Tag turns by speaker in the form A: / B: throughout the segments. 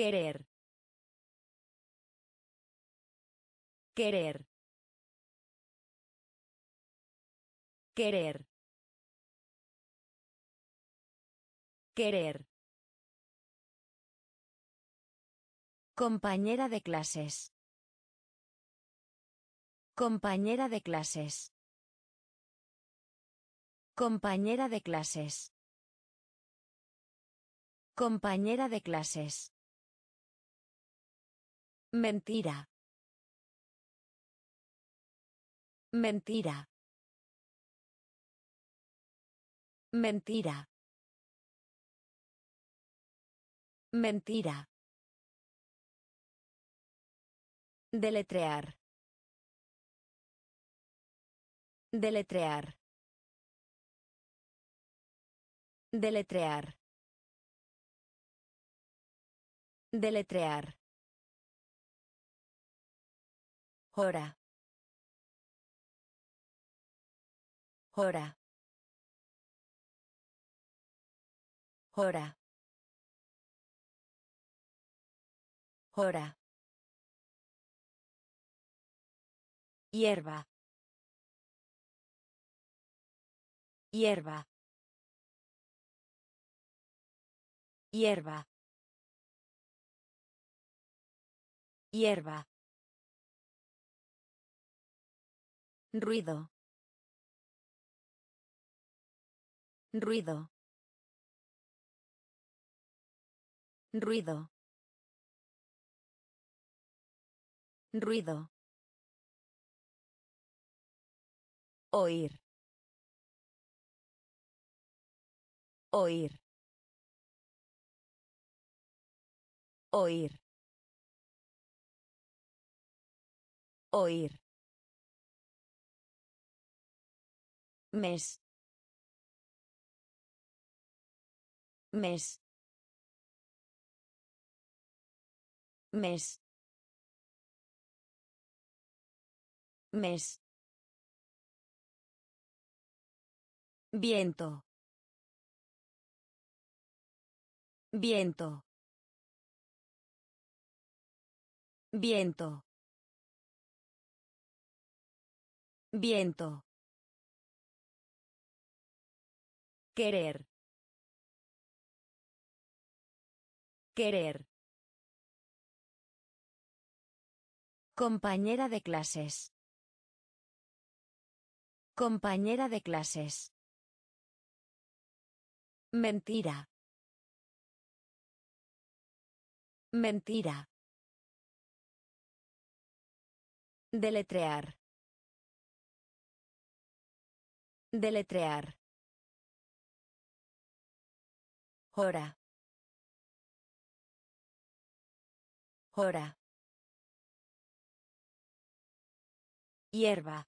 A: Querer. Querer. Querer. Querer. Compañera de clases. Compañera de clases. Compañera de clases. Compañera de clases. Mentira. Mentira. Mentira. Mentira. Deletrear. Deletrear. Deletrear. Deletrear. Hora. Hora. Hora. Hora. Hierba. Hierba. Hierba. Hierba. Ruido. Ruido. Ruido. Ruido. Oír. Oír. Oír. Oír. Mes. Mes. Mes. Mes. Viento. Viento. Viento. Viento. Querer. Querer. Compañera de clases. Compañera de clases. Mentira. Mentira. Deletrear. Deletrear. Hora. Hora. Hierba.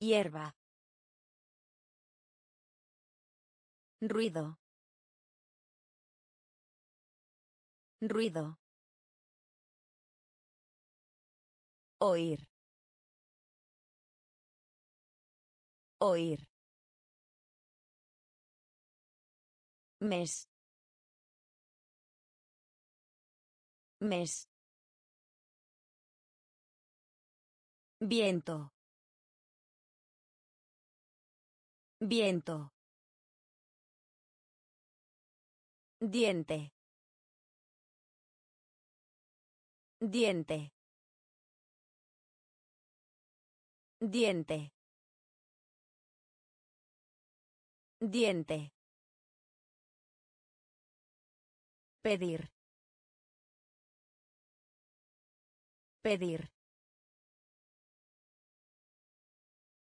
A: Hierba. Ruido. Ruido. Oír. Oír. Mes. Mes. Viento. Viento. Diente. Diente. Diente. Diente. Pedir. Pedir.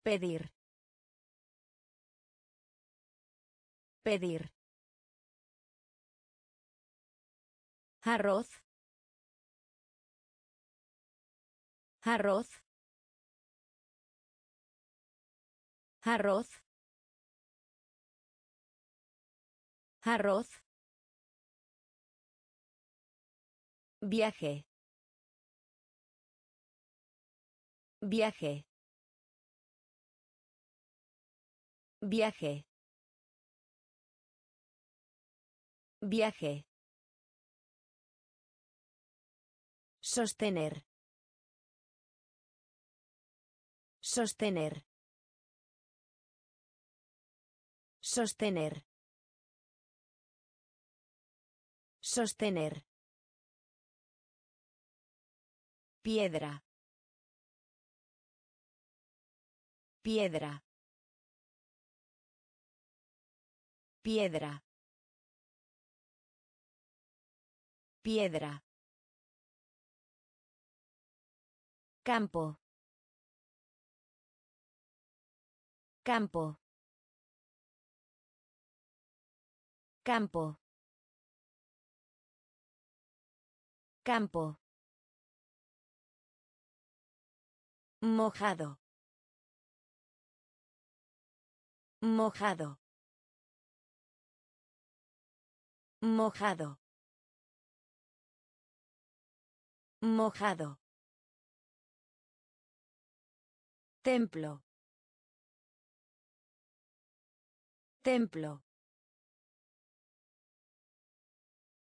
A: Pedir. Pedir. Arroz. Arroz. Arroz. Arroz. Viaje. Viaje. Viaje. Viaje. Sostener. Sostener. Sostener. Sostener. Piedra. Piedra. Piedra. Piedra. Campo. Campo. Campo. Campo. Mojado. Mojado. Mojado. Mojado. Templo. Templo.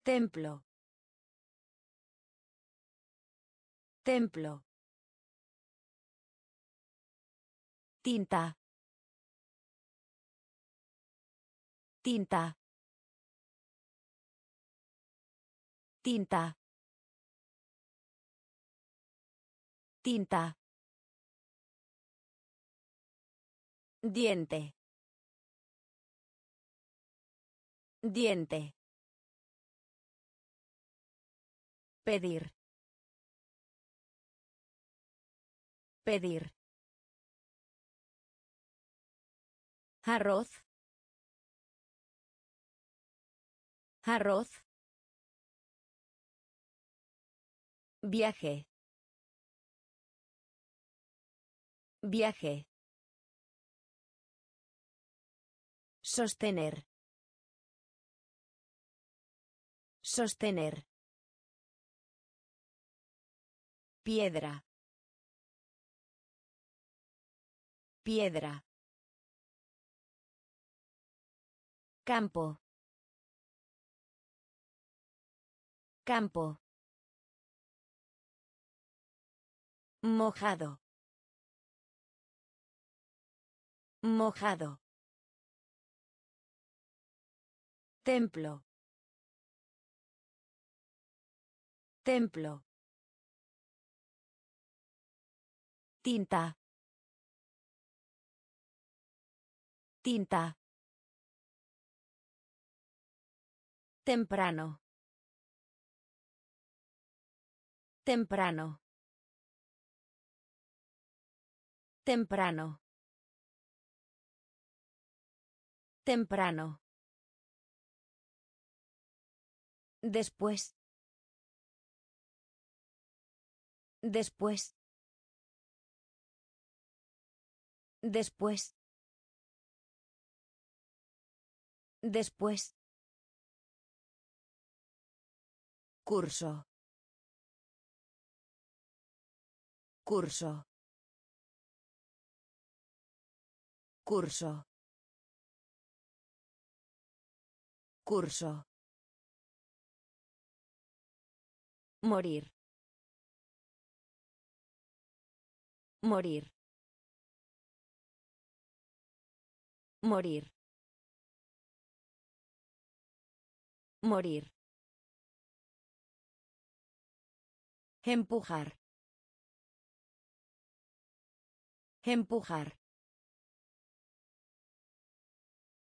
A: Templo. Templo. Tinta. Tinta. Tinta. Tinta. Diente. Diente. Pedir. Pedir. Arroz. Arroz. Viaje. Viaje. Sostener. Sostener. Piedra. Piedra. Campo. Campo. Mojado. Mojado. Templo. Templo. Tinta. Tinta. Temprano. Temprano. Temprano. Temprano. Después. Después. Después. Después. Curso. Curso. Curso. Curso. Morir. Morir. Morir. Morir. Empujar. Empujar.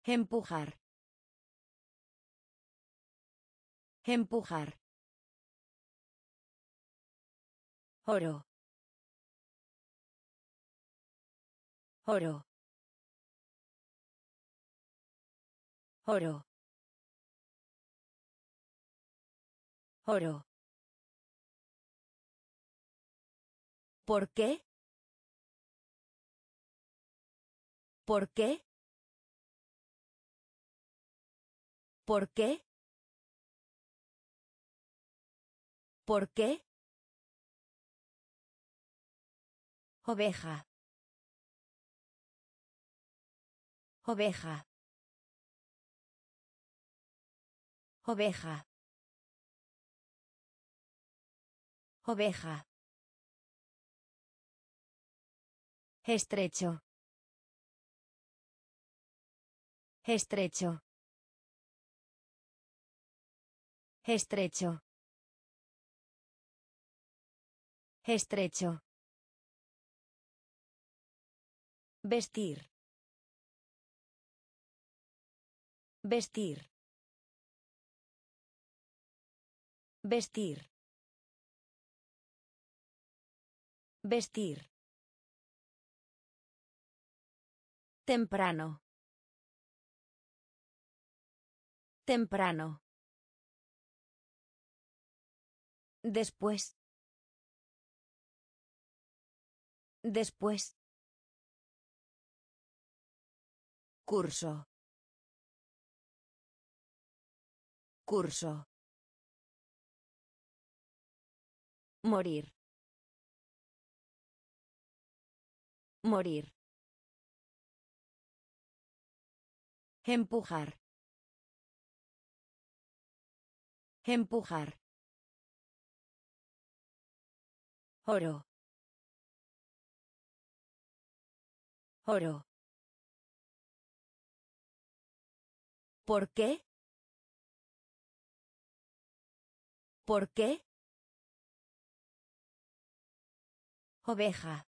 A: Empujar. Empujar. Oro. Oro. Oro. Oro. ¿Por qué? ¿Por qué? ¿Por qué? ¿Por qué? Oveja. Oveja. Oveja. Oveja. Estrecho. Estrecho. Estrecho. Estrecho. Vestir. Vestir. Vestir. Vestir. Temprano. Temprano. Después. Después. Curso. Curso. Morir. Morir. Empujar. Empujar. Oro. Oro. ¿Por qué? ¿Por qué? Oveja.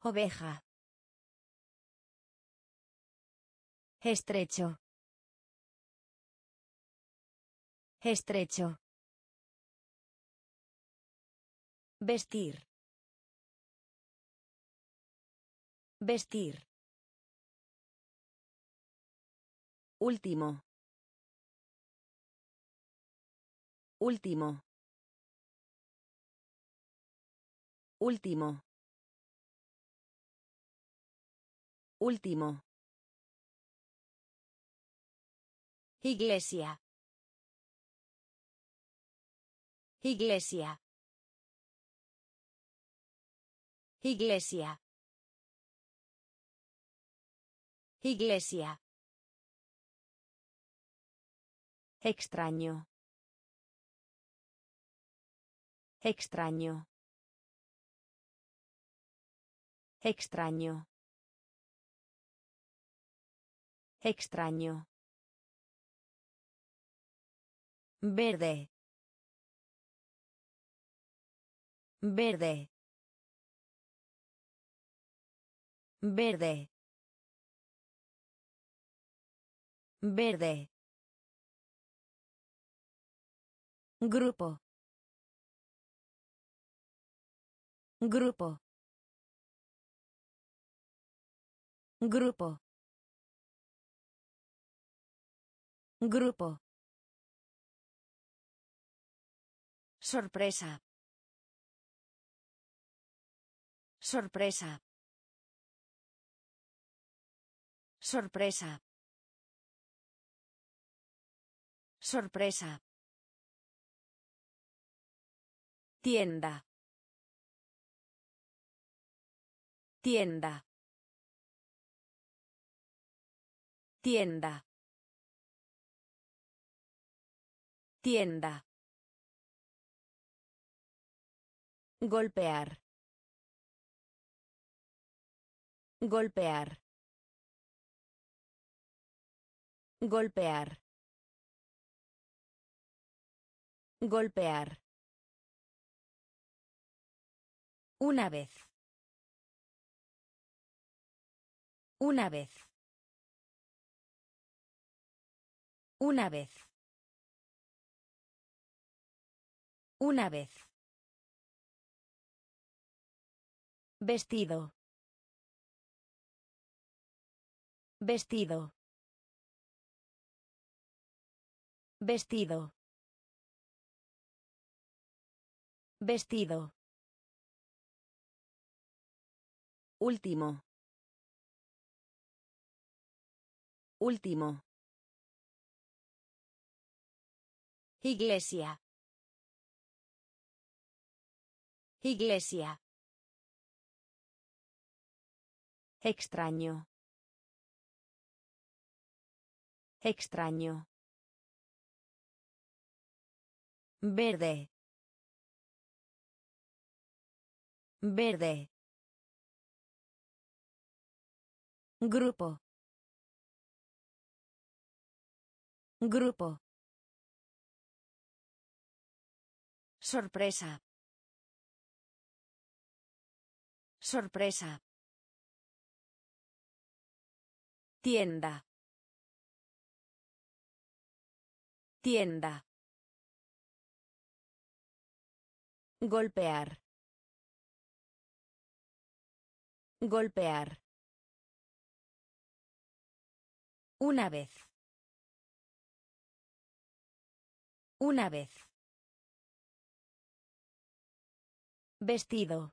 A: Oveja. Estrecho. Estrecho. Vestir. Vestir. Último. Último. Último. Último. Iglesia. Iglesia. Iglesia. Iglesia. Extraño. Extraño. Extraño. Extraño. Verde. Verde. Verde. Verde. Grupo. Grupo. Grupo. Grupo. Sorpresa. Sorpresa. Sorpresa. Sorpresa. Tienda. Tienda. Tienda. Tienda. Golpear. Golpear. Golpear. Golpear. Una vez. Una vez. Una vez. Una vez. Vestido. Vestido. Vestido. Vestido. Último. Último. Iglesia. Iglesia. Extraño. Extraño. Verde. Verde. Grupo. Grupo. Sorpresa. Sorpresa. Tienda. Tienda. Golpear. Golpear. Una vez. Una vez. Vestido.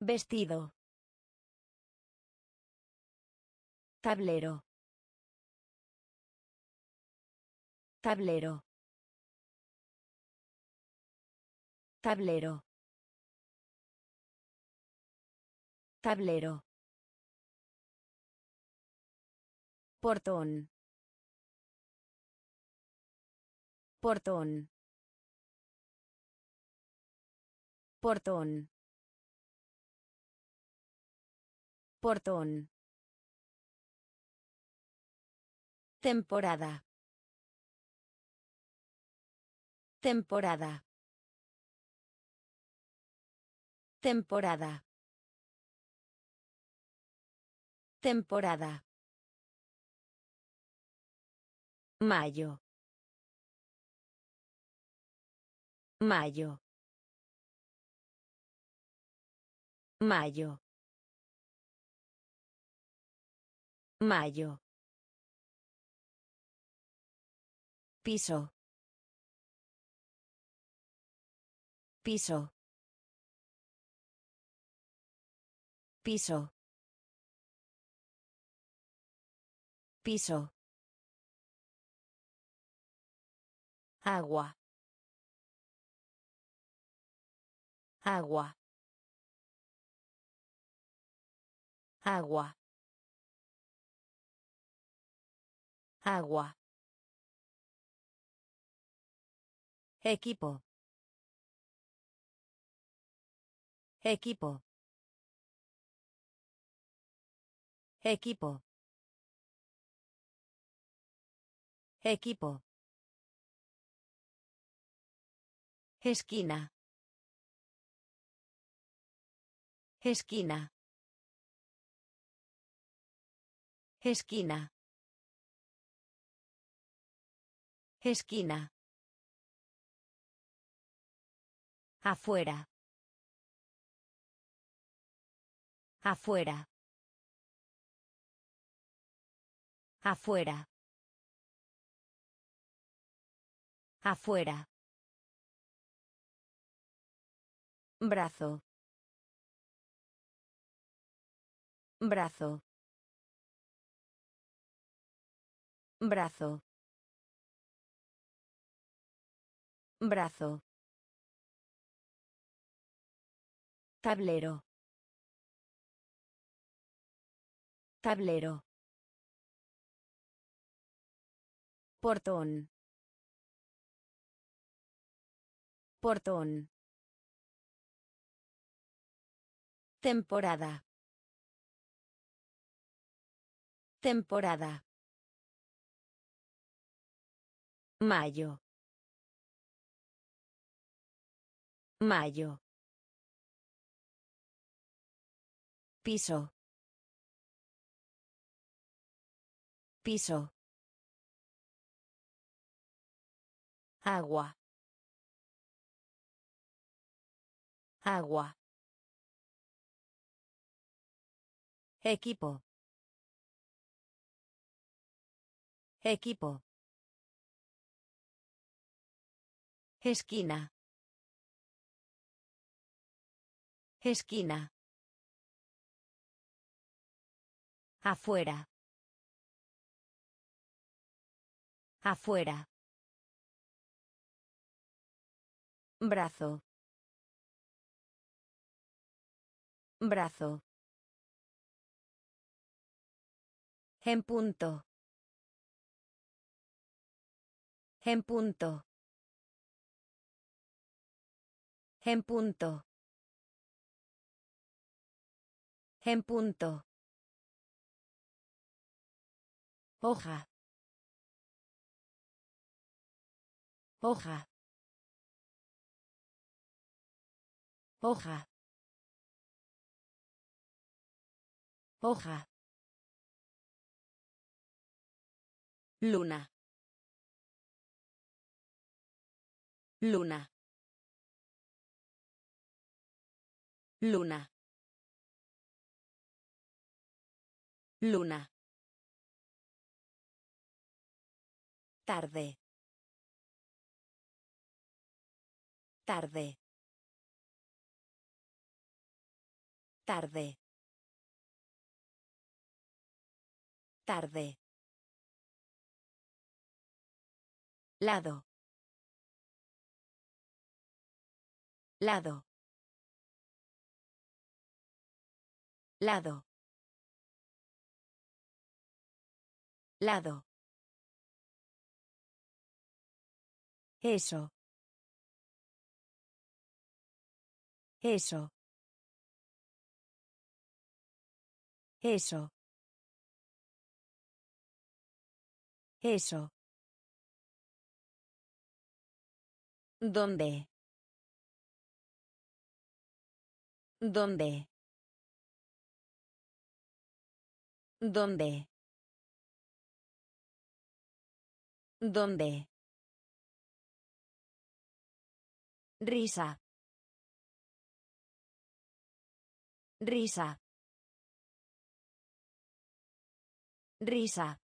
A: Vestido. Tablero. Tablero. Tablero. Tablero. Portón. Portón. Portón. Portón. Temporada. Temporada. Temporada. Temporada. Mayo. Mayo. Mayo. Mayo. Piso. Piso. Piso. Piso. Agua. Agua. Agua. Agua. Equipo. Equipo. Equipo. Equipo. Esquina. Esquina. Esquina. Esquina. Afuera. Afuera. Afuera. Afuera. Brazo. Brazo. Brazo. Brazo. Tablero. Tablero. Portón. Portón. Temporada. Temporada. Mayo. Mayo. Piso. Piso. Agua. Agua. Equipo. Equipo. Esquina. Esquina. Afuera. Afuera. Brazo. Brazo. En punto. En punto. En punto. En punto. Hoja. Hoja. Hoja. Hoja. Luna. Luna. Luna. Luna. Tarde. Tarde. Tarde. Tarde. Lado. Lado. Lado. Lado. Eso. Eso. Eso. Eso. ¿Dónde? ¿Dónde? ¿Dónde? ¿Dónde? Risa. Risa. Risa.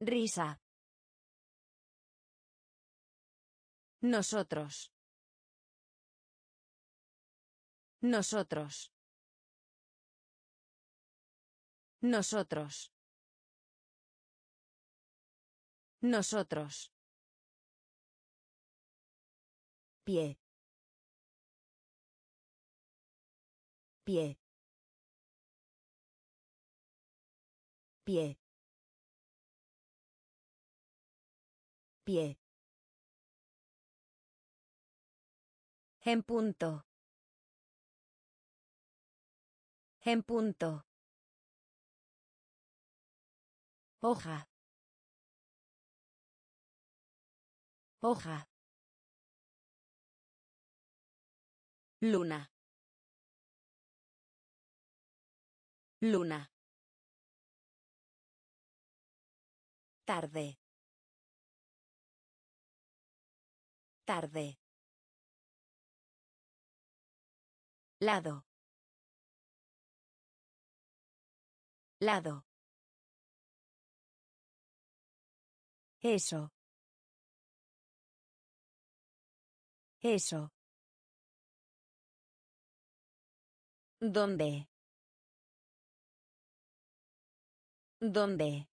A: Risa. Nosotros. Nosotros. Nosotros. Nosotros. Pie. Pie. Pie. Pie. En punto. En punto. Hoja. Hoja. Luna. Luna. Tarde. Tarde. Lado. Lado. Eso. Eso. ¿Dónde? ¿Dónde?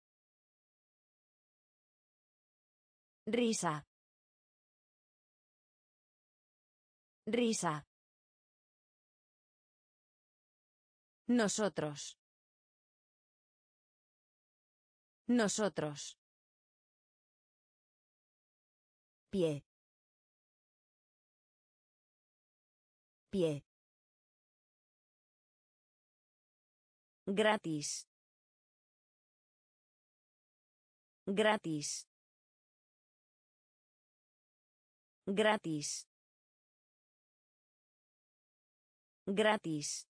A: Risa. Risa. Nosotros. Nosotros. Pie. Pie. Gratis. Gratis. Gratis. Gratis.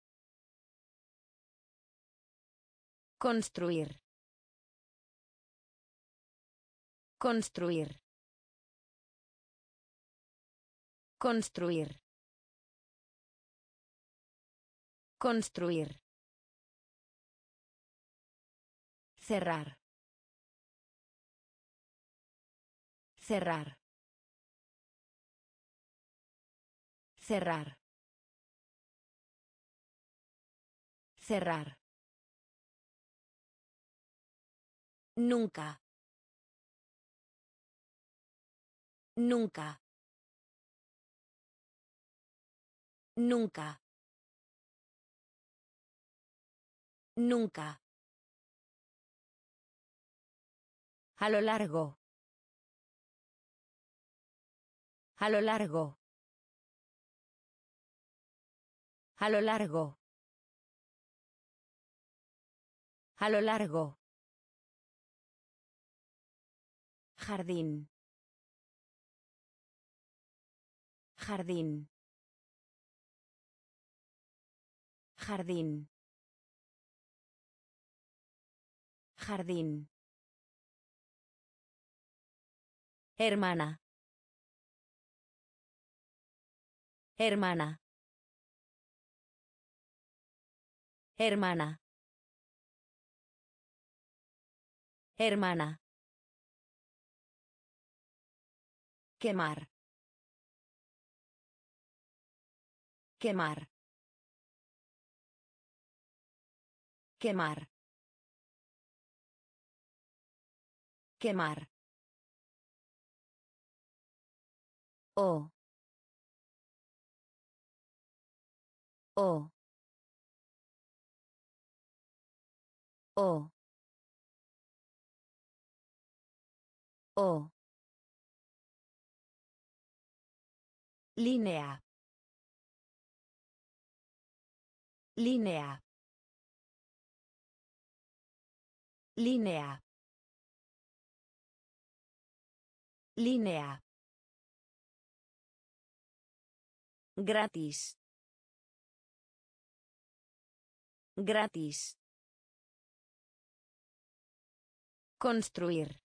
A: Construir. Construir. Construir. Construir. Cerrar. Cerrar. Cerrar. Cerrar. Nunca. Nunca. Nunca. Nunca. A lo largo. A lo largo. A lo largo. A lo largo. Jardín. Jardín. Jardín. Jardín. Hermana. Hermana. Hermana. Hermana. Quemar. Quemar. Quemar. Quemar. O. O. O. O. Línea. Línea. Línea. Línea. Gratis. Gratis. Construir.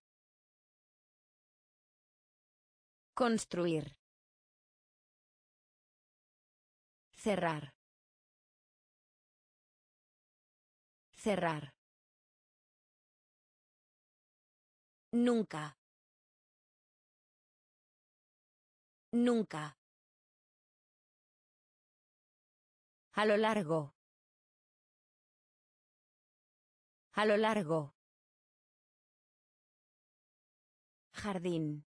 A: Construir. Cerrar. Cerrar. Nunca. Nunca. A lo largo. A lo largo. Jardín.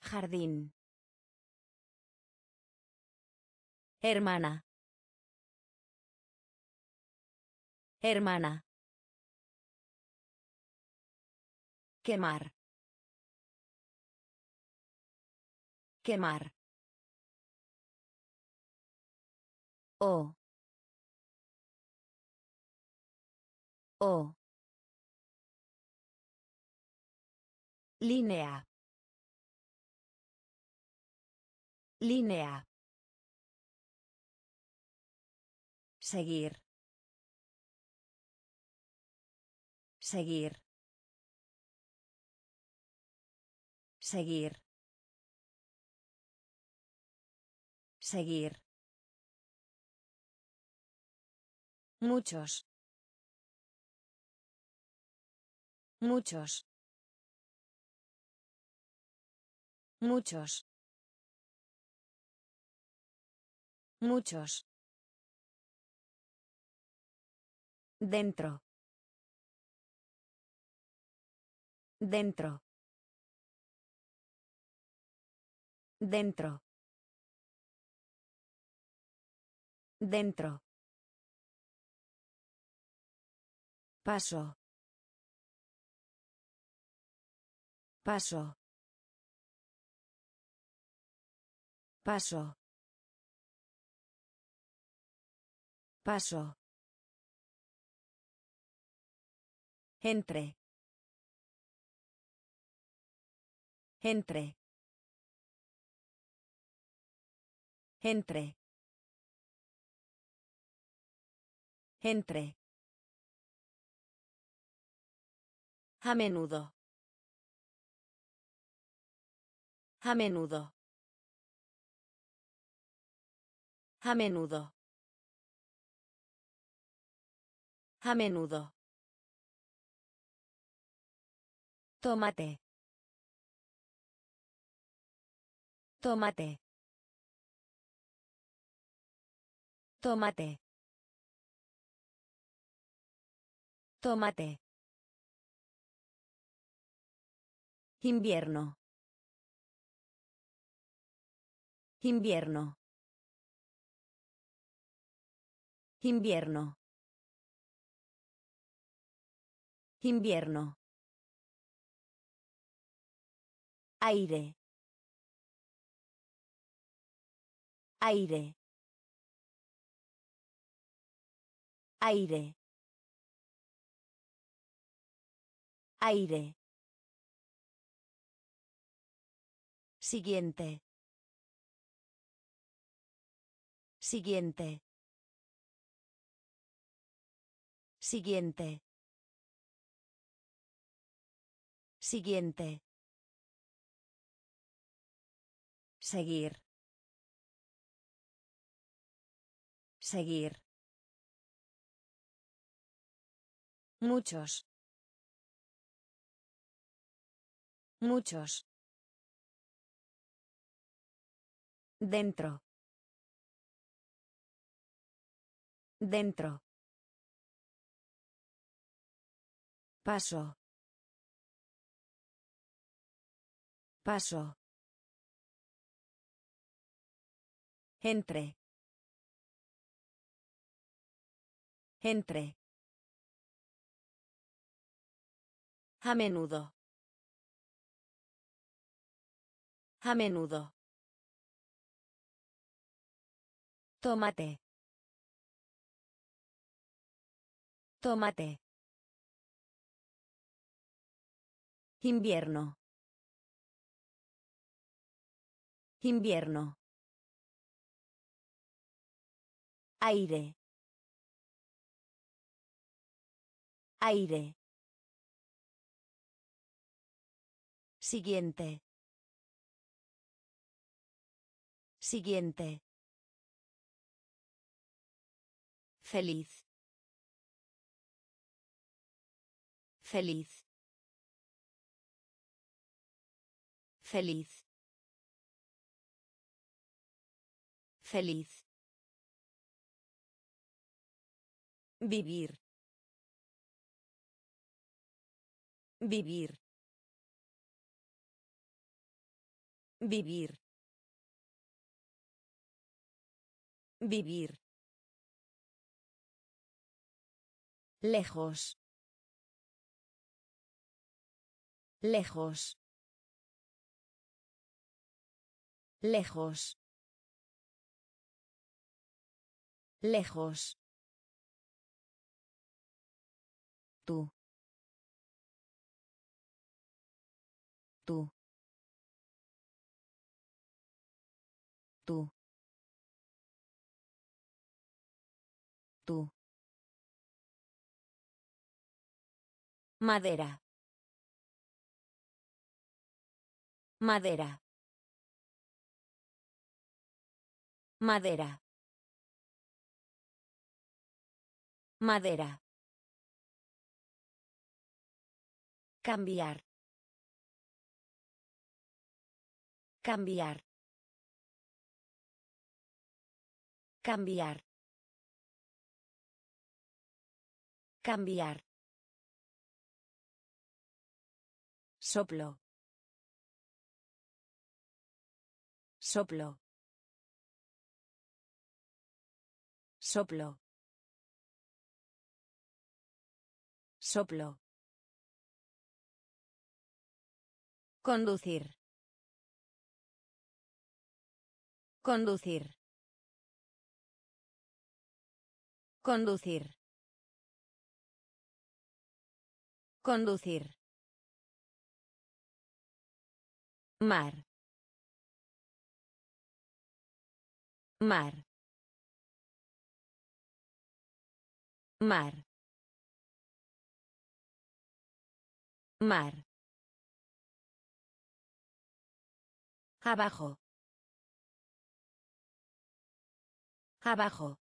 A: Jardín. Hermana. Hermana. Quemar. Quemar. O. O. Línea. Línea. Seguir. Seguir. Seguir. Seguir. Muchos. Muchos. Muchos. Muchos. Dentro. Dentro. Dentro. Dentro. Paso. Paso. Paso. Paso. Entre. Entre. Entre. Entre. A menudo. A menudo. A menudo. A menudo. Tómate. Tómate. Tómate. Tómate. Invierno. Invierno. Invierno. Invierno. Aire. Aire. Aire. Aire. Siguiente. Siguiente. Siguiente. Siguiente. Seguir. Seguir. Muchos. Muchos. Dentro. Dentro. Paso. Paso. Entre. Entre. A menudo. A menudo. Tómate. Tómate. Invierno. Invierno. Aire. Aire. Siguiente. Siguiente. Feliz. Feliz. Feliz. Feliz. Vivir. Vivir. Vivir. Vivir. Lejos. Lejos. Lejos. Lejos. Tú. Tú. Tú. Tú. Madera. Madera. Madera. Madera. Cambiar. Cambiar. Cambiar. Cambiar. Soplo. Soplo. Soplo. Soplo. Conducir. Conducir. Conducir. Conducir. Mar. Mar. Mar. Mar. Abajo. Abajo.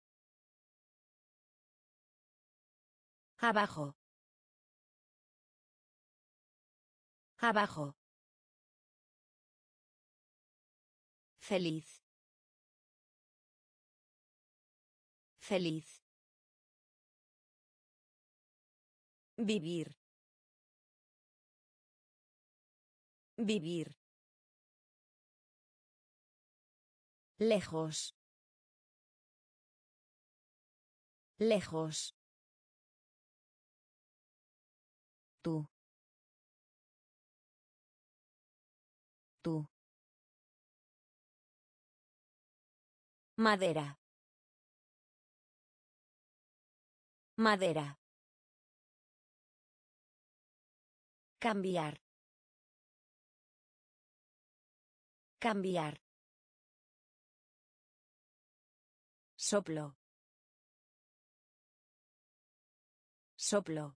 A: Abajo. Abajo. Feliz. Feliz. Vivir. Vivir. Lejos. Lejos. Tú. Tú. Madera. Madera. Cambiar. Cambiar. Soplo. Soplo.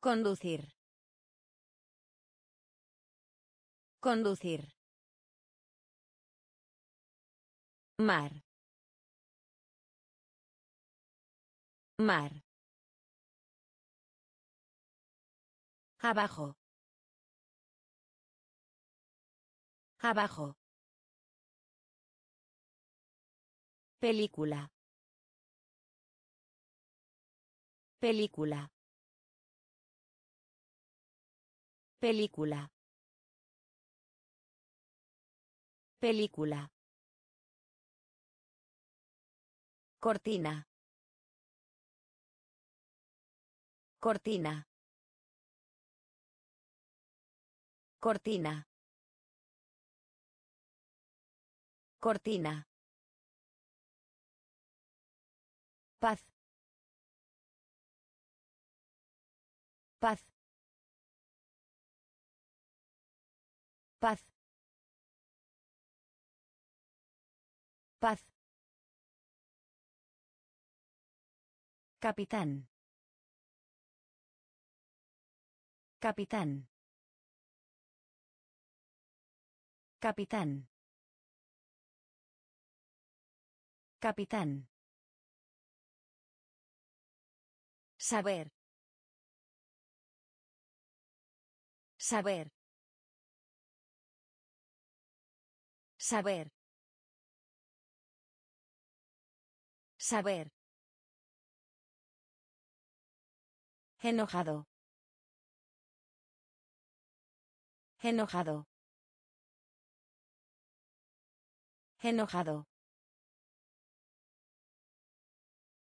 A: Conducir. Conducir. Mar. Mar. Abajo. Abajo. Película. Película. Película. Película. Cortina. Cortina. Cortina. Cortina. Paz. Paz. Paz. Paz. Capitán. Capitán. Capitán. Capitán. Saber. Saber. Saber. Saber. Enojado. Enojado. Enojado.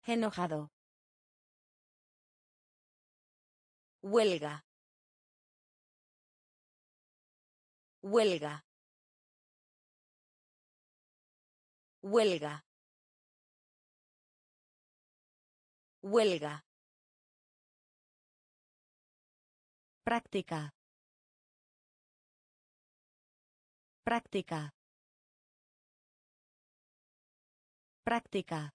A: Enojado. Huelga. Huelga. Huelga. Huelga. Práctica. Práctica. Práctica.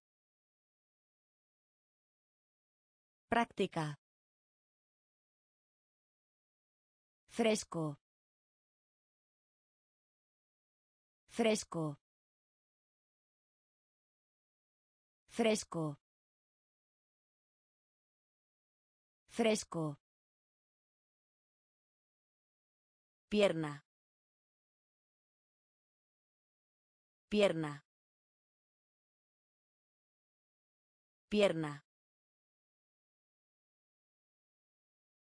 A: Práctica. Fresco. Fresco. Fresco. Fresco. Pierna. Pierna. Pierna.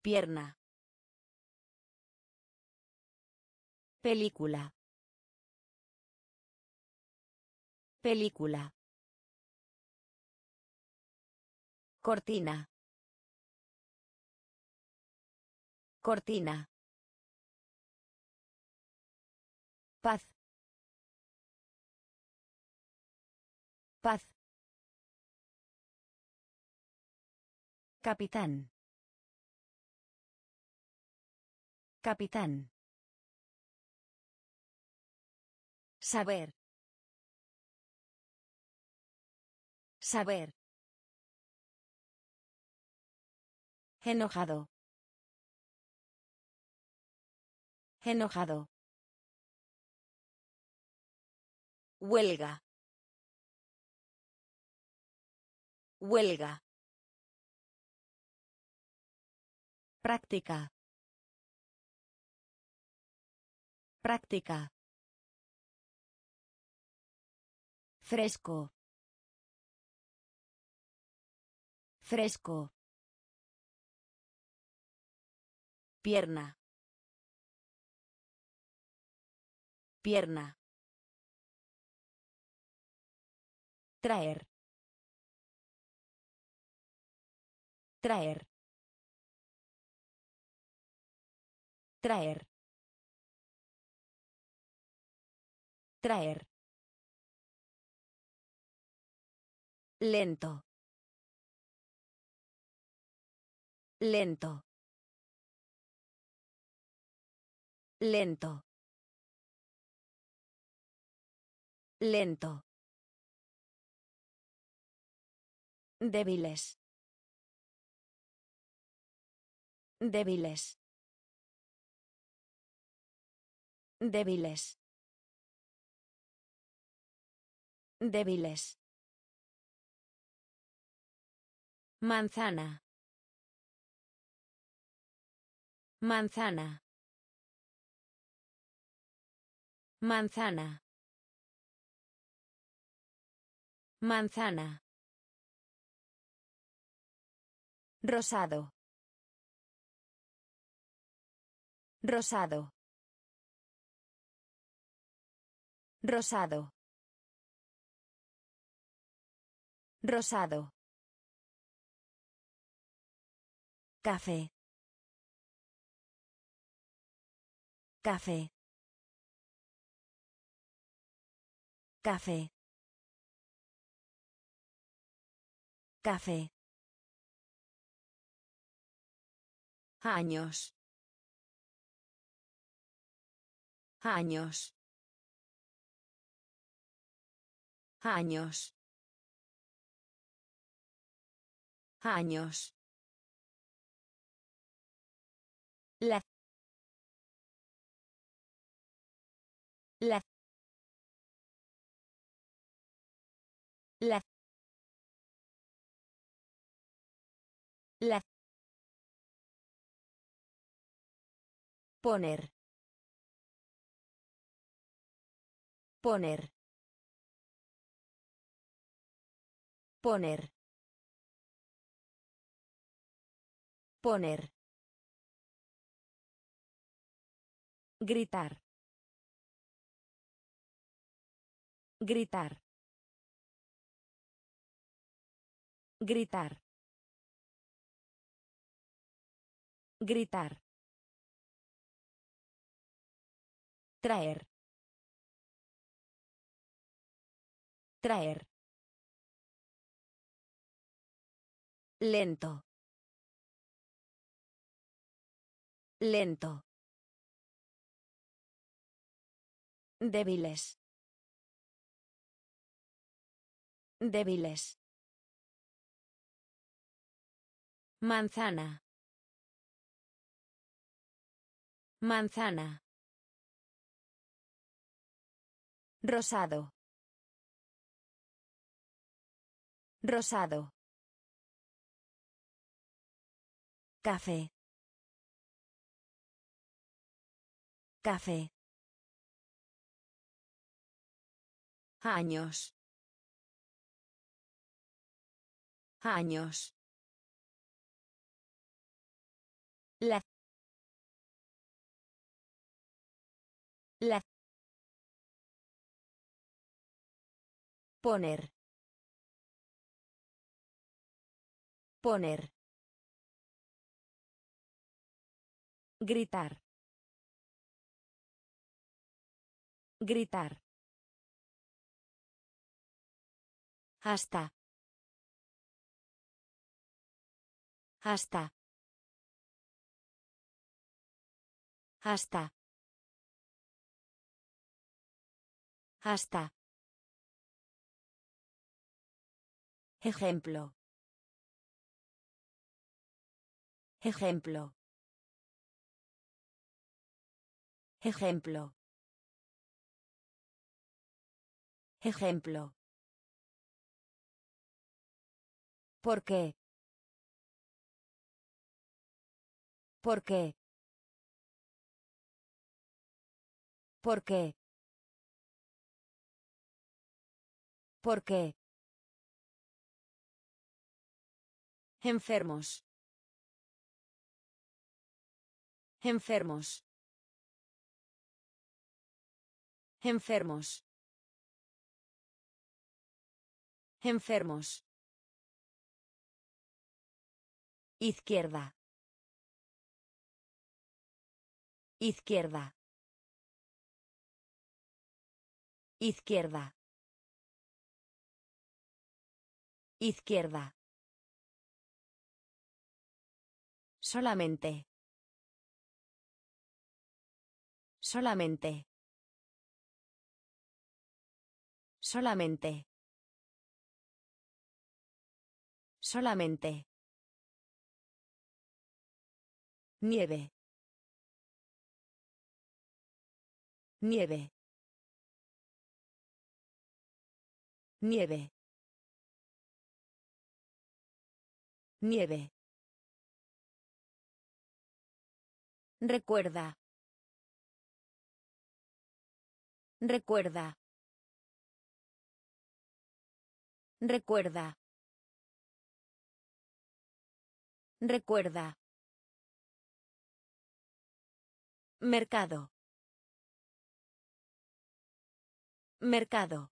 A: Pierna. Película. Película. Cortina. Cortina. Paz. Paz. Capitán. Capitán. Saber. Saber. Enojado. Enojado. Huelga. Huelga. Práctica. Práctica. Fresco. Fresco. Pierna. Pierna. Traer. Traer. Traer. Traer. Lento. Lento. Lento. Lento. Débiles. Débiles. Débiles. Débiles. Manzana. Manzana. Manzana. Manzana. Rosado. Rosado. Rosado. Rosado. Café. Café. Café. Café. Años. Años. Años. Años. La. La. La. La. Poner. Poner. Poner. Poner. Gritar. Gritar. Gritar. Gritar. Traer. Traer. Lento. Lento. Débiles. Débiles. Manzana. Manzana. Rosado. Rosado. Café. Café. Años. Años. La. La. Poner. Poner. Gritar. Gritar. Hasta. Hasta. Hasta. Hasta. Ejemplo. Ejemplo. Ejemplo. Ejemplo. ¿Por qué? ¿Por qué? ¿Por qué? ¿Por qué? Enfermos. Enfermos. Enfermos. Enfermos. Izquierda. Izquierda. Izquierda. Izquierda. Solamente. Solamente. Solamente. Solamente. Nieve. Nieve. Nieve. Nieve. Recuerda. Recuerda. Recuerda. Recuerda. Mercado. Mercado.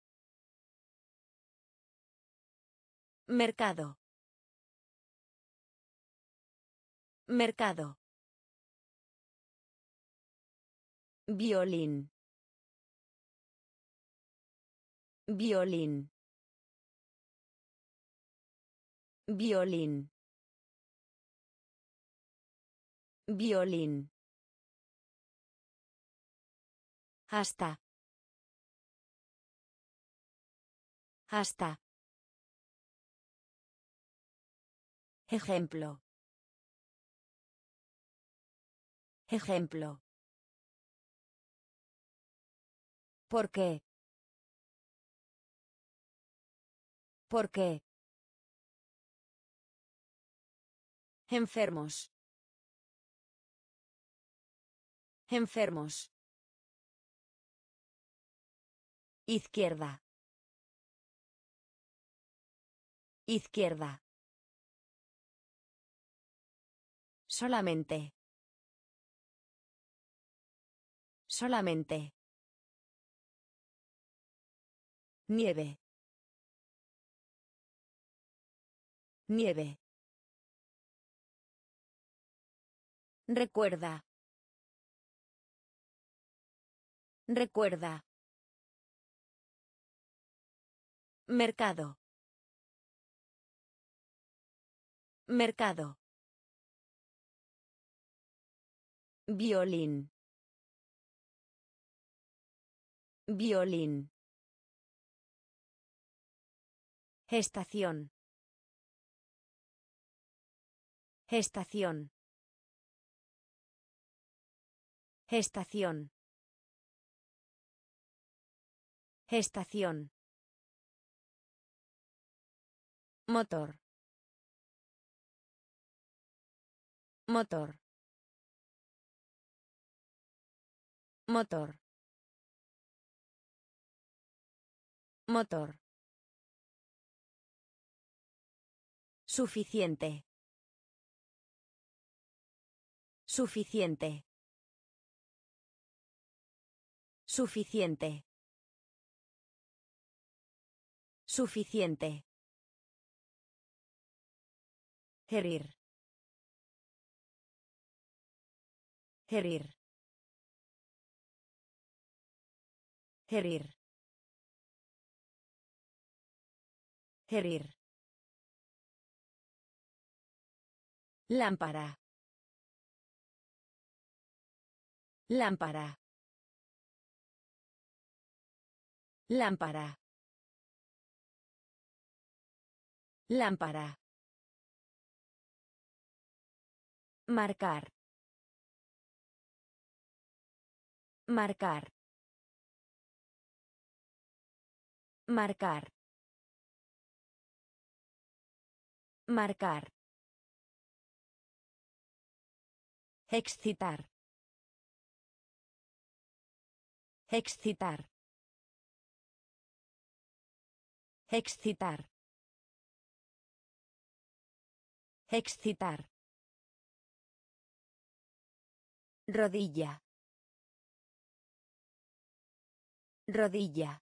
A: Mercado. Mercado. Violín. Violín. Violín. Violín. Hasta. Hasta. Ejemplo. Ejemplo. ¿Por qué? ¿Por qué? Enfermos. Enfermos. Izquierda. Izquierda. Solamente. Solamente. Nieve. Nieve. Recuerda. Recuerda. Mercado. Mercado. Violín. Violín. Estación. Estación. Estación. Estación. Motor. Motor. Motor. Motor. Suficiente. Suficiente. Suficiente. Suficiente. Herir. Herir. Herir. Herir. Lámpara. Lámpara. Lámpara. Lámpara. Marcar. Marcar. Marcar. Marcar. Excitar. Excitar. Excitar. Excitar. Rodilla. Rodilla.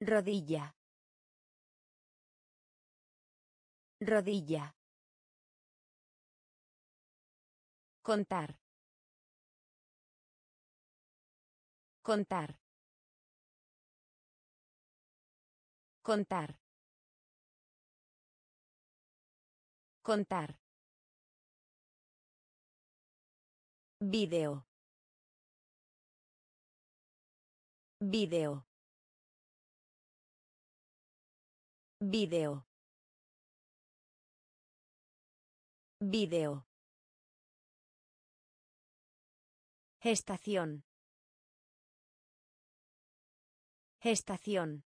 A: Rodilla. Rodilla. Contar. Contar. Contar. Contar. Video. Video. Video. Video. Estación. Estación.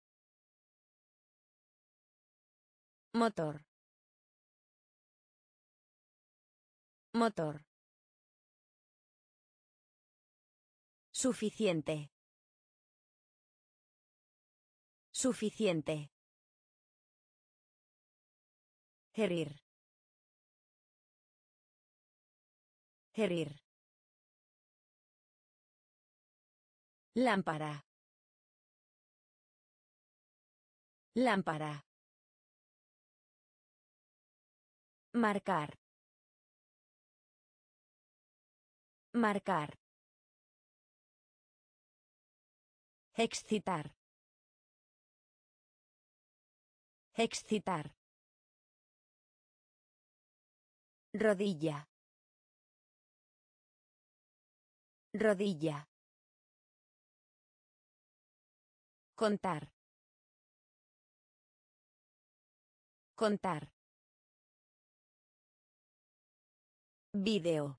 A: Motor. Motor. Suficiente. Suficiente. Herir. Herir. Lámpara. Lámpara. Marcar. Marcar. Excitar. Excitar. Rodilla. Rodilla. Contar. Contar. Video.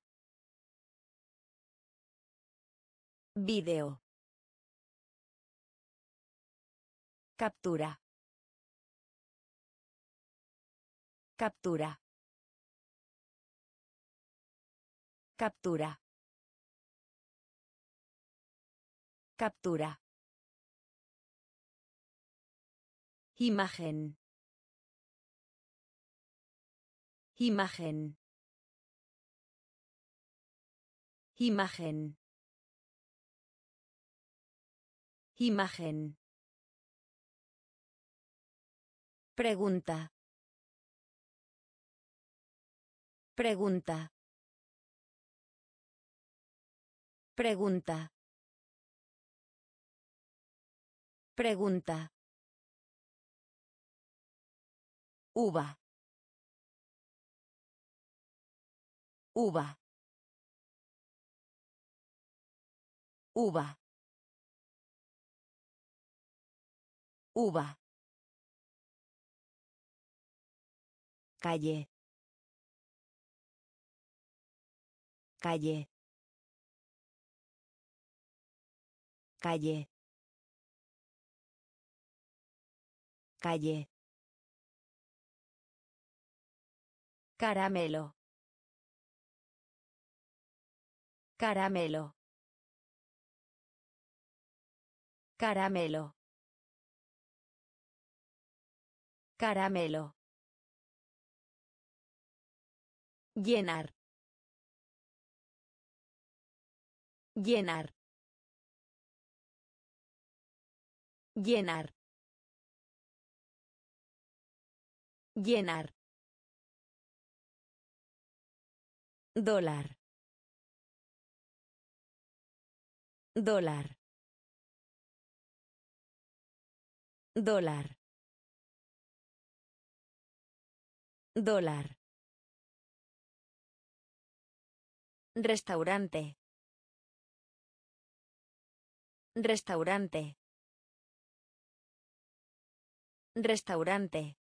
A: Video. Captura. Captura. Captura. Captura. Imagen. Imagen. Imagen. Imagen. Pregunta. Pregunta. Pregunta. Pregunta. Uva. Uva. Uva. Uva. Calle. Calle. Calle. Calle. Caramelo. Caramelo. Caramelo. Caramelo. Llenar. Llenar. Llenar. Llenar. Dólar. Dólar. Dólar. Dólar. Restaurante. Restaurante. Restaurante.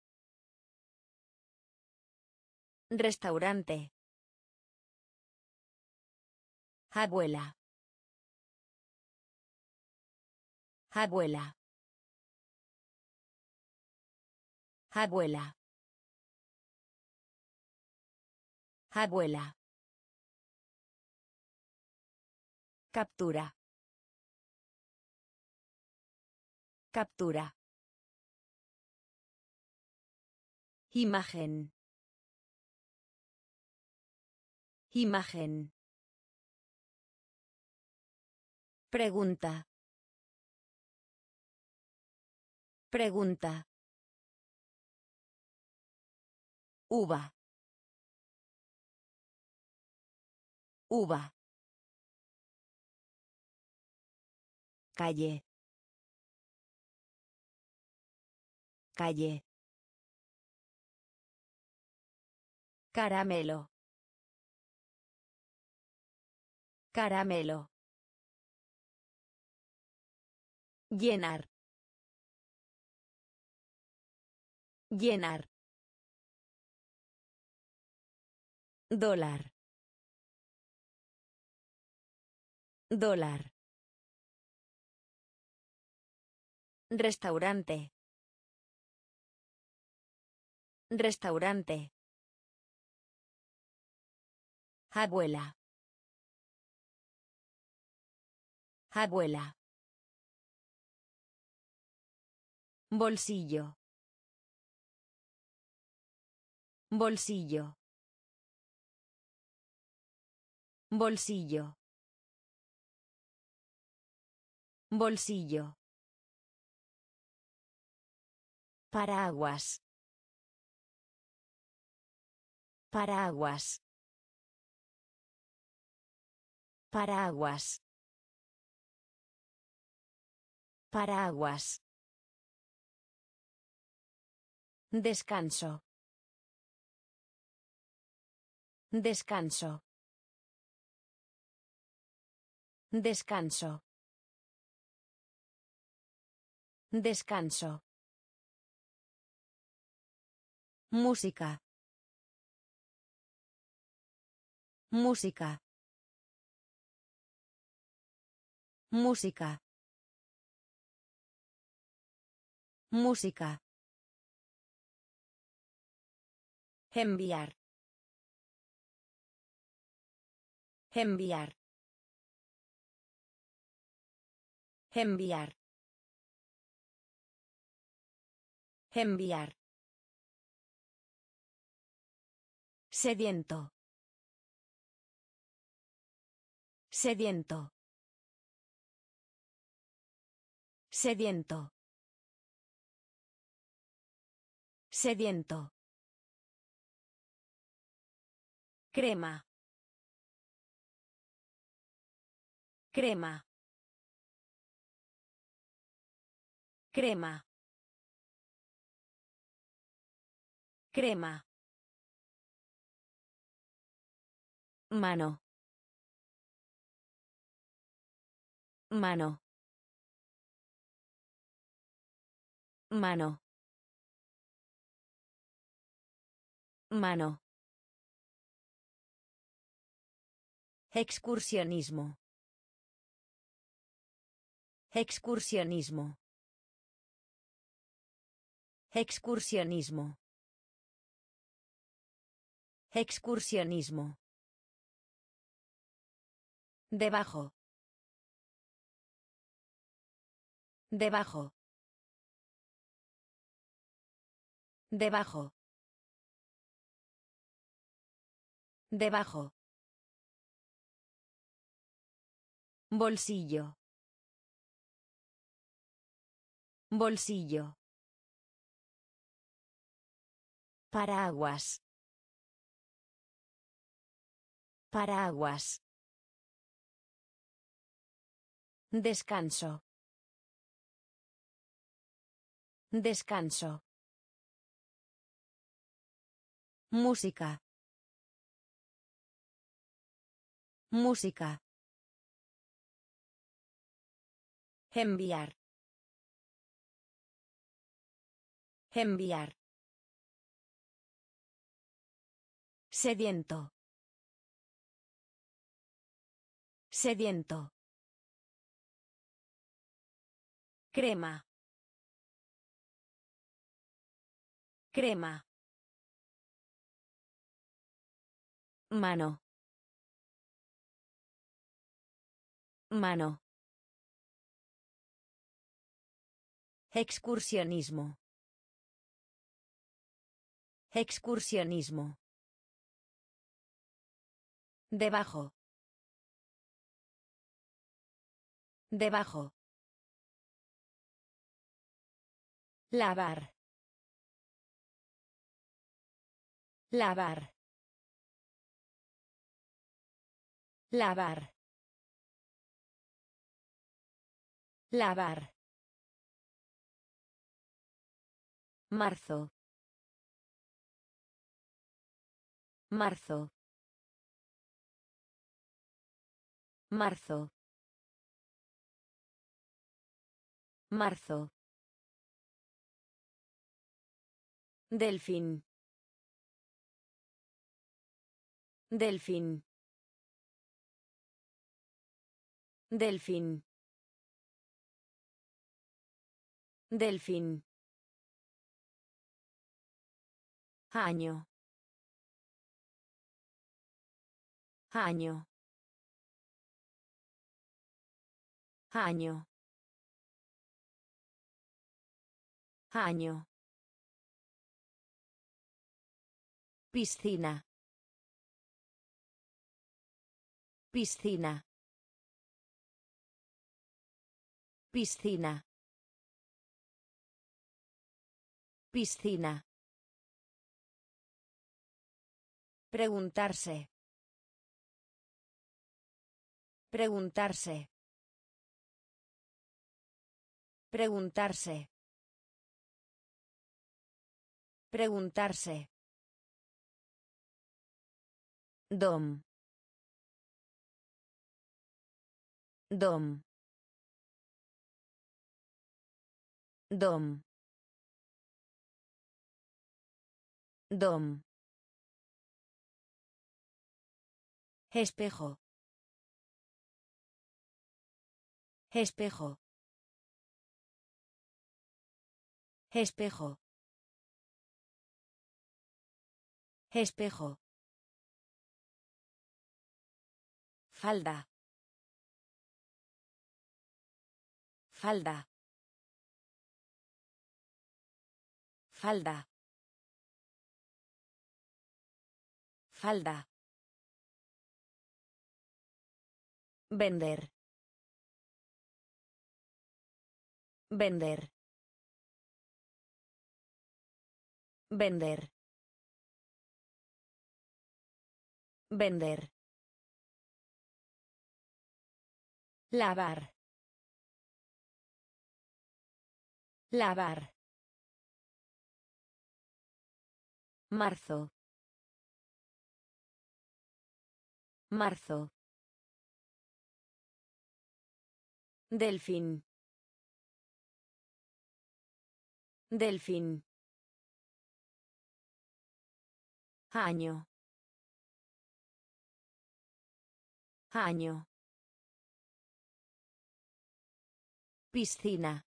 A: Restaurante. Abuela. Abuela. Abuela. Abuela. Captura. Captura. Imagen. Imagen. Pregunta. Pregunta. Uva. Uva. Calle. Calle. Caramelo. Caramelo. Llenar. Llenar. Dólar. Dólar. Restaurante. Restaurante. Abuela. Abuela. Bolsillo. Bolsillo. Bolsillo. Bolsillo. Paraguas. Paraguas. Paraguas. Paraguas. Descanso. Descanso. Descanso. Descanso. Música. Música. Música. Música. Enviar. Enviar. Enviar. Enviar. Sediento. Sediento. Sediento. Sediento. Crema. Crema. Crema. Crema. Mano. Mano. Mano. Mano. Excursionismo. Excursionismo. Excursionismo. Excursionismo. Debajo. Debajo. Debajo. Debajo. Bolsillo. Bolsillo. Paraguas. Paraguas. Descanso. Descanso. Música. Música. Enviar. Enviar. Sediento. Sediento. Crema. Crema. Mano. Mano. Excursionismo. Excursionismo. Debajo. Debajo. Lavar. Lavar. Lavar. Lavar. Marzo. Marzo. Marzo. Marzo. Delfín. Delfín. Delfín. Delfín. Año. Año. Año. Año. Piscina. Piscina. Piscina. Piscina. Preguntarse. Preguntarse. Preguntarse. Preguntarse. Dom. Dom. Dom. Dom. Espejo. Espejo. Espejo. Espejo. Falda. Falda. Falda. Falda. Vender. Vender. Vender. Vender. Lavar. Lavar. Marzo. Marzo. Delfín. Delfín. Año. Año. Piscina.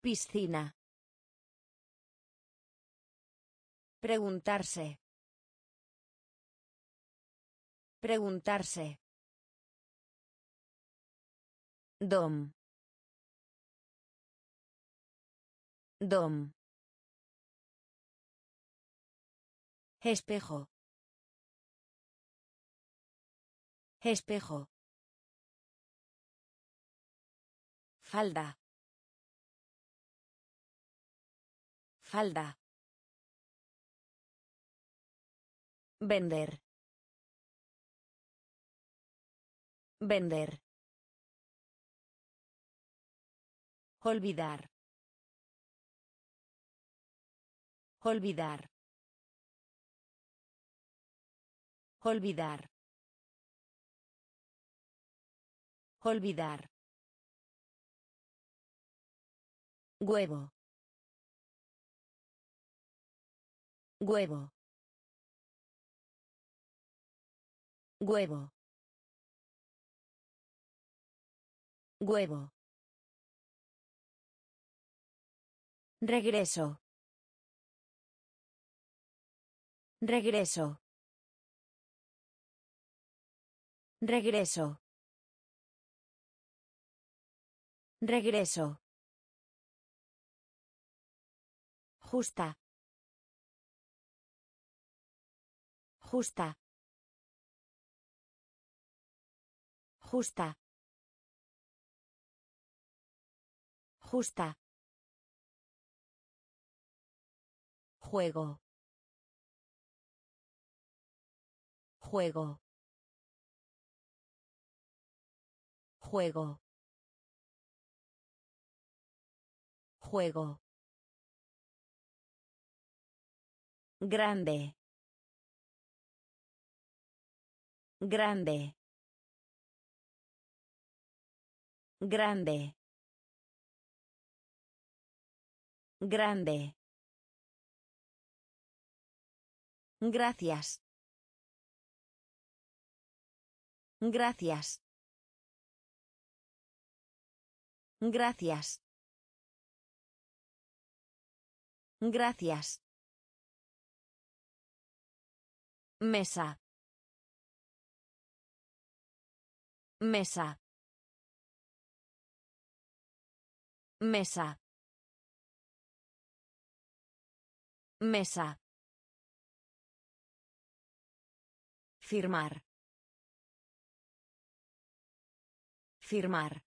A: Piscina. Preguntarse. Preguntarse. Dom. Dom. Espejo. Espejo. Falda. Falda. Vender. Vender. Olvidar. Olvidar. Olvidar. Olvidar. Huevo. Huevo. Huevo. Huevo. Regreso. Regreso. Regreso. Regreso. Justa. Justa. Justa. Justa. Juego. Juego. Juego. Juego. Grande. Grande. Grande. Grande. Gracias. Gracias. Gracias. Gracias. Mesa. Mesa. Mesa. Mesa. Firmar. Firmar.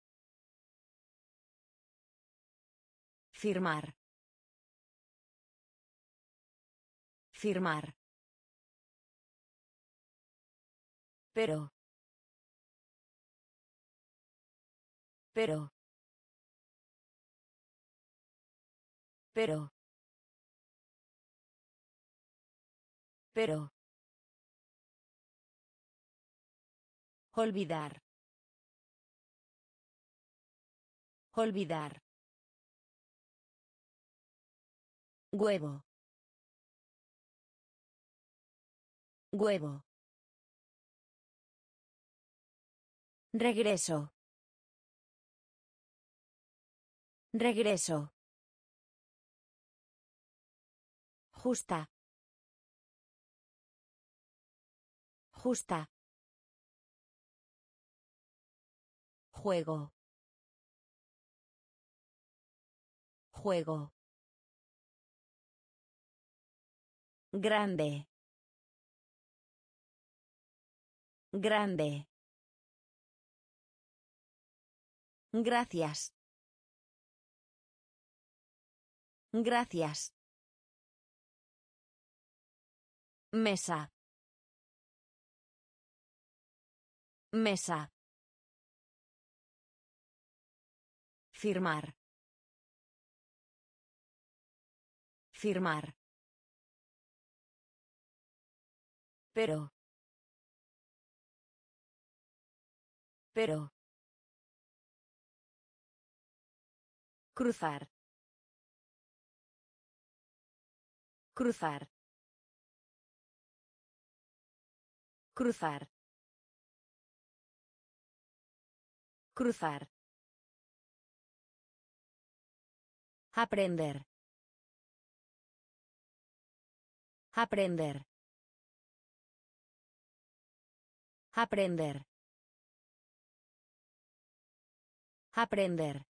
A: Firmar. Firmar. Pero. Pero. Pero. Pero. Olvidar. Olvidar. Huevo. Huevo. Regreso. Regreso. Justa. Justa. Juego. Juego. Grande. Grande. Gracias. Gracias. Mesa. Mesa. Firmar. Firmar. Pero. Pero. Cruzar. Cruzar. Cruzar. Cruzar. Aprender. Aprender. Aprender. Aprender.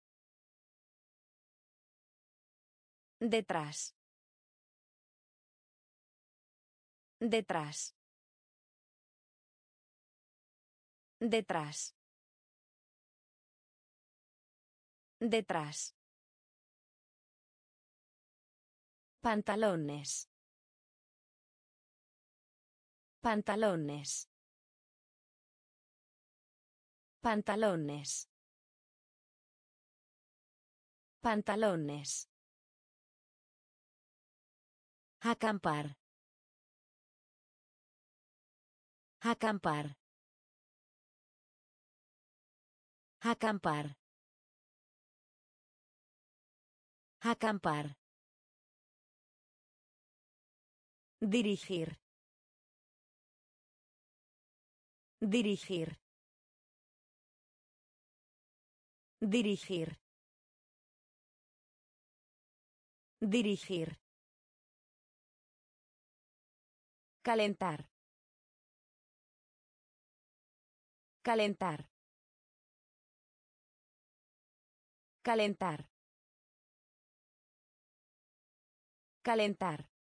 A: Detrás. Detrás. Detrás. Detrás. Pantalones. Pantalones. Pantalones. Pantalones. Acampar. Acampar. Acampar. Acampar. Dirigir. Dirigir. Dirigir. Dirigir. Calentar. Calentar. Calentar. Calentar.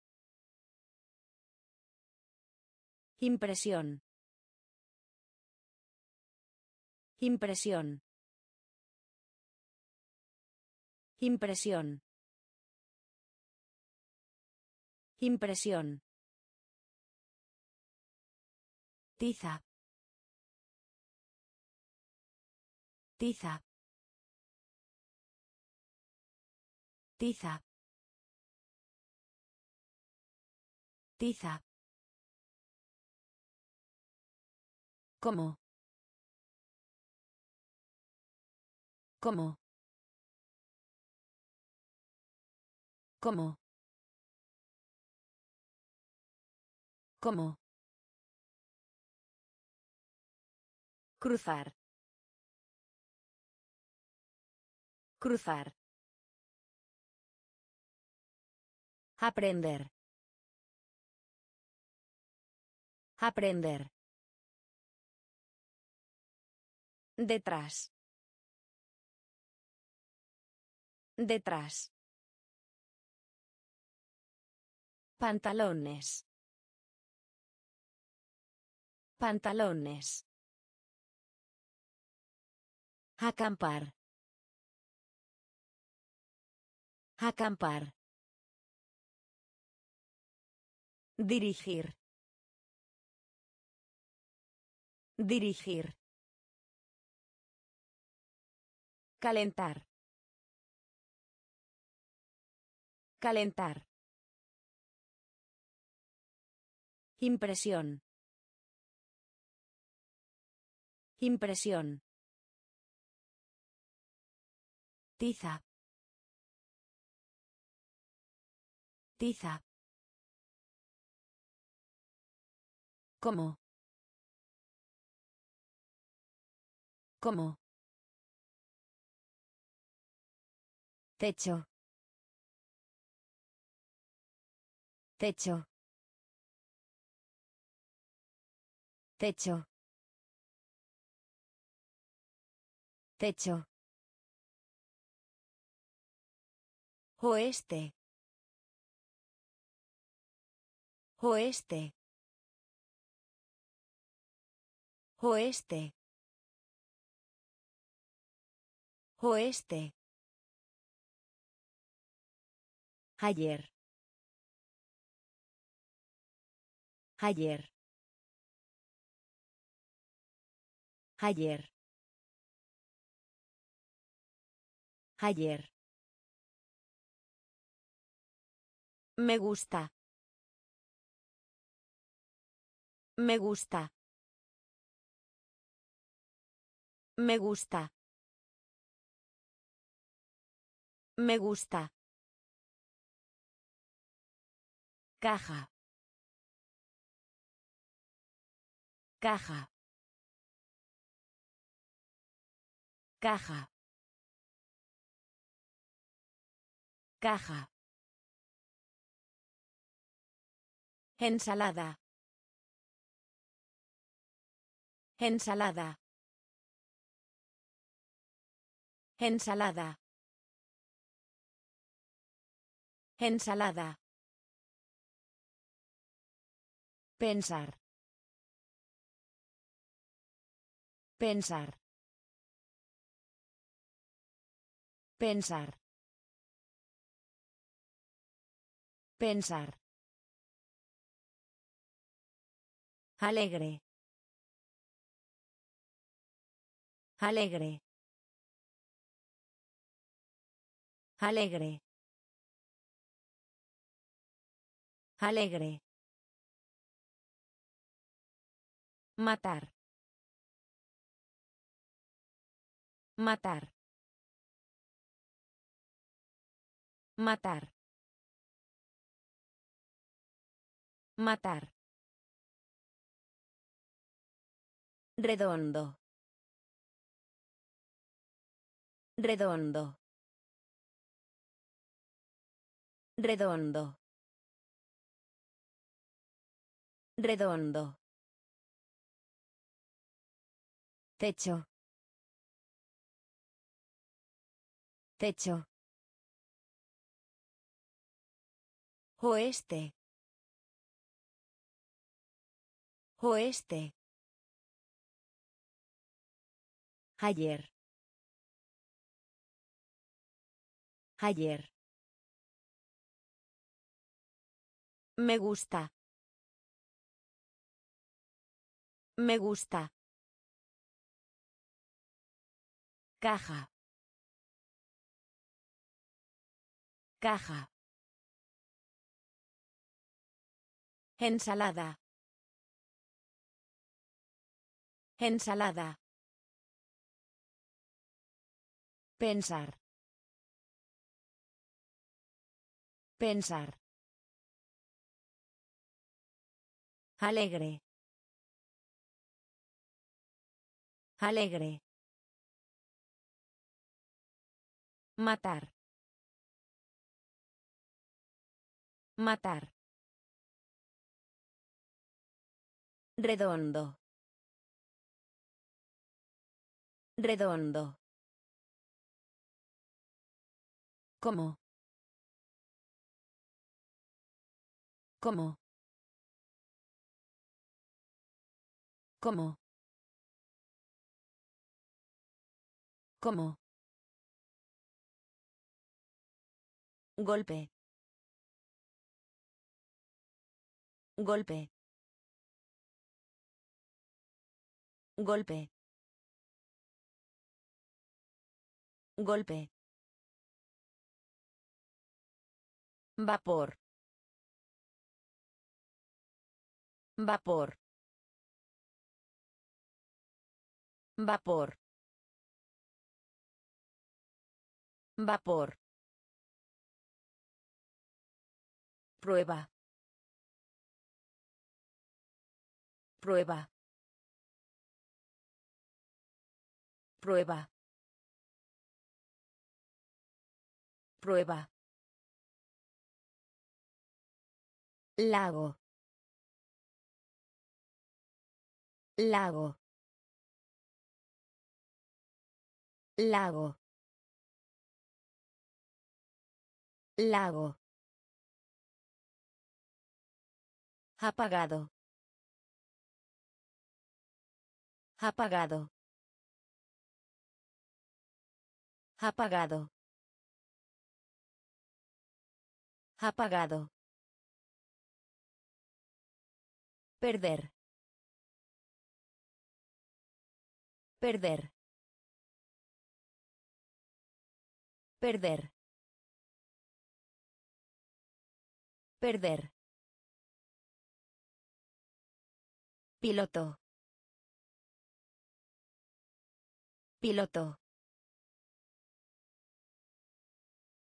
A: Impresión. Impresión. Impresión. Impresión. Tiza. Tiza. Tiza. Tiza. ¿Cómo? ¿Cómo? ¿Cómo? ¿Cómo? Cruzar. Cruzar. Aprender. Aprender. Detrás. Detrás. Pantalones. Pantalones. Acampar. Acampar. Dirigir. Dirigir. Calentar. Calentar. Impresión. Impresión. Tiza. Tiza. ¿Cómo? ¿Cómo? Techo. Techo. Techo. Techo. Oeste. Oeste. Oeste. Oeste. Ayer. Ayer. Ayer. Ayer. Me gusta. Me gusta. Me gusta. Me gusta. Caja. Caja. Caja. Caja. Ensalada. Ensalada. Ensalada. Ensalada. Pensar. Pensar. Pensar. Pensar. Alegre. Alegre. Alegre. Alegre. Matar. Matar. Matar. Matar. Redondo. Redondo. Redondo. Redondo. Techo. Techo. Oeste. Oeste. Ayer. Ayer. Me gusta. Me gusta. Caja. Caja. Ensalada. Ensalada. Pensar. Pensar. Alegre. Alegre. Matar. Matar. Redondo. Redondo. ¿Cómo? ¿Cómo? ¿Cómo? ¿Cómo? Golpe. Golpe. Golpe. Golpe. Vapor. Vapor. Vapor. Vapor. Prueba. Prueba. Prueba. Prueba. Lago. Lago. Lago. Lago. Apagado. Apagado. Apagado. Apagado. Perder. Perder. Perder. Perder. Piloto. Piloto.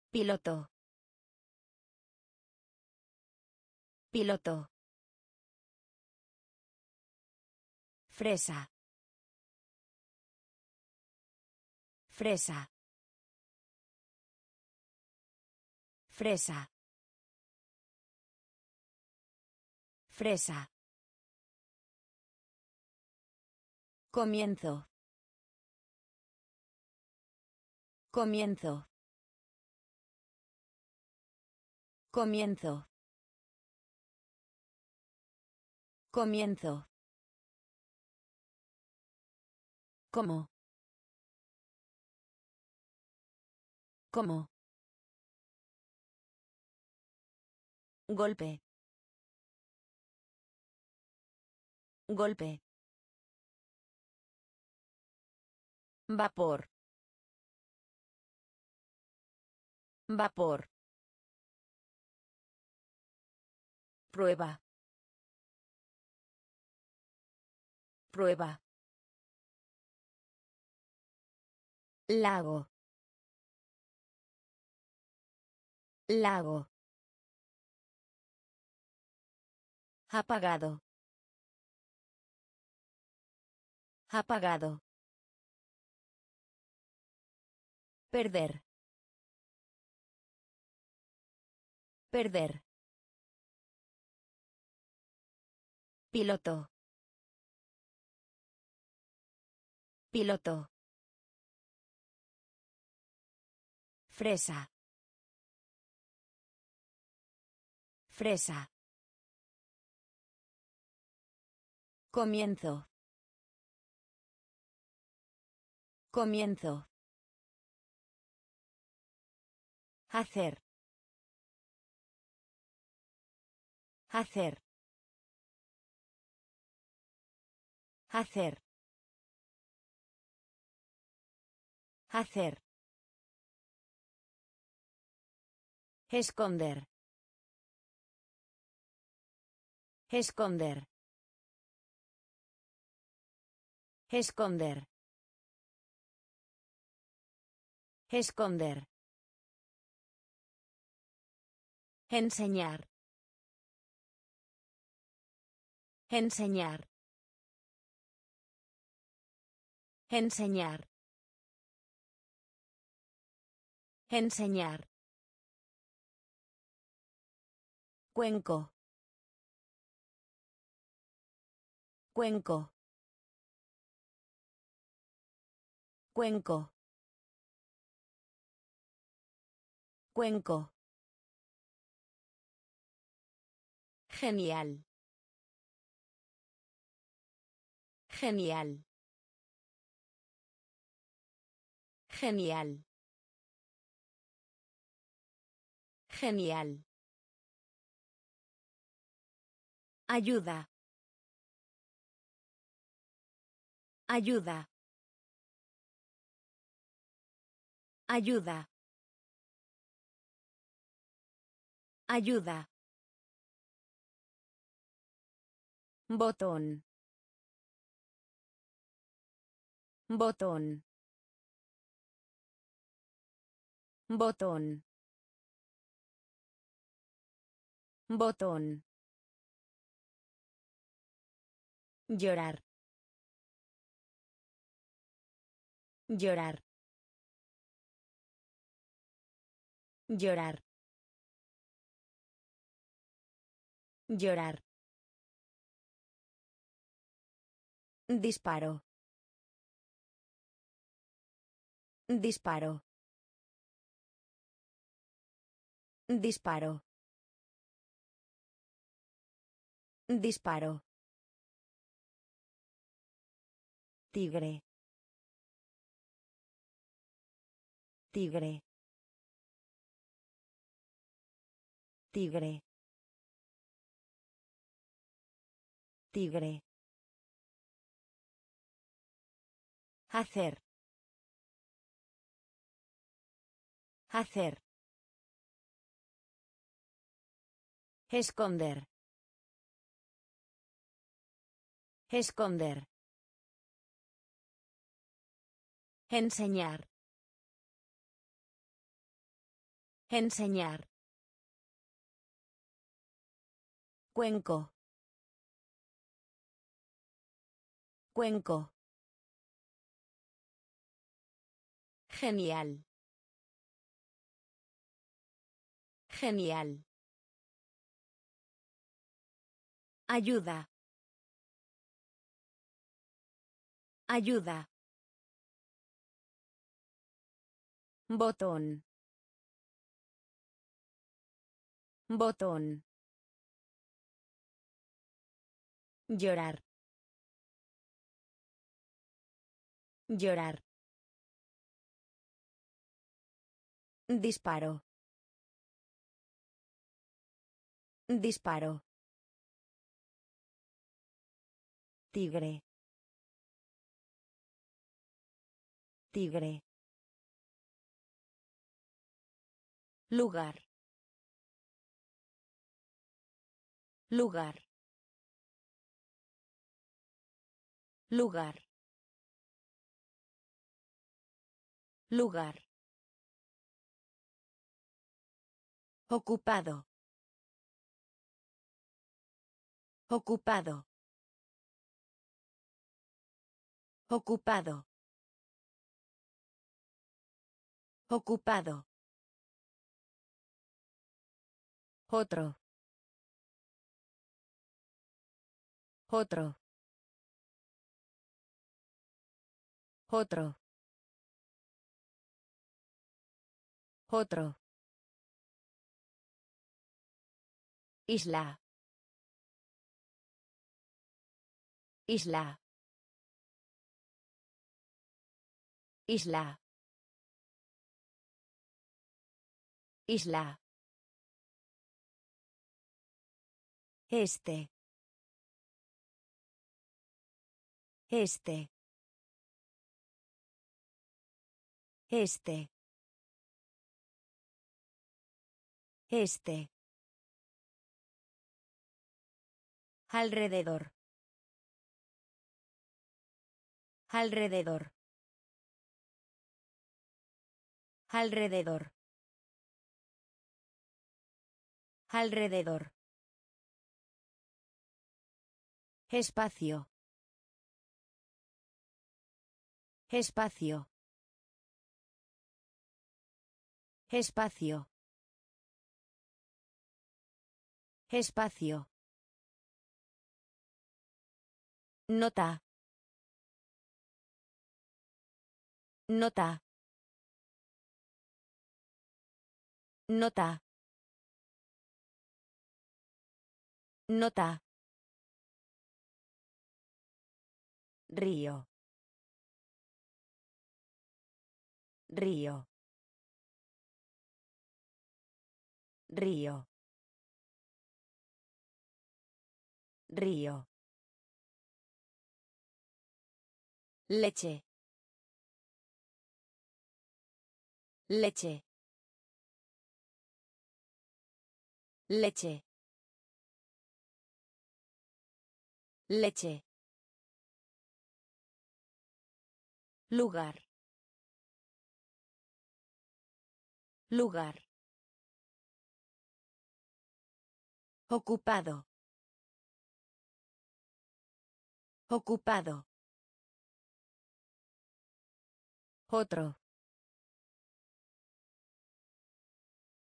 A: Piloto. Piloto. Fresa. Fresa. Fresa. Fresa. Comienzo. Comienzo. Comienzo. Comienzo. ¿Cómo? ¿Cómo? Golpe. Golpe. Vapor. Vapor. Prueba. Prueba. Lago. Lago. Apagado. Apagado. Perder. Perder. Piloto. Piloto. Fresa. Fresa. Comienzo. Comienzo. Hacer. Hacer. Hacer. Hacer. Esconder. Esconder. Esconder. Esconder. Enseñar. Enseñar. Enseñar. Enseñar. Cuenco. Cuenco. Cuenco. Cuenco. Genial. Genial. Genial. Genial. Ayuda. Ayuda. Ayuda. Ayuda. Botón. Botón. Botón. Botón. Llorar. Llorar. Llorar. Llorar. Disparo. Disparo. Disparo. Disparo. Tigre. Tigre. Tigre. Tigre. Hacer. Hacer. Esconder. Esconder. Enseñar. Enseñar. Cuenco. Cuenco. Genial. Genial. Ayuda. Ayuda. Botón. Botón. Llorar. Llorar. Disparo. Disparo. Tigre. Tigre. Lugar. Lugar. Lugar. Lugar. Ocupado. Ocupado. Ocupado. Ocupado. Otro. Otro. Otro. Otro. Isla. Isla. Isla. Isla. Este. Este. Este. Este. Alrededor. Alrededor. Alrededor. Alrededor. Espacio. Espacio. Espacio. Espacio. Nota. Nota. Nota. Nota. Río. Río. Río. Río. Leche. Leche. Leche. Leche. Lugar. Lugar. Ocupado. Ocupado. Otro.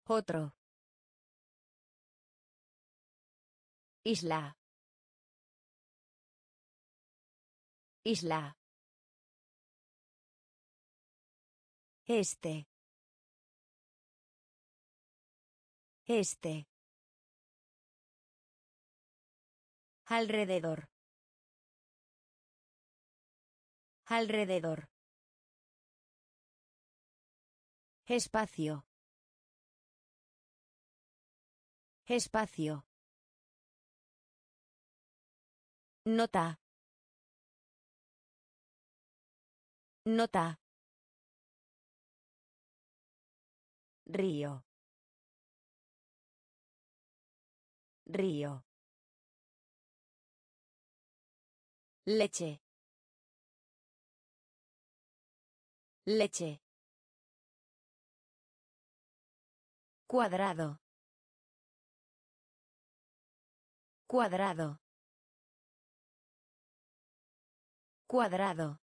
A: Otro. Isla. Isla. Este. Este. Alrededor. Alrededor. Espacio. Espacio. Nota. Nota. Río. Río. Leche. Leche. Cuadrado. Cuadrado. Cuadrado.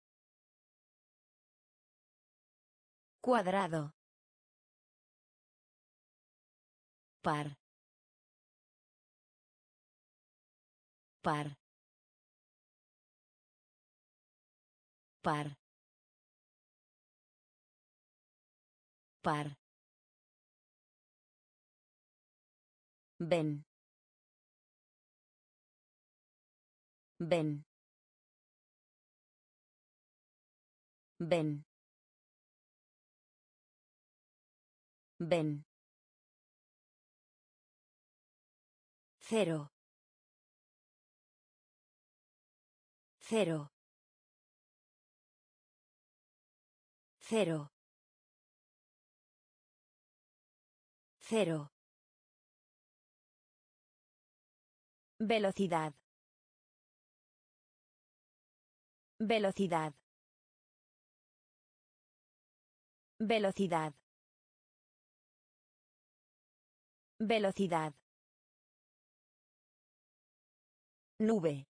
A: Cuadrado. Par. Par. Par. Par. Ven. Ven. Ven. Ven. Cero. Cero. Cero. Cero. Velocidad. Velocidad. Velocidad. Velocidad. Nube.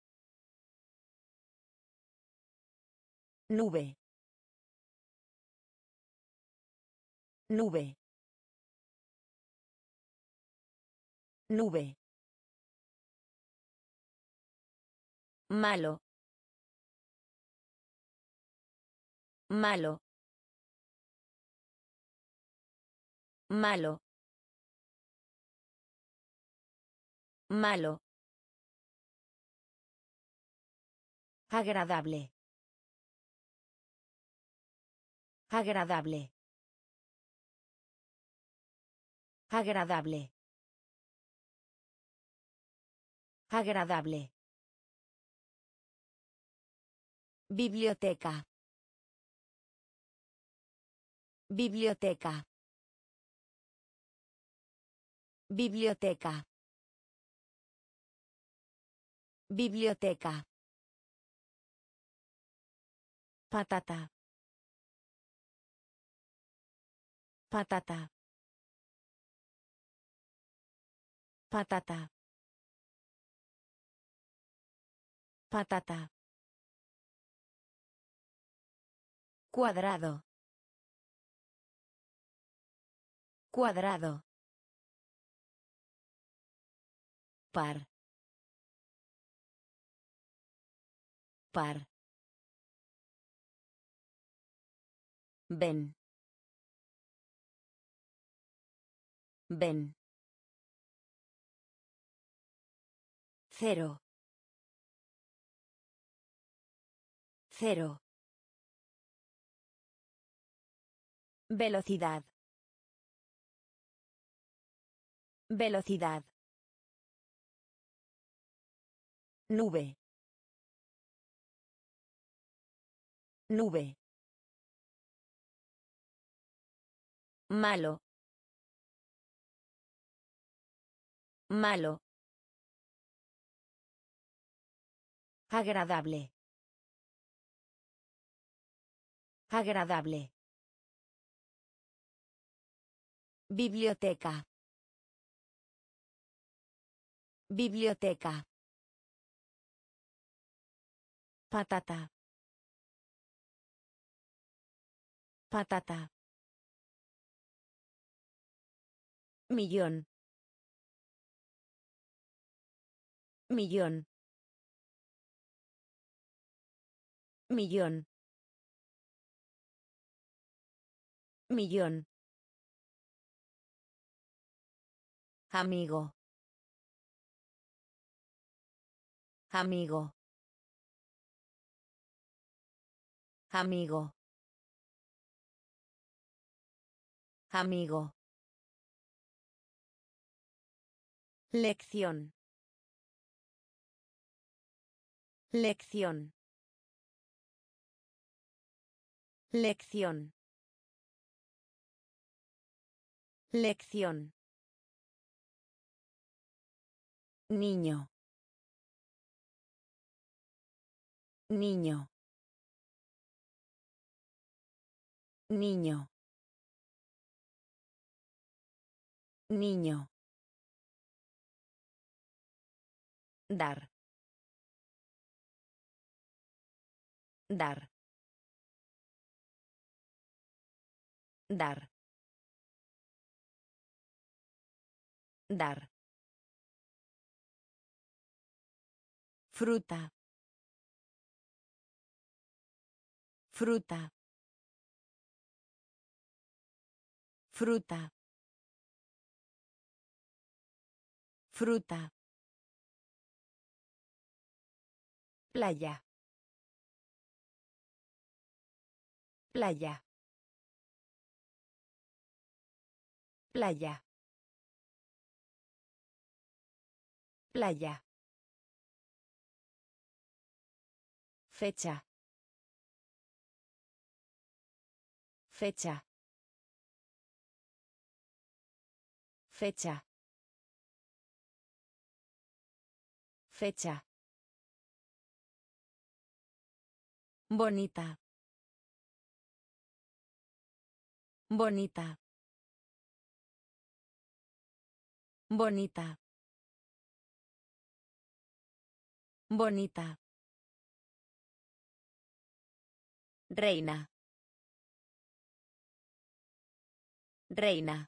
A: Nube. Nube. Nube. Malo. Malo. Malo. Malo. Agradable. Agradable. Agradable. Agradable. Biblioteca. Biblioteca. Biblioteca. Biblioteca. Patata. Patata. Patata. Patata. Cuadrado. Cuadrado. Par. Par. Ven. Ven. Cero. Cero. Velocidad. Velocidad. Nube. Nube. Malo. Malo. Agradable. Agradable. Biblioteca. Biblioteca. Patata. Patata. Millón. Millón. Millón. Millón. Amigo. Amigo. Amigo. Amigo. Lección. Lección. Lección. Lección. Niño. Niño. Niño. Niño. Dar. Dar. Dar. Dar. Fruta. Fruta. Fruta. Fruta. Playa. Playa. Playa. Playa. Fecha. Fecha. Fecha. Fecha. Bonita. Bonita. Bonita. Bonita. Reina. Reina.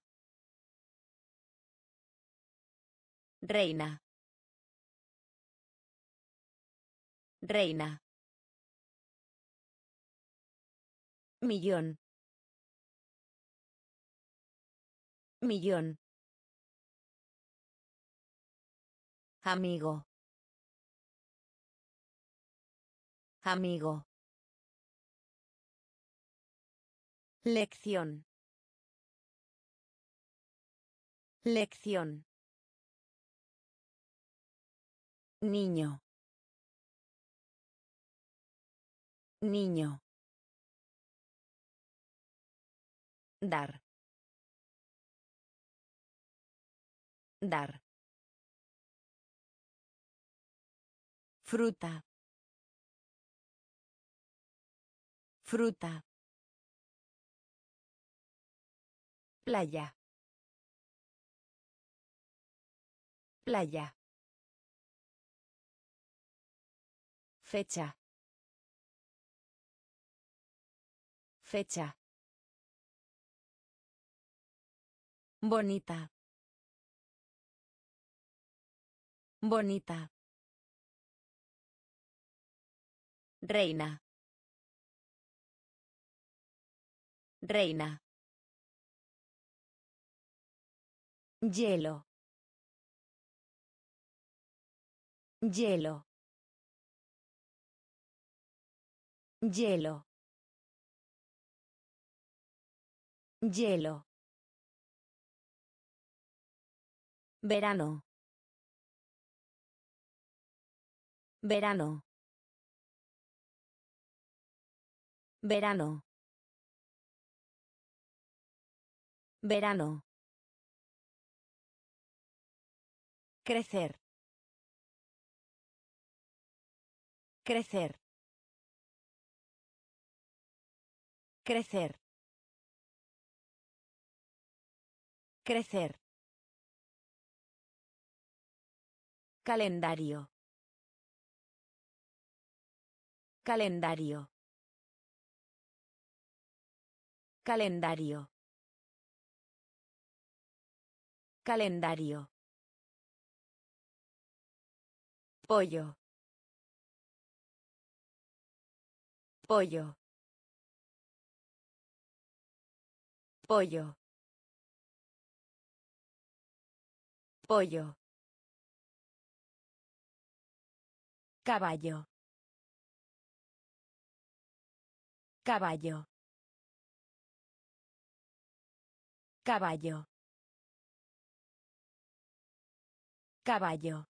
A: Reina. Reina. Millón. Millón. Amigo. Amigo. Lección. Lección. Niño. Niño. Dar. Dar. Fruta. Fruta. Playa. Playa. Fecha. Fecha. Bonita. Bonita. Reina. Reina. Hielo. Hielo. Hielo. Hielo. Verano. Verano. Verano. Verano. Crecer. Crecer. Crecer. Crecer. Calendario. Calendario. Calendario. Calendario. Pollo. Pollo. Pollo. Pollo. Caballo. Caballo. Caballo. Caballo.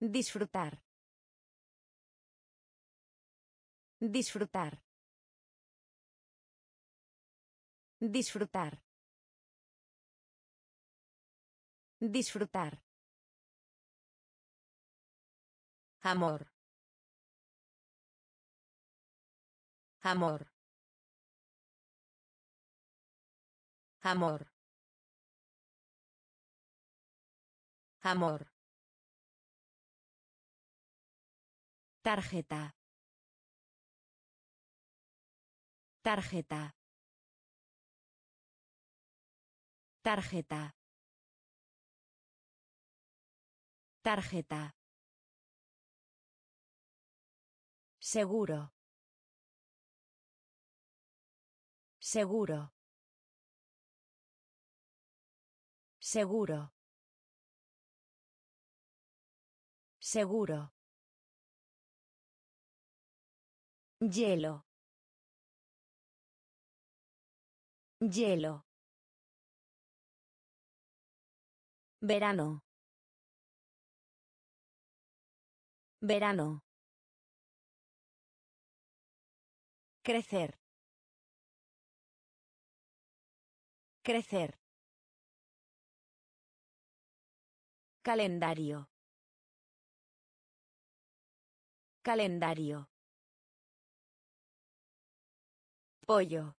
A: Disfrutar. Disfrutar. Disfrutar. Disfrutar. Amor. Amor. Amor. Amor. Tarjeta. Tarjeta. Tarjeta. Tarjeta. Seguro. Seguro. Seguro. Seguro. Hielo. Hielo. Verano. Verano. Crecer. Crecer. Calendario. Calendario. Pollo.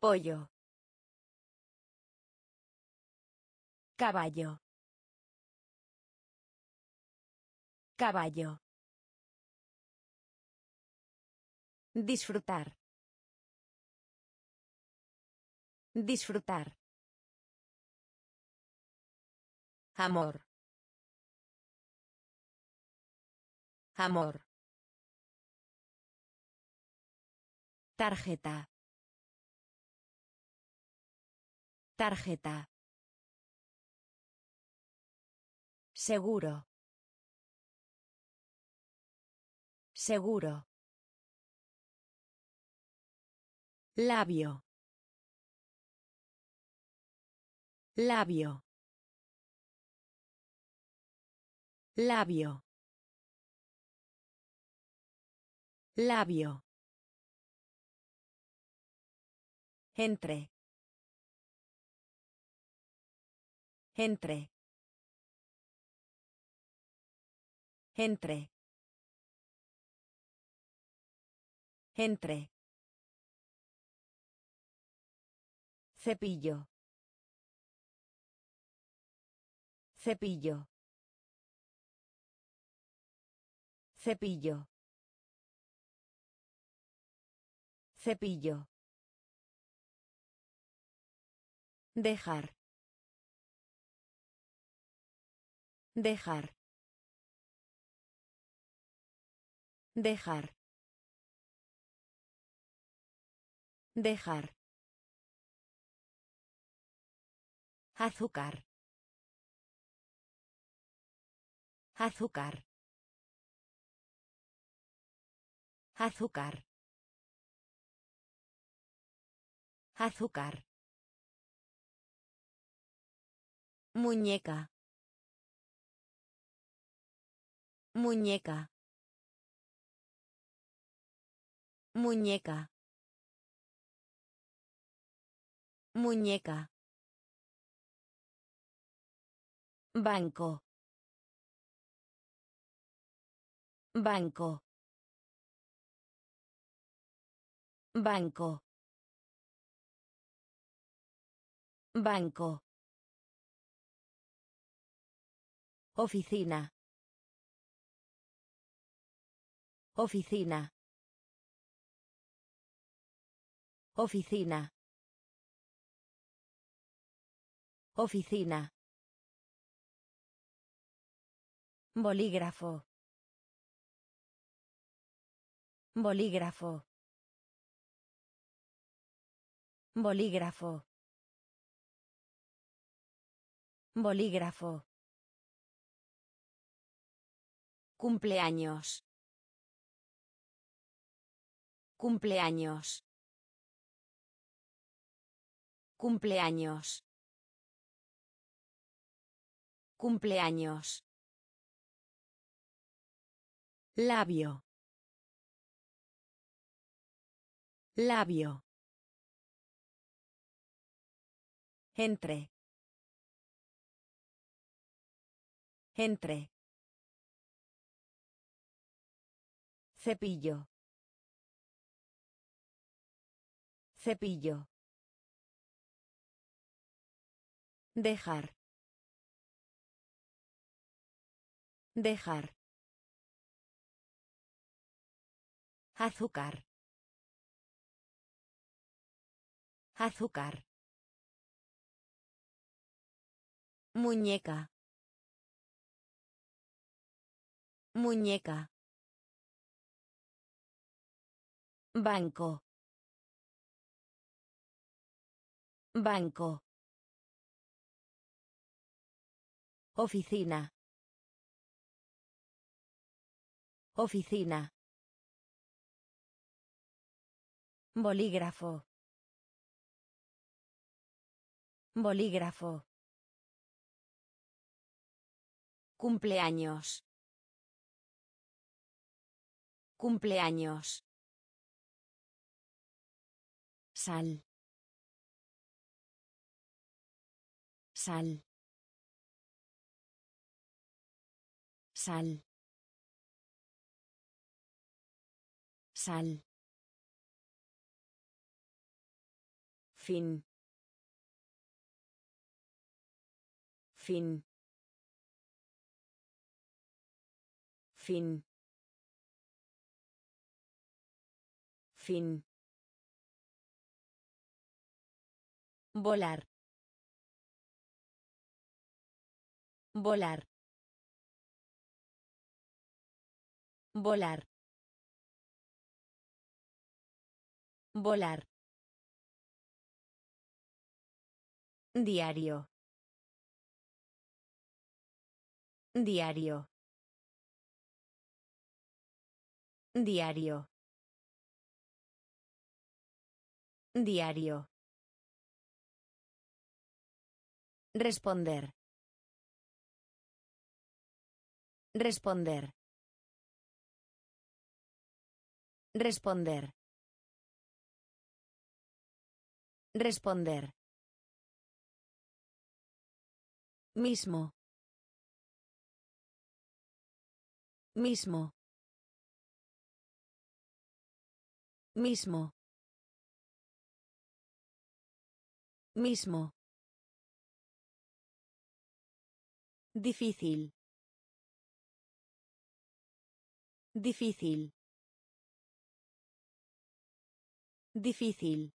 A: Pollo. Caballo. Caballo. Disfrutar. Disfrutar. Amor. Amor. Tarjeta. Tarjeta. Seguro. Seguro. Labio. Labio. Labio. Labio. Entre. Entre. Entre. Entre. Cepillo. Cepillo. Cepillo. Cepillo. Dejar. Dejar. Dejar. Dejar. Azúcar. Azúcar. Azúcar. Azúcar. Muñeca. Muñeca. Muñeca. Muñeca. Banco. Banco. Banco. Banco. Oficina. Oficina. Oficina. Oficina. Bolígrafo. Bolígrafo. Bolígrafo. Bolígrafo. Cumpleaños. Cumpleaños. Cumpleaños. Cumpleaños. Labio. Labio. Entre. Entre. Cepillo. Cepillo. Dejar. Dejar. Azúcar. Azúcar. Muñeca. Muñeca. Banco. Banco. Oficina. Oficina. Bolígrafo. Bolígrafo. Cumpleaños. Cumpleaños. Sal. Sal. Sal. Sal. Fin. Fin. Fin. Fin. Volar. Volar. Volar. Volar. Diario. Diario. Diario. Diario. Responder. Responder. Responder. Responder. Mismo. Mismo. Mismo. Mismo. Difícil. Difícil. Difícil.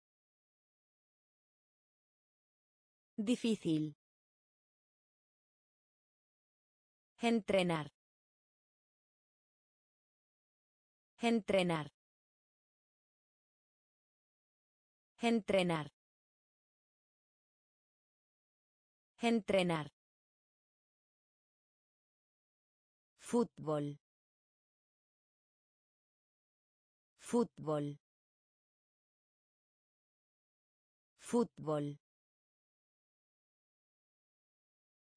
A: Difícil. Entrenar. Entrenar. Entrenar. Entrenar. Fútbol. Fútbol. Fútbol.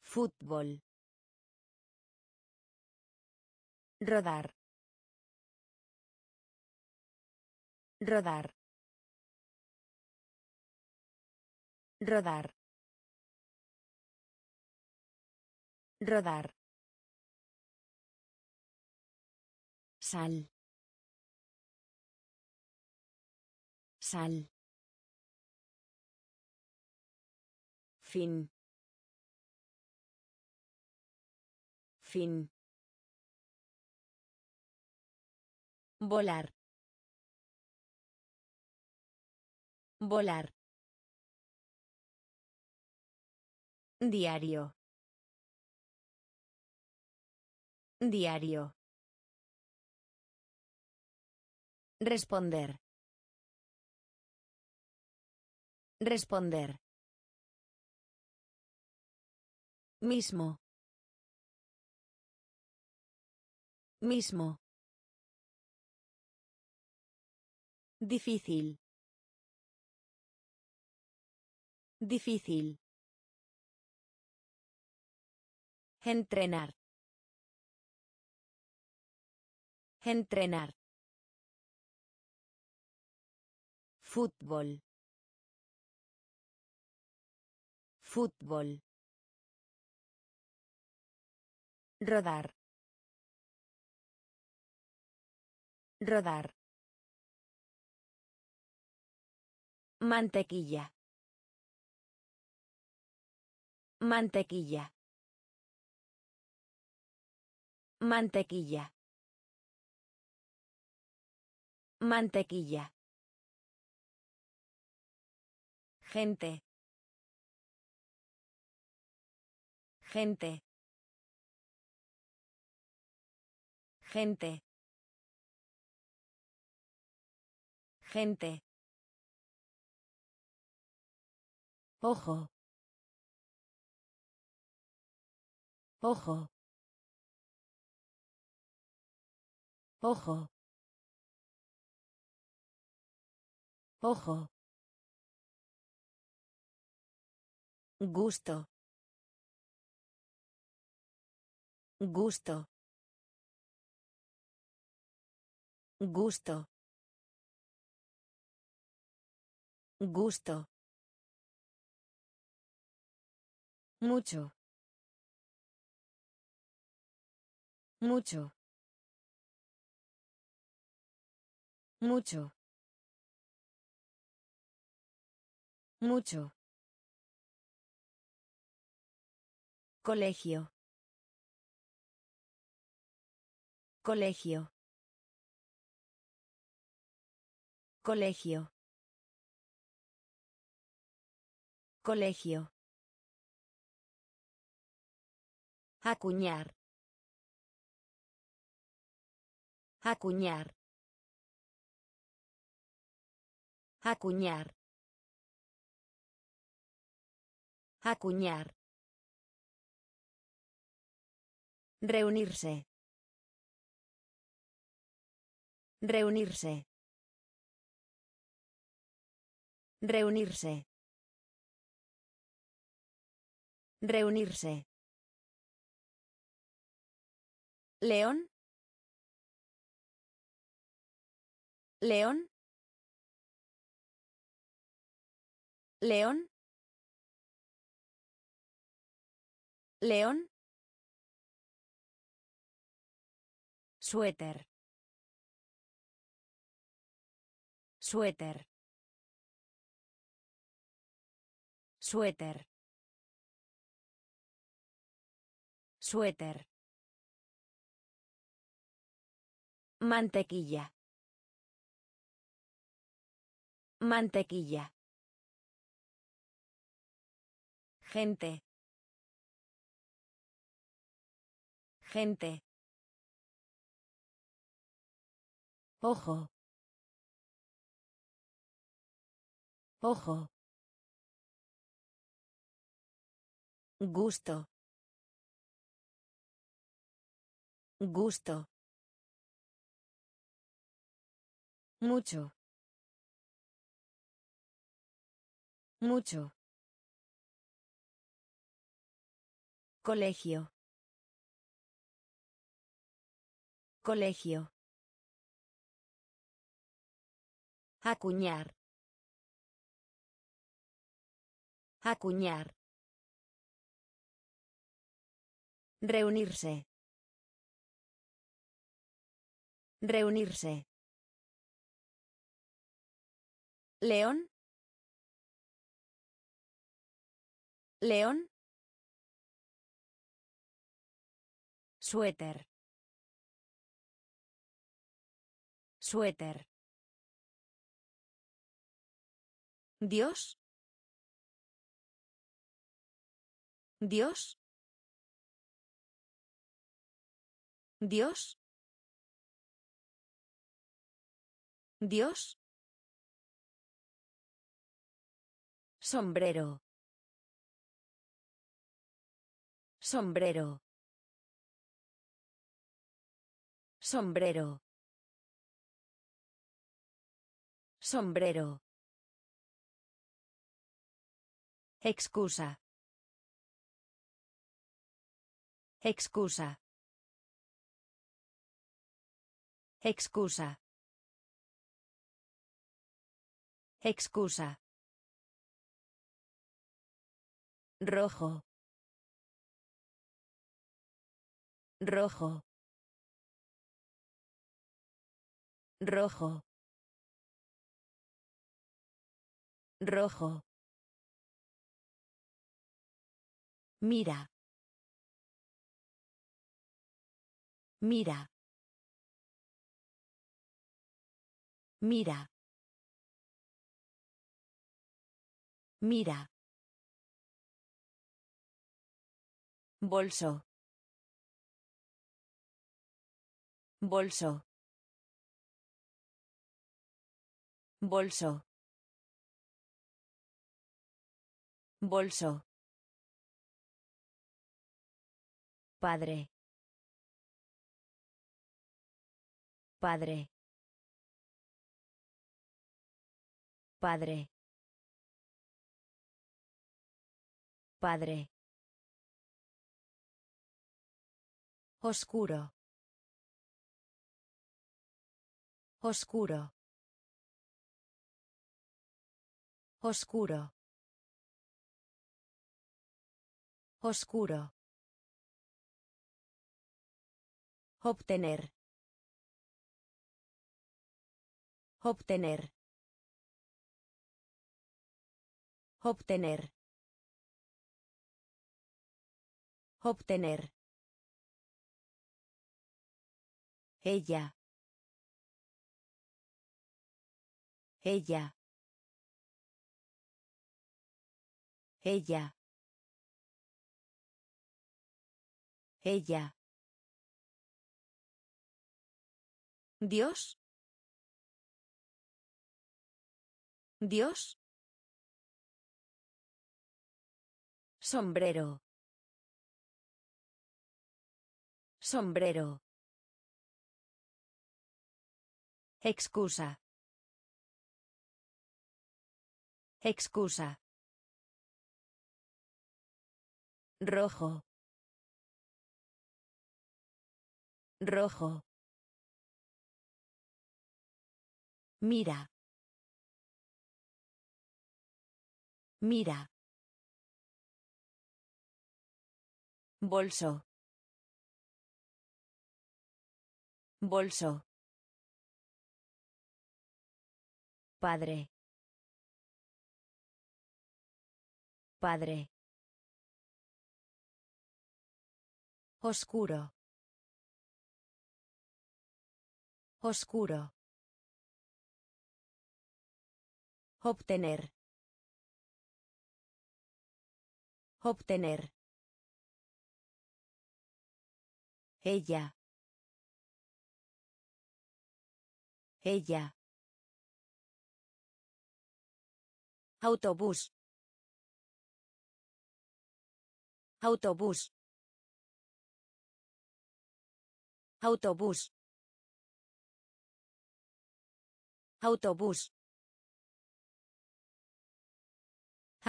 A: Fútbol. Rodar. Rodar. Rodar. Rodar. Sal. Sal. Fin. Fin. Volar. Volar. Diario. Diario. Responder. Responder. Mismo. Mismo. Difícil. Difícil. Entrenar. Entrenar. Fútbol. Fútbol. Rodar. Rodar. Mantequilla. Mantequilla. Mantequilla. Mantequilla. Gente. Gente. Gente. Gente. Ojo. Ojo. Ojo. Ojo. Gusto. Gusto. Gusto. Gusto. Mucho. Mucho. Mucho. Mucho. Colegio. Colegio. Colegio. Colegio. Acuñar. Acuñar. Acuñar. Acuñar. Reunirse. Reunirse. Reunirse. Reunirse. León. León. León. León. Suéter. Suéter. Suéter. Suéter. Mantequilla. Mantequilla. Gente. Gente. Ojo. Ojo. Gusto. Gusto. Mucho. Mucho. Colegio. Colegio. Acuñar. Acuñar. Reunirse. Reunirse. León. León. Suéter. Suéter. Dios. Dios. Dios. Dios. Sombrero. Sombrero. Sombrero. Sombrero. Excusa. Excusa. Excusa. Excusa. Rojo. Rojo. Rojo. Rojo. Mira. Mira. Mira. Mira. Bolso. Bolso. Bolso. Bolso. Padre. Padre. Padre. Padre. Oscuro. Oscuro. Oscuro. Oscuro. Obtener. Obtener. Obtener. Obtener. Ella. Ella. Ella. Ella. Dios. Dios. Sombrero. Sombrero. Excusa. Excusa. Rojo. Rojo. Mira. Mira. Bolso. Bolso. Padre. Padre. Oscuro. Oscuro. Obtener. Obtener. Ella. Ella. Autobús. Autobús. Autobús. Autobús.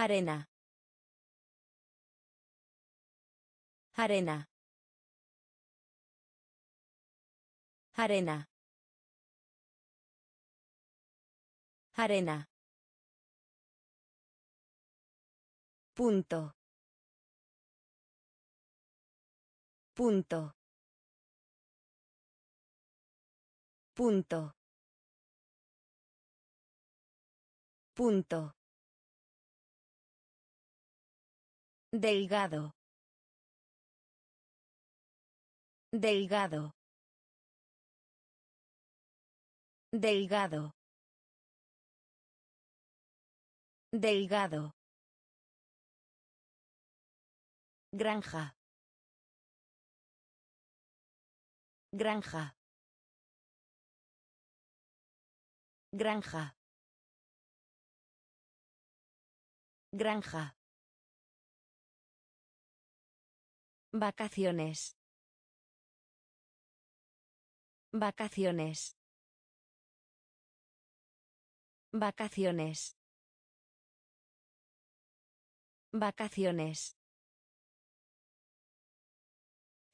A: Arena. Arena. Arena. Arena. Punto. Punto. Punto. Punto. Delgado. Delgado. Delgado. Delgado. Granja. Granja. Granja. Granja. Vacaciones. Vacaciones. Vacaciones. Vacaciones.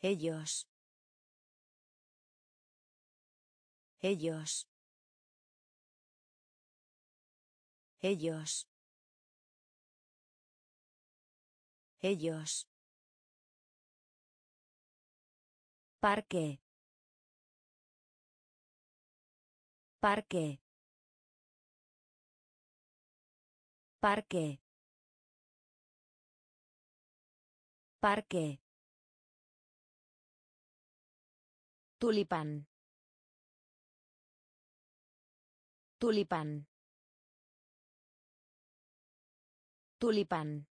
A: Ellos. Ellos. Ellos. Ellos. Parque. Parque. Parque. Parque. Tulipán. Tulipán. Tulipán.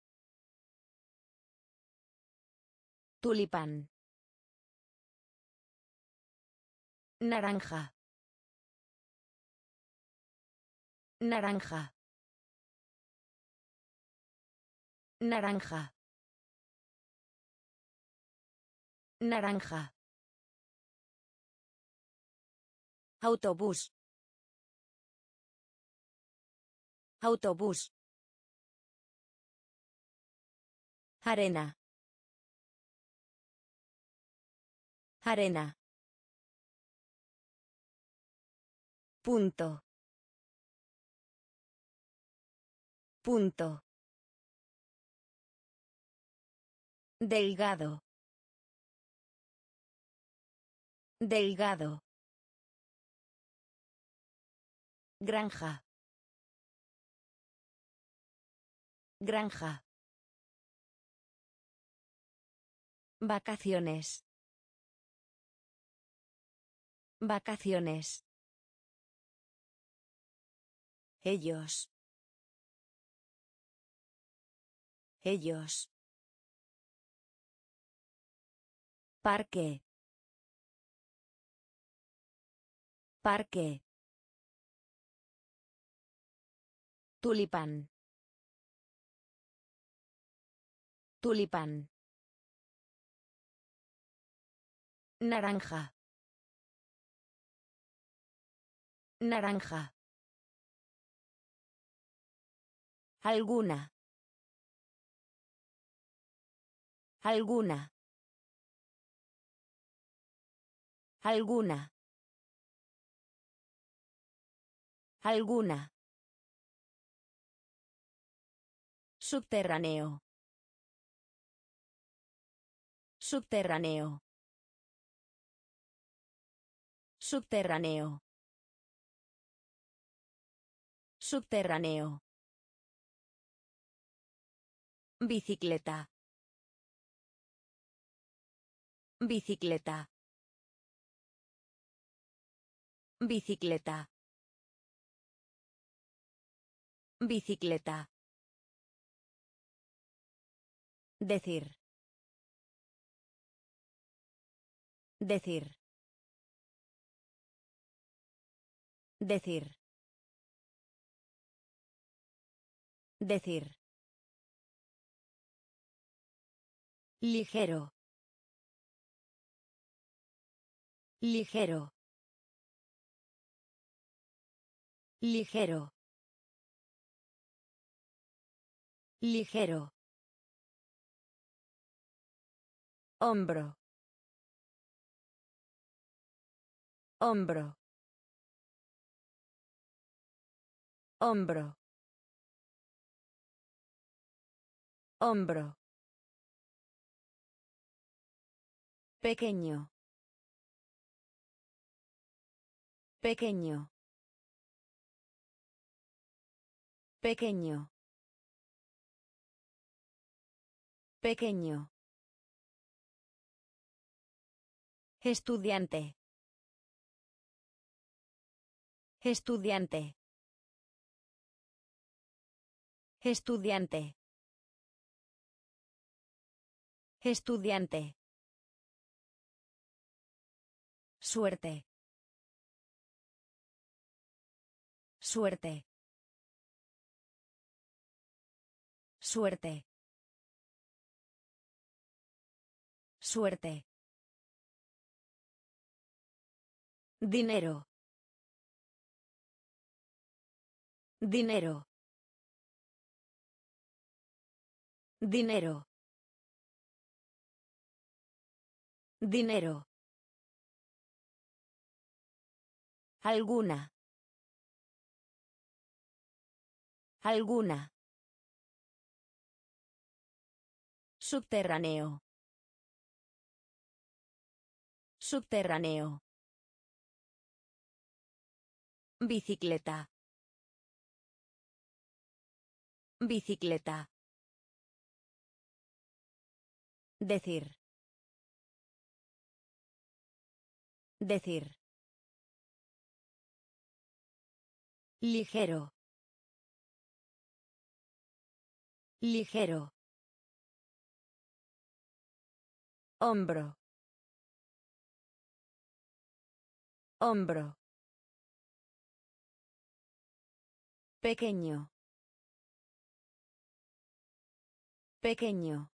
A: Tulipán. Naranja. Naranja. Naranja. Naranja. Autobús. Autobús. Arena. Arena. Punto. Punto. Delgado. Delgado. Granja. Granja. Vacaciones. Vacaciones. Ellos. Ellos. Parque. Parque. Tulipán. Tulipán. Naranja. Naranja. Alguna. Alguna. Alguna. Alguna. Subterráneo. Subterráneo. Subterráneo. Subterráneo. Bicicleta. Bicicleta. Bicicleta. Bicicleta. Decir. Decir. Decir. Decir. Ligero. Ligero. Ligero. Ligero. Hombro. Hombro. Hombro. Hombro. Pequeño. Pequeño. Pequeño. Pequeño. Estudiante. Estudiante. Estudiante. Estudiante. Suerte. Suerte. Suerte. Suerte. Dinero. Dinero. Dinero. Dinero. Alguna. Alguna. Subterráneo. Subterráneo. Bicicleta. Bicicleta. Decir. Decir. Ligero. Ligero. Hombro. Hombro. Pequeño. Pequeño.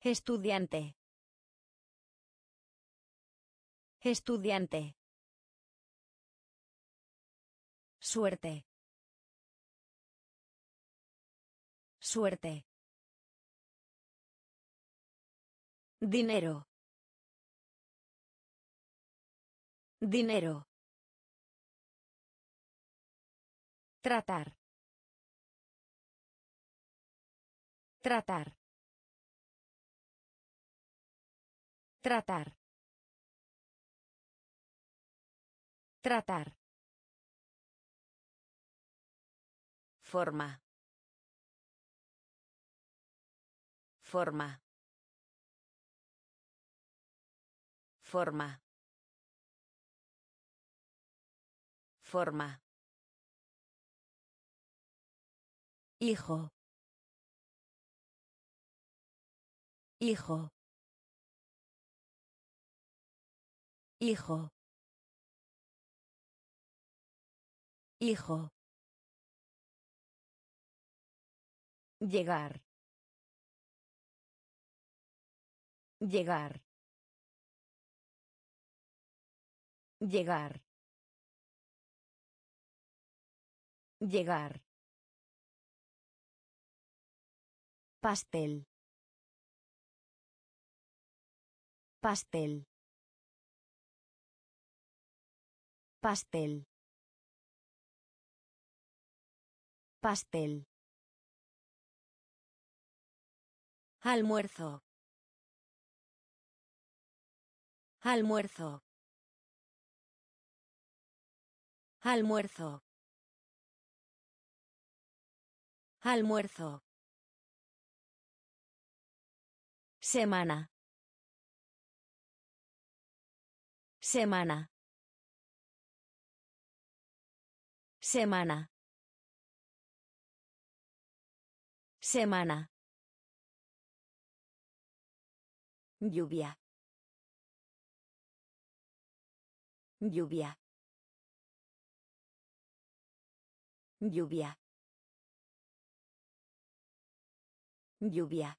A: Estudiante. Estudiante. Suerte. Suerte. Dinero. Dinero. Tratar. Tratar. Tratar. Tratar. Forma. Forma. Forma. Forma. Hijo. Hijo. Hijo. Hijo. Llegar. Llegar. Llegar. Llegar. Pastel. Pastel. Pastel. Pastel. Almuerzo. Almuerzo. Almuerzo. Almuerzo. Semana. Semana. Semana. Semana. Lluvia. Lluvia. Lluvia. Lluvia.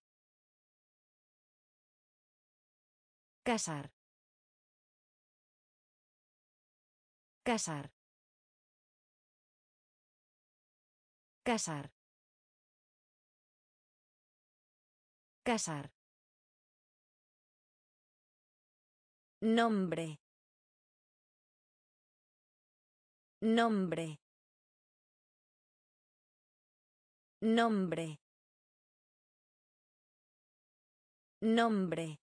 A: Casar. Casar. Casar. Casar. Nombre. Nombre. Nombre. Nombre.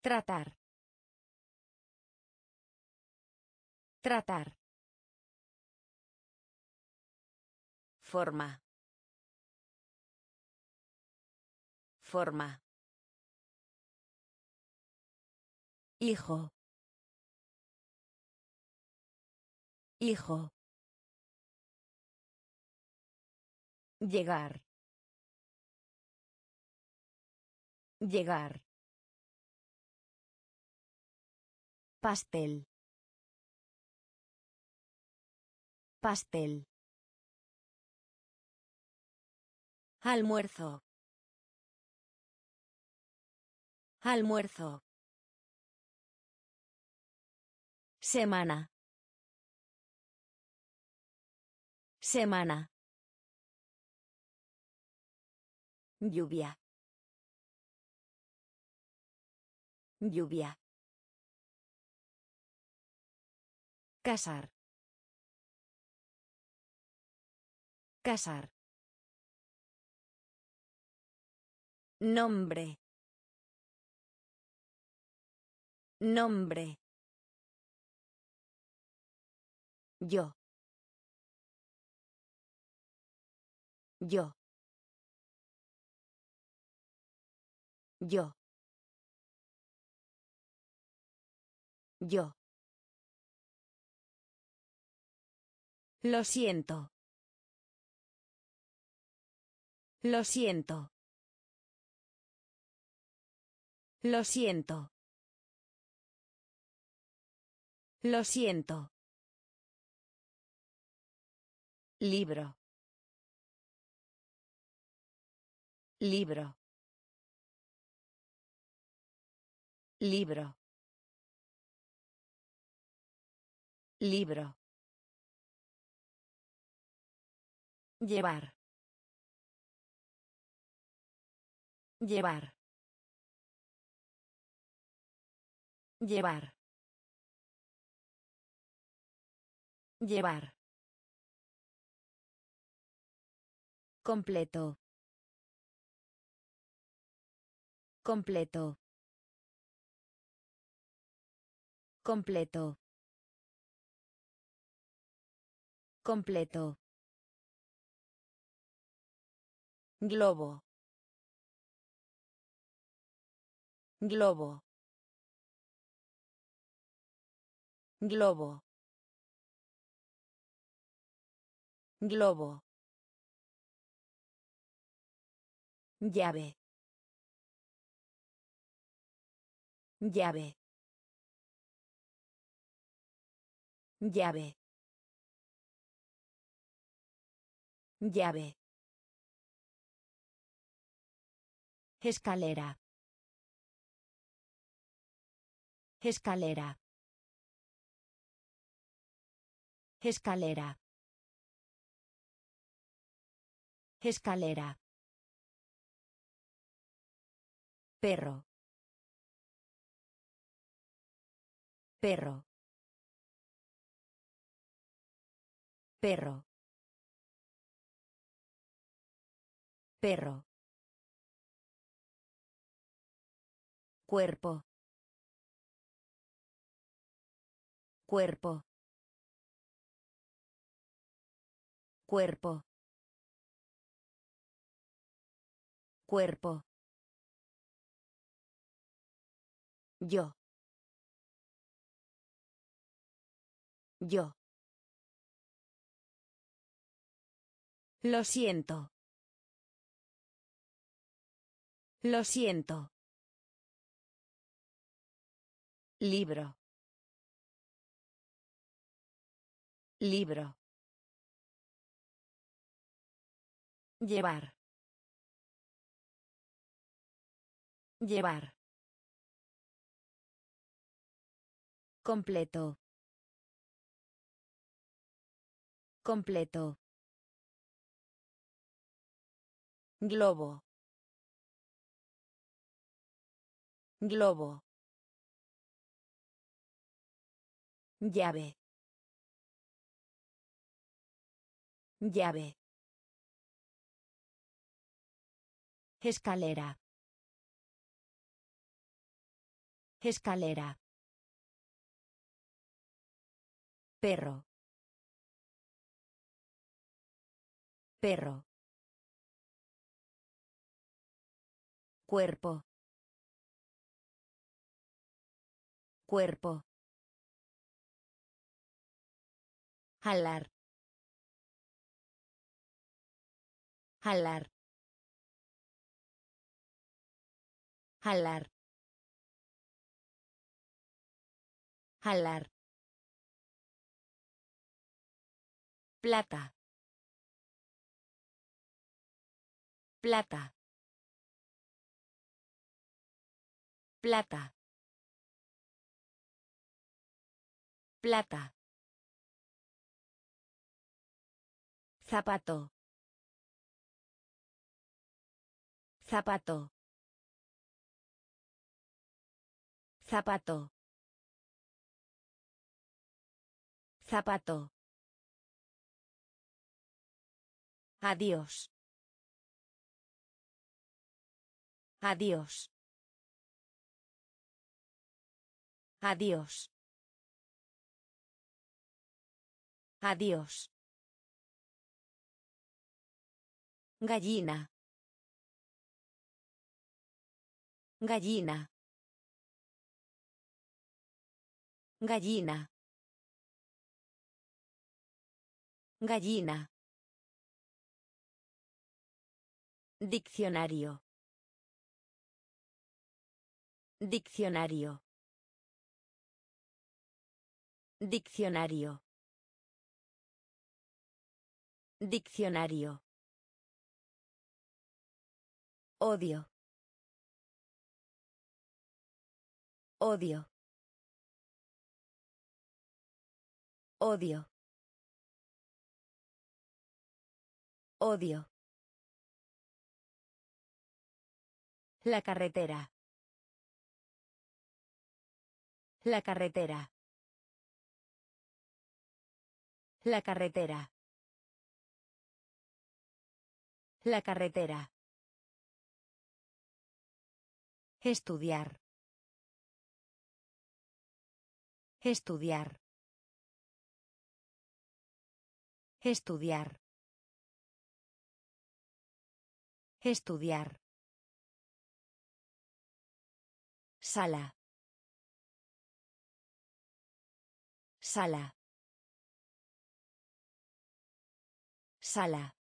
A: Tratar. Tratar. Forma. Forma. Hijo. Hijo. Llegar. Llegar. Pastel. Pastel. Almuerzo. Almuerzo. Semana. Semana. Lluvia. Lluvia. Casar. Casar. Nombre. Nombre. Yo. Yo. Yo. Yo. Lo siento. Lo siento. Lo siento. Lo siento. Libro. Libro. Libro. Libro. Llevar. Llevar. Llevar. Llevar. Completo. Completo. Completo. Completo. Globo. Globo. Globo. Globo. Llave. Llave. Llave. Llave. Escalera. Escalera. Escalera. Escalera. Perro. Perro. Perro. Perro. Cuerpo. Cuerpo. Cuerpo. Cuerpo. Yo. Yo. Lo siento. Lo siento. Libro. Libro. Llevar. Llevar. Completo. Completo. Globo. Globo. Llave. Llave. Escalera. Escalera. Perro. Perro. Cuerpo. Cuerpo. Jalar. Jalar. Jalar. Jalar. Plata. Plata. Plata. Plata. Zapato. Zapato. Zapato. Zapato. Adiós. Adiós. Adiós. Adiós. Gallina. Gallina. Gallina. Gallina. Diccionario. Diccionario. Diccionario. Diccionario. Odio. Odio. Odio. Odio. La carretera. La carretera. La carretera. La carretera. Estudiar. Estudiar. Estudiar. Estudiar. Sala. Sala. Sala.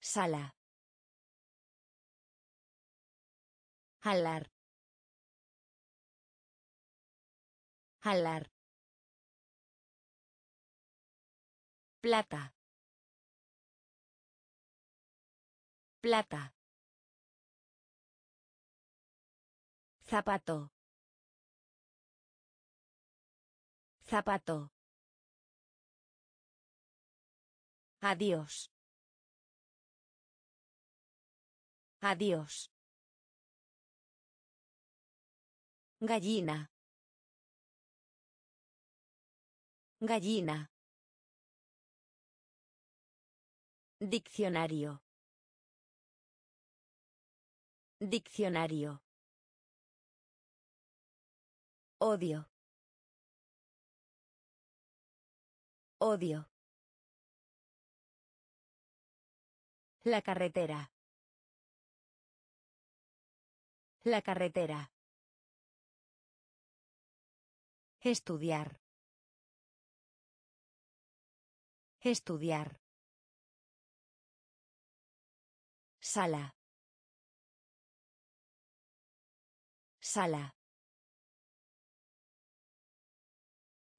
A: Sala. Jalar. Jalar. Plata. Plata. Zapato. Zapato. Adiós. Adiós. Gallina. Gallina. Diccionario. Diccionario. Odio. Odio. La carretera. La carretera. Estudiar. Estudiar. Sala. Sala.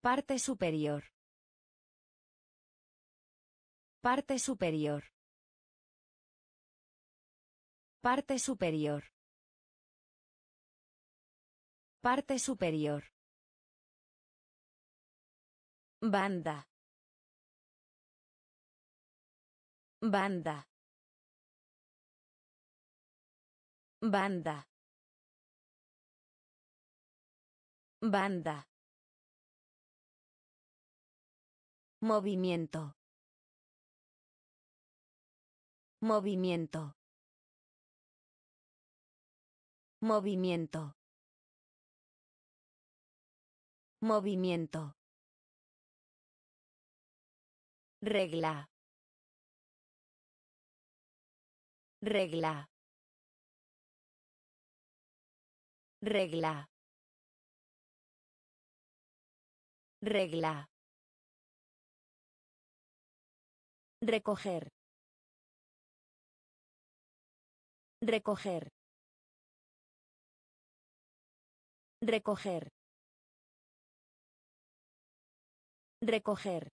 A: Parte superior. Parte superior. Parte superior. Parte superior. Banda. Banda. Banda. Banda. Movimiento. Movimiento. Movimiento. Movimiento. Regla. Regla. Regla. Regla. Recoger. Recoger. Recoger. Recoger.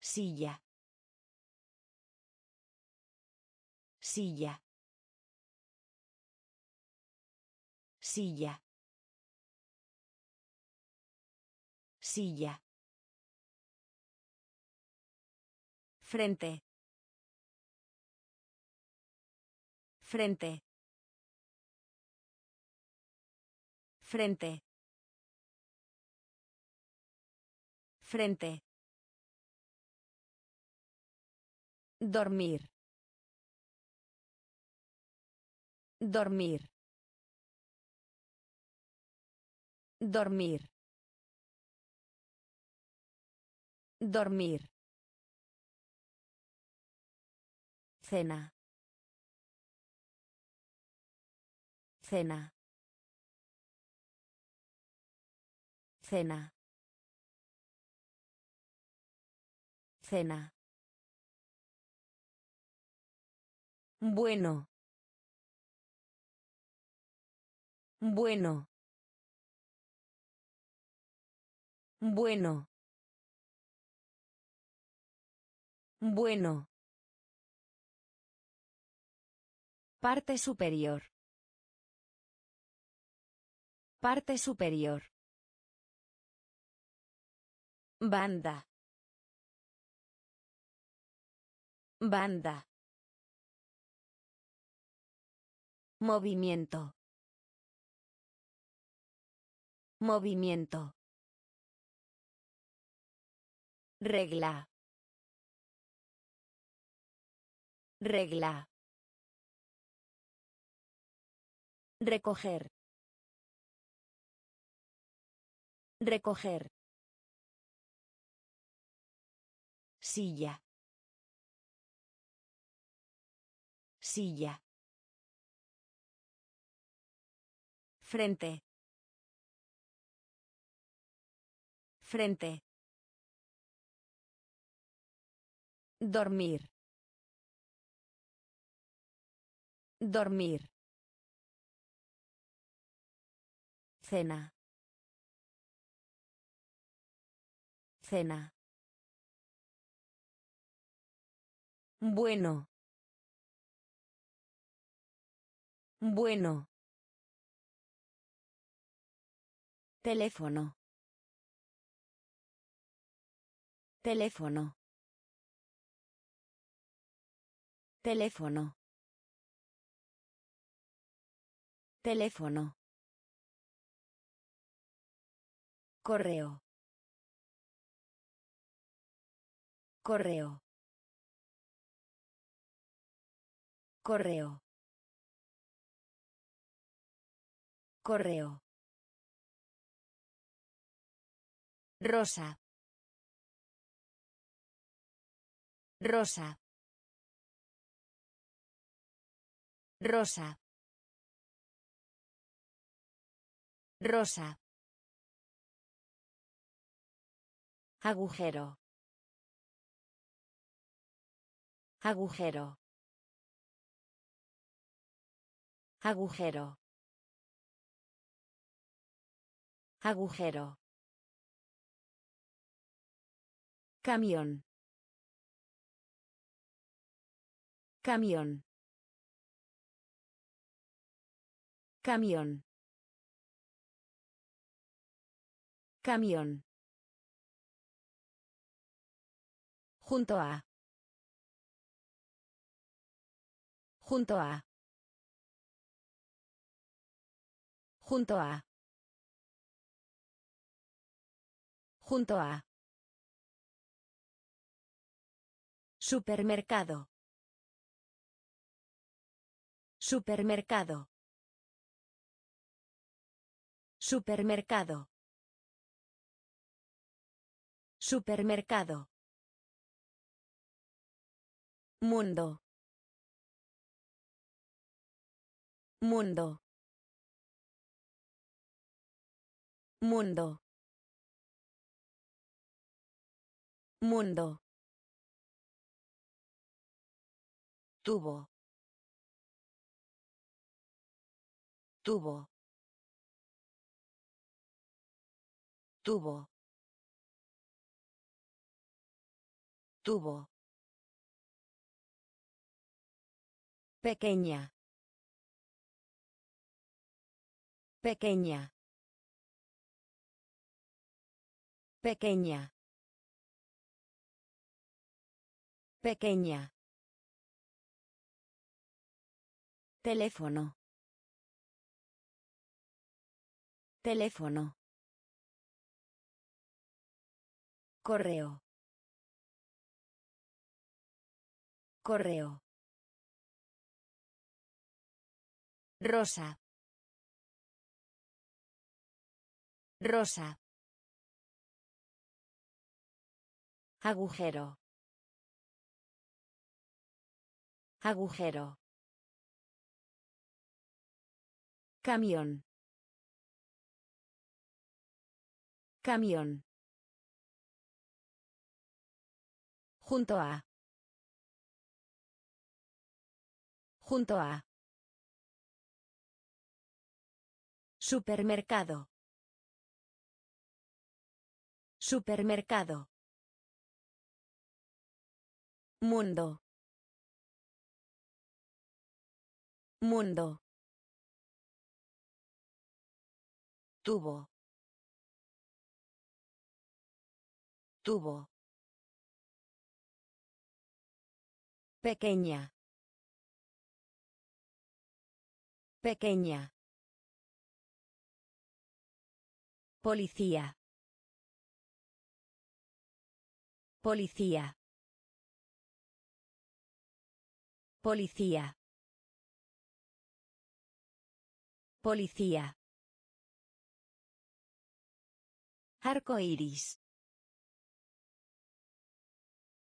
A: Silla. Silla. Silla. Silla. Frente. Frente. Frente. Frente. Dormir. Dormir. Dormir. Dormir. Cena. Cena. Cena. Cena. Bueno. Bueno. Bueno. Bueno. Parte superior. Parte superior. Banda. Banda. Movimiento. Movimiento. Regla. Regla. Recoger. Recoger. Silla. Silla. Frente. Frente. Dormir. Dormir. Cena. Cena. Bueno. Bueno. Teléfono. Teléfono. Teléfono. Teléfono. Correo. Correo. Correo. Correo. Rosa. Rosa. Rosa. Rosa. Agujero. Agujero. Agujero. Agujero. Camión. Camión. Camión. Camión. Junto a. Junto a. Junto a. Junto a. Supermercado. Supermercado. Supermercado. Supermercado. Mundo. Mundo. Mundo. Mundo. Tubo. Tubo. Tubo. Tubo. Pequeña. Pequeña. Pequeña. Pequeña. Teléfono. Teléfono. Correo. Correo. Rosa. Rosa. Agujero. Agujero. Camión. Camión. Junto a. Junto a. Supermercado. Supermercado. Mundo. Mundo. Tubo. Tubo. Pequeña. Pequeña. Policía. Policía. Policía. Policía. Arco iris.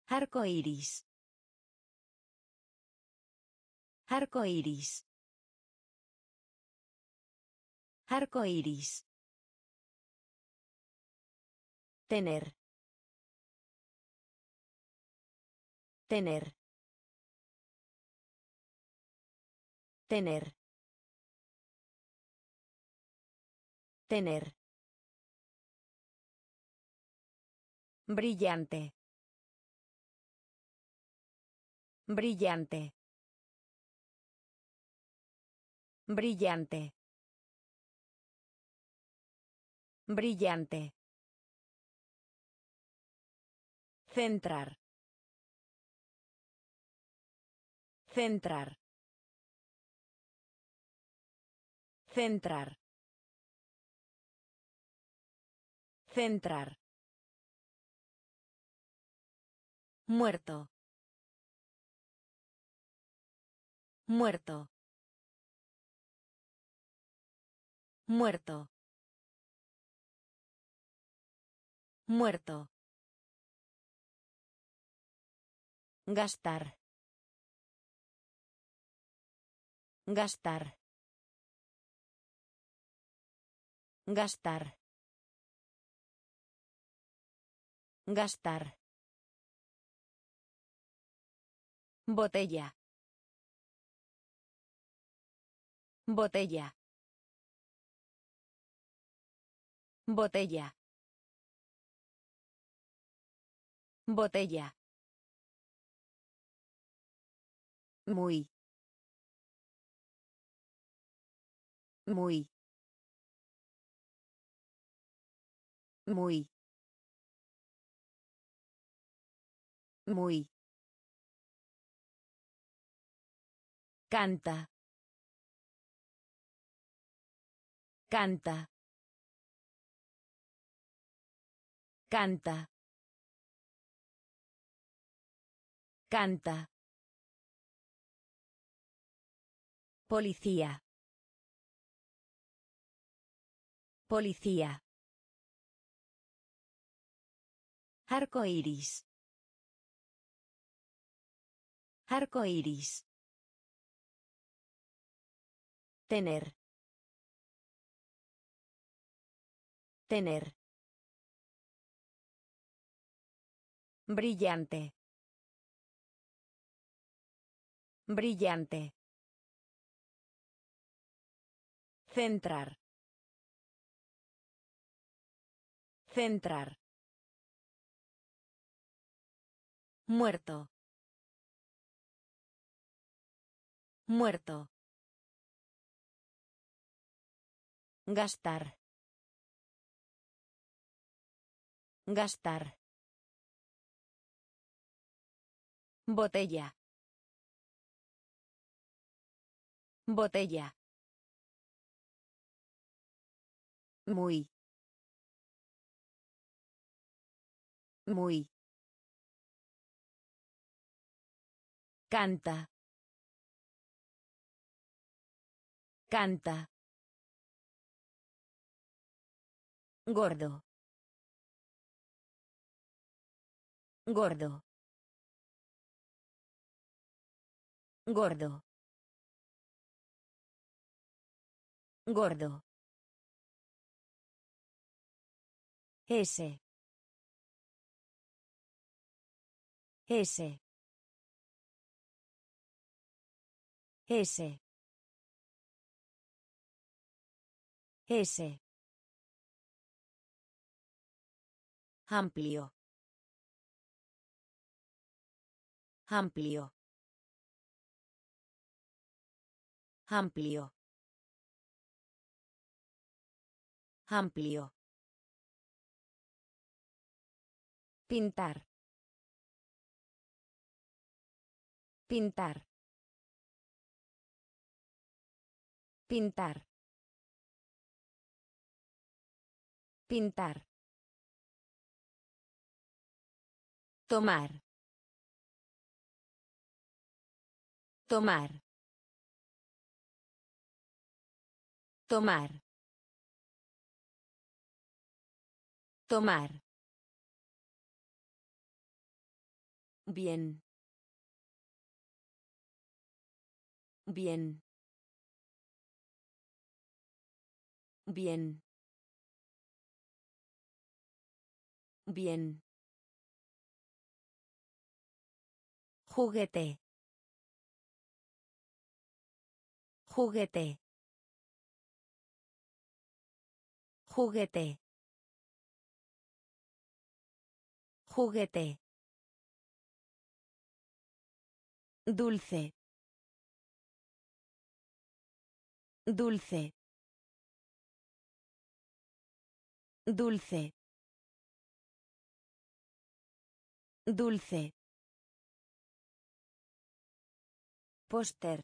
A: Arco iris. Arco iris. Arco iris. Tener. Tener. Tener. Tener. Brillante. Brillante. Brillante. Brillante. Centrar. Centrar. Centrar. Centrar. Muerto. Muerto. Muerto. Muerto. Gastar. Gastar. Gastar. Gastar. Botella. Botella. Botella. Botella. Muy. Muy. Muy. Muy. Canta. Canta. Canta. Canta. Policía. Policía. Arco iris. Arco iris. Tener. Tener. Brillante. Brillante. Centrar. Centrar. Muerto. Muerto. Gastar. Gastar. Botella. Botella. Muy. Muy. Canta. Canta. Gordo. Gordo. Gordo. Gordo. S. S. S. S. Amplio. Amplio. Amplio. Amplio. Pintar. Pintar. Pintar. Pintar. Tomar. Tomar. Tomar. Tomar. Bien. Bien. Bien. Bien. Juguete. Juguete. Juguete. Juguete. Dulce. Dulce. Dulce. Dulce. Póster.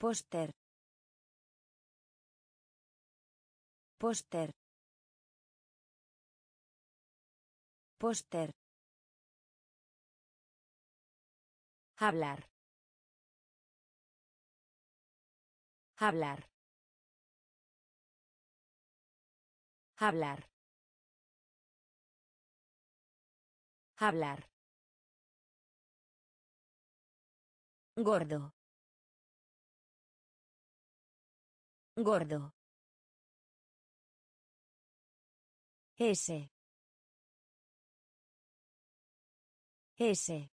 A: Póster. Póster. Póster. Hablar. Hablar. Hablar. Hablar. Gordo. Gordo. Ese. Ese.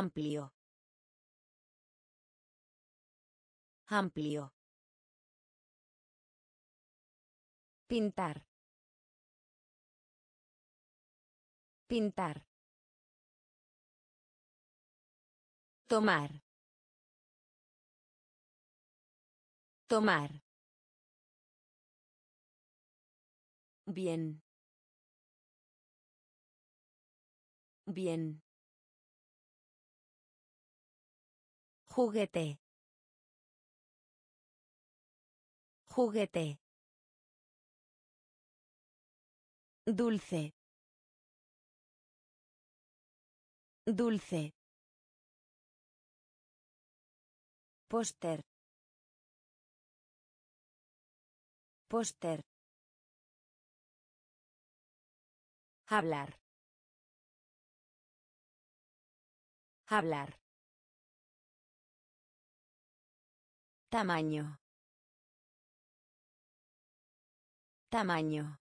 A: Amplio. Amplio. Pintar. Pintar. Tomar. Tomar. Bien. Bien. Juguete. Juguete. Dulce. Dulce. Póster. Póster. Hablar. Hablar. Tamaño. Tamaño.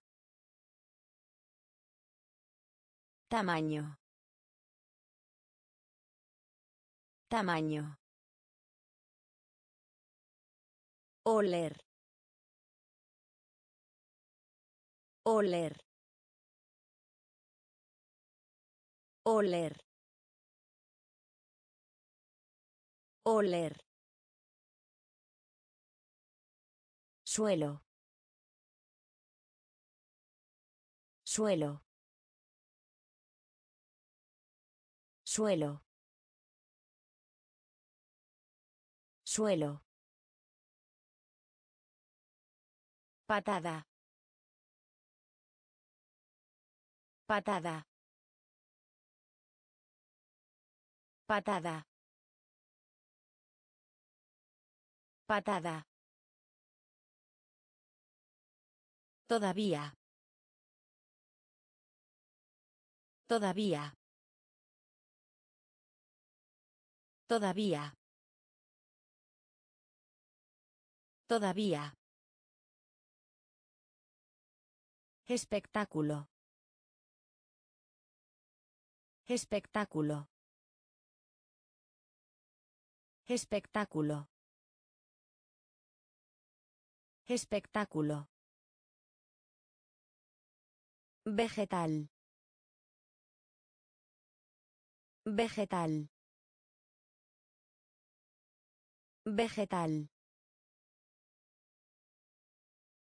A: Tamaño. Tamaño. Oler. Oler. Oler. Oler. Suelo. Suelo. Suelo. Suelo. Patada. Patada. Patada. Patada. Todavía. Todavía. Todavía. Todavía. Espectáculo. Espectáculo. Espectáculo. Espectáculo. Vegetal. Vegetal. Vegetal.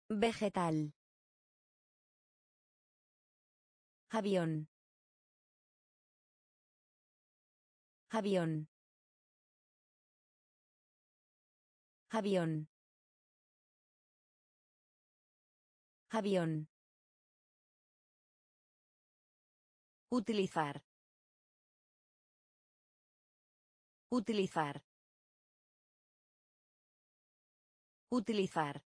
A: Vegetal. Avión. Avión. Avión. Avión. Utilizar. Utilizar. Utilizar.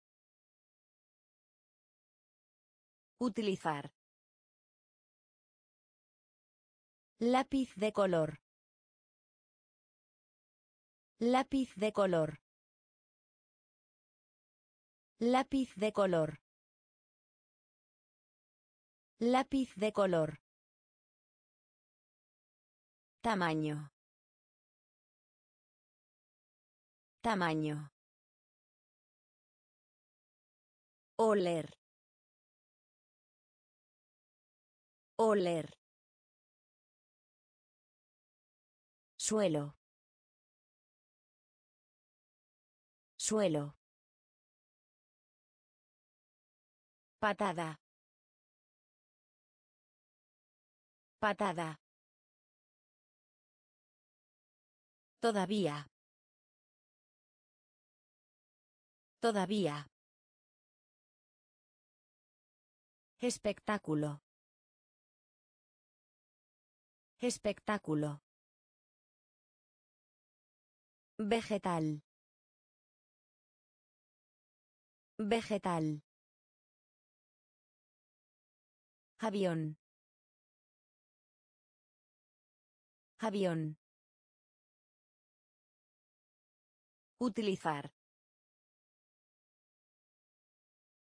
A: Utilizar. Lápiz de color. Lápiz de color. Lápiz de color. Lápiz de color. Tamaño. Tamaño. Oler. Oler. Suelo. Suelo. Patada. Patada. Todavía. Todavía. Espectáculo. Espectáculo. Vegetal. Vegetal. Avión. Avión. Utilizar.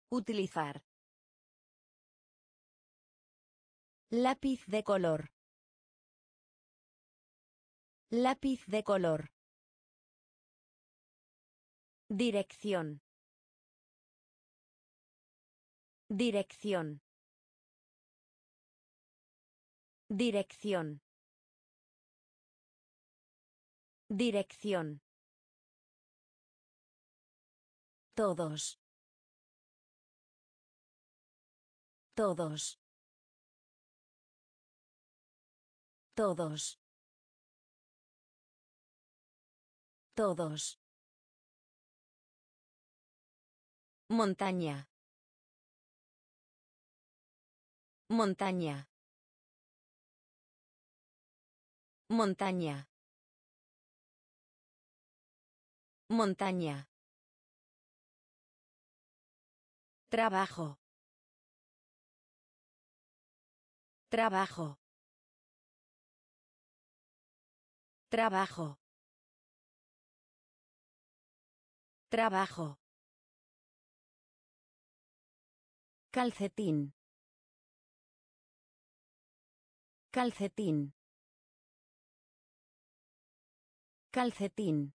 A: Utilizar. Lápiz de color. Lápiz de color. Dirección. Dirección. Dirección. Dirección. Todos. Todos. Todos. Todos. Montaña. Montaña. Montaña. Montaña. Trabajo. Trabajo. Trabajo. Trabajo. Calcetín. Calcetín. Calcetín.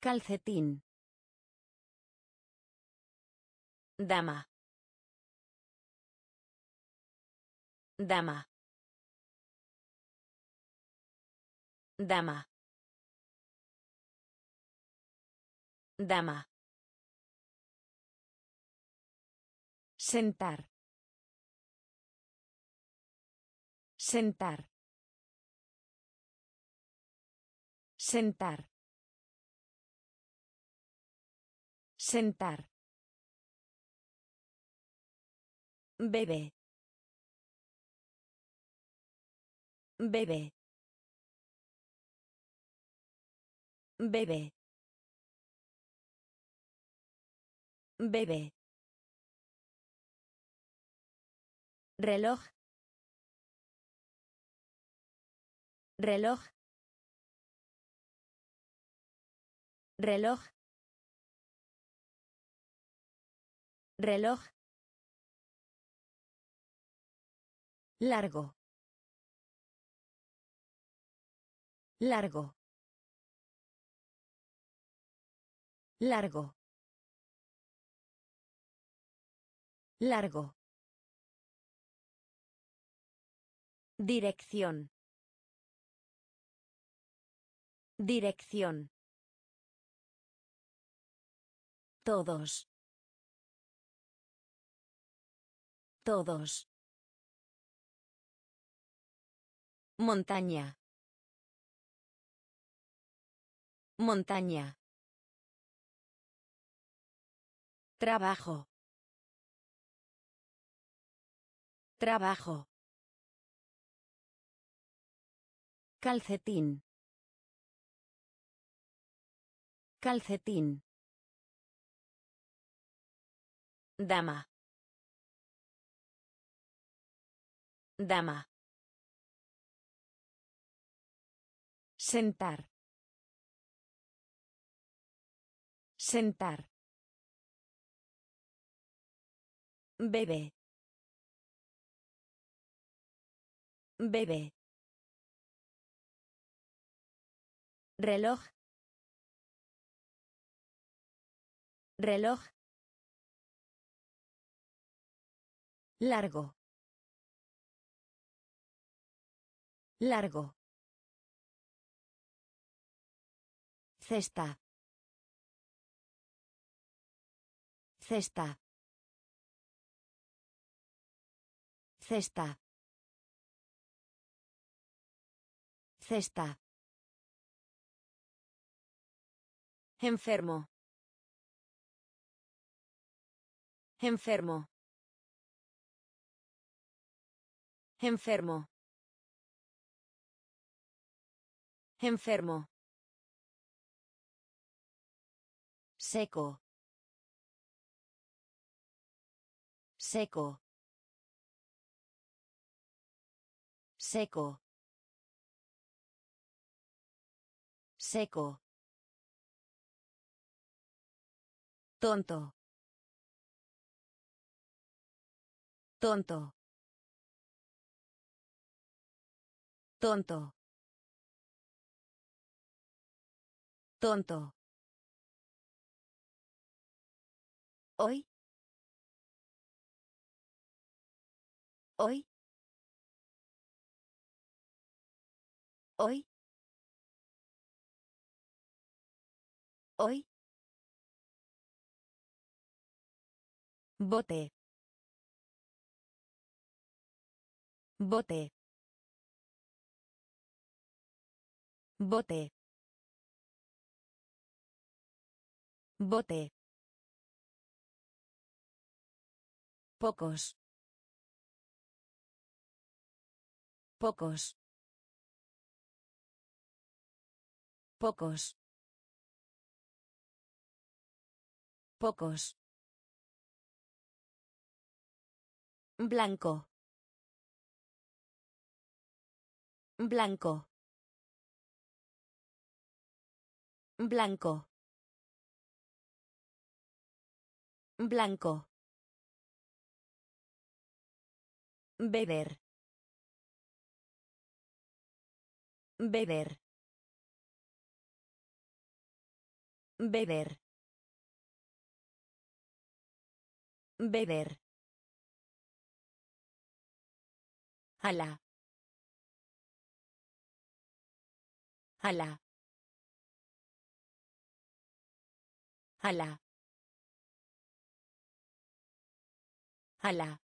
A: Calcetín. Dama. Dama. Dama. Dama. Sentar. Sentar. Sentar. Sentar. Bebé. Bebé. Bebé. Bebé. reloj reloj reloj reloj largo largo largo largo Dirección. Dirección. Todos. Todos. Montaña. Montaña. Trabajo. Trabajo. Calcetín. Calcetín. Dama. Dama. Sentar. Sentar. Bebé. Bebé. reloj reloj largo largo Cesta. Cesta. Cesta. Cesta. Enfermo. Enfermo. Enfermo. Enfermo. Seco. Seco. Seco. Seco. Tonto. Tonto. Tonto. Tonto. Hoy. Hoy. Hoy. Hoy. Bote. Bote. Bote. Bote. Pocos. Pocos. Pocos. Pocos. Blanco. Blanco. Blanco. Blanco. Beber. Beber. Beber. Beber. Ala. Ala. Ala. Ala.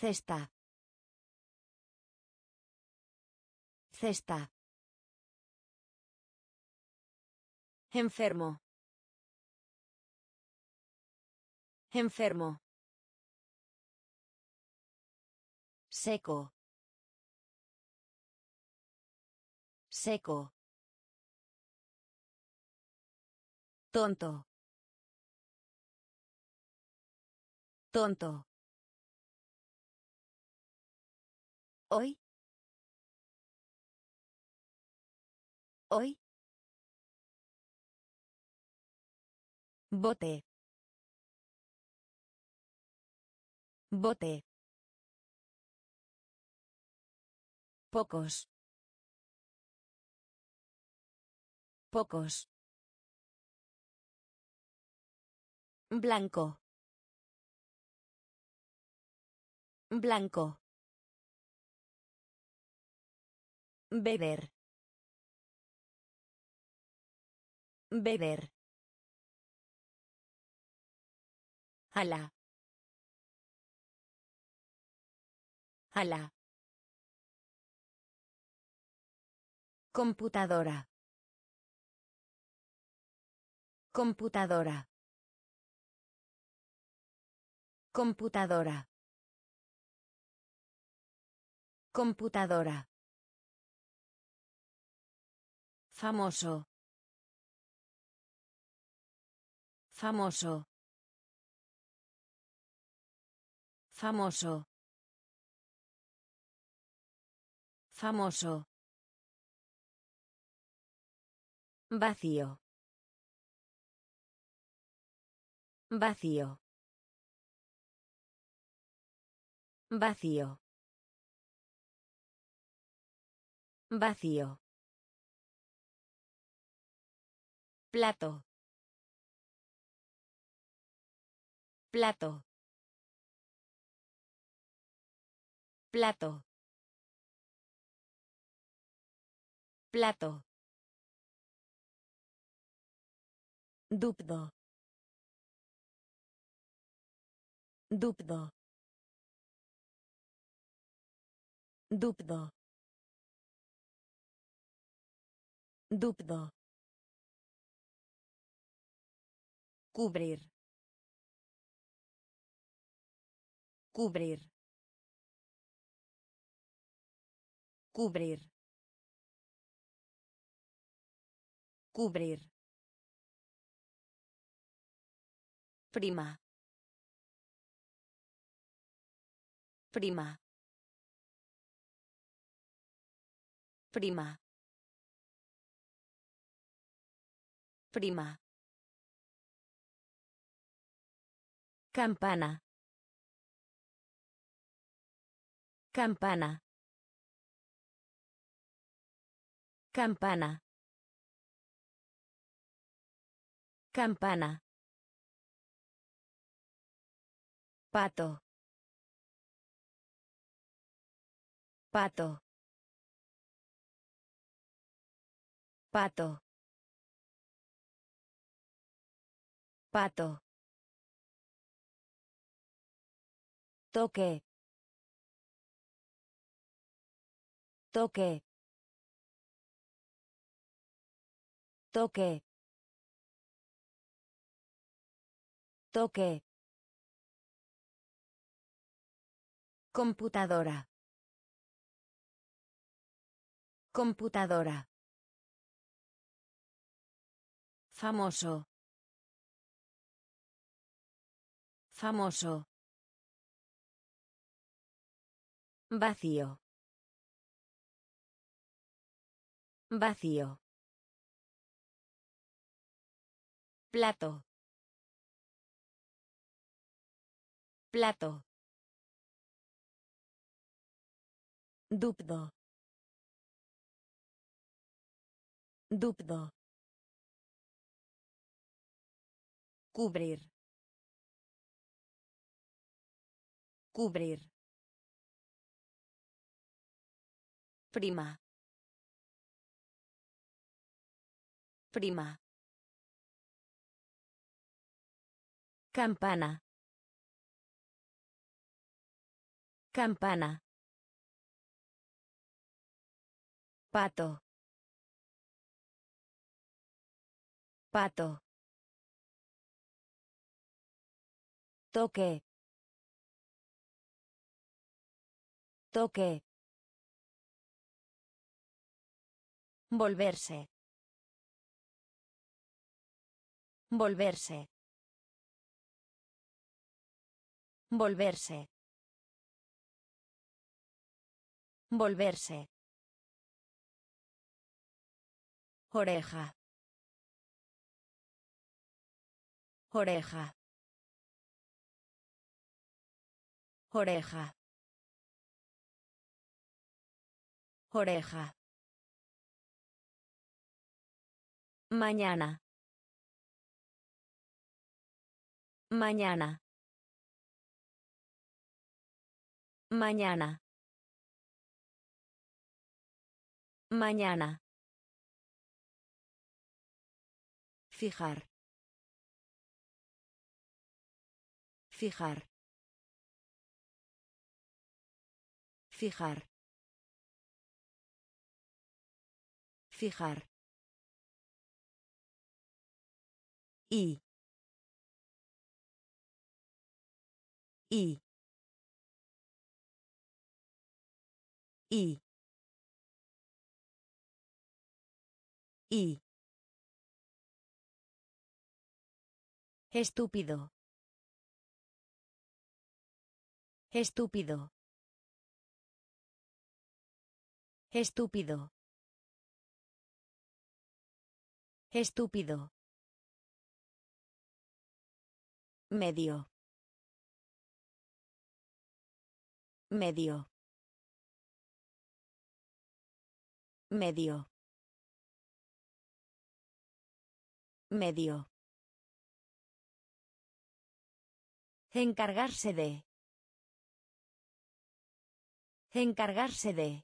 A: Cesta. Cesta. Enfermo. Enfermo. Seco. Seco. Tonto. Tonto. Hoy. Hoy. Bote. Bote. Pocos. Pocos. Blanco. Blanco. Beber. Beber. Ala. Ala. Computadora. Computadora. Computadora. Computadora. Famoso. Famoso. Famoso. Famoso. Vacío. Vacío. Vacío. Vacío. Plato. Plato. Plato. Plato. Dubdo. Dubdo. Dubdo. Dubdo. Cubrir. Cubrir. Cubrir. Cubrir. Prima. Prima. Prima. Prima. Campana. Campana. Campana. Campana. Pato. Pato. Pato. Pato. Toque. Toque. Toque. Toque. Computadora. Computadora. Famoso. Famoso. Vacío. Vacío. Plato. Plato. Dubdo. Dubdo. Cubrir. Cubrir. Prima. Prima. Campana. Campana. Pato. Pato. Toque. Toque. Volverse. Volverse. Volverse. Volverse. Oreja. Oreja. Oreja. Oreja. Mañana. Mañana. Mañana. Mañana. Fijar. Fijar. Fijar. Fijar. Y. Y. Y. Y. Estúpido. Estúpido. Estúpido. Estúpido. Medio. Medio. Medio. Medio. Encargarse de. Encargarse de.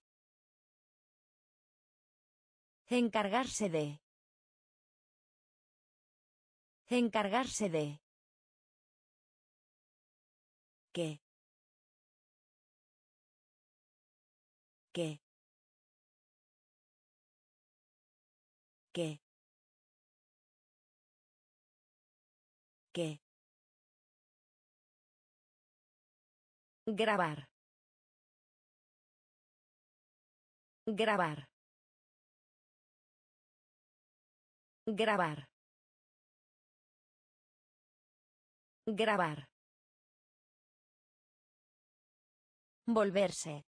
A: Encargarse de. Encargarse de. ¿Qué? ¿Qué? ¿Qué? ¿Qué? Grabar. Grabar. Grabar. Grabar. Volverse.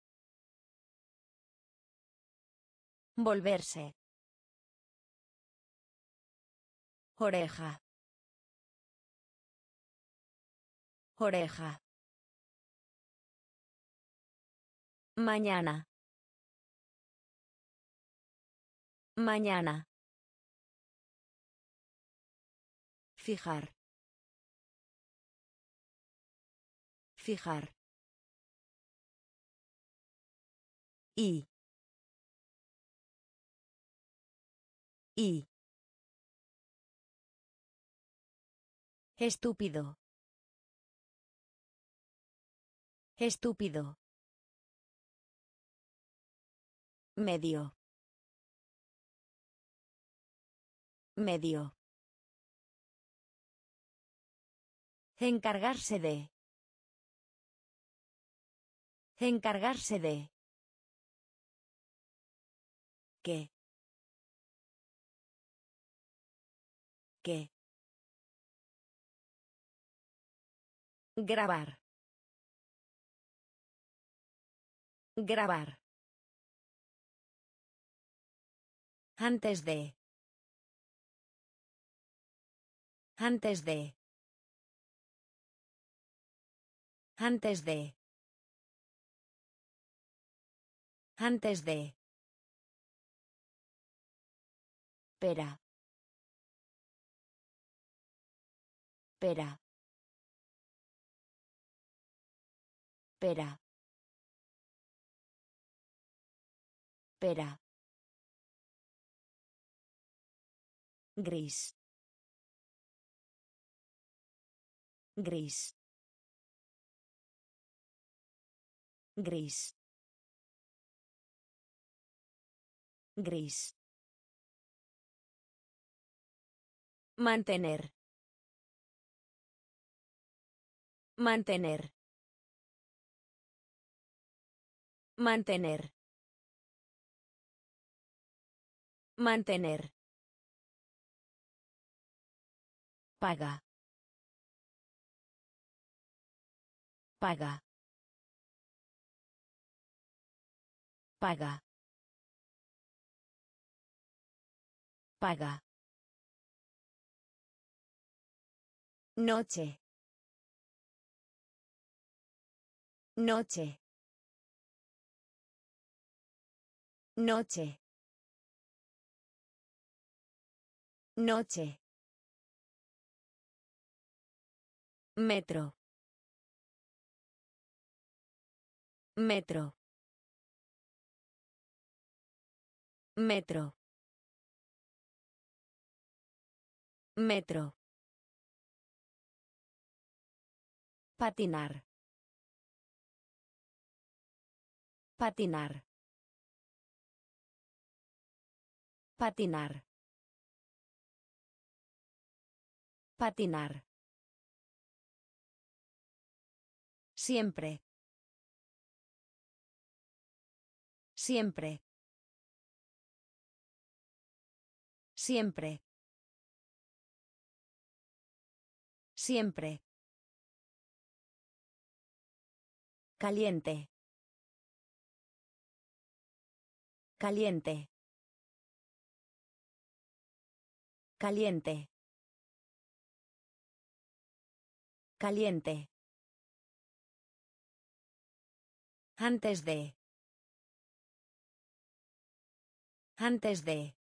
A: Volverse. Oreja. Oreja. Mañana. Mañana. Fijar. Fijar. Y. Y. Estúpido. Estúpido. Medio. Medio. Encargarse de. Encargarse de. ¿Qué? ¿Qué? Grabar. Grabar. Antes de. Antes de. Antes de. Antes de. Pera. Pera. Pera. Pera. Gris. Gris. Gris. Gris. Mantener. Mantener. Mantener. Mantener. Paga. Paga. Paga. Paga. Noche. Noche. Noche. Noche. Metro. Metro. Metro. Metro. Patinar. Patinar. Patinar. Patinar. Siempre. Siempre. Siempre. Siempre. Caliente. Caliente. Caliente. Caliente. Antes de. Antes de.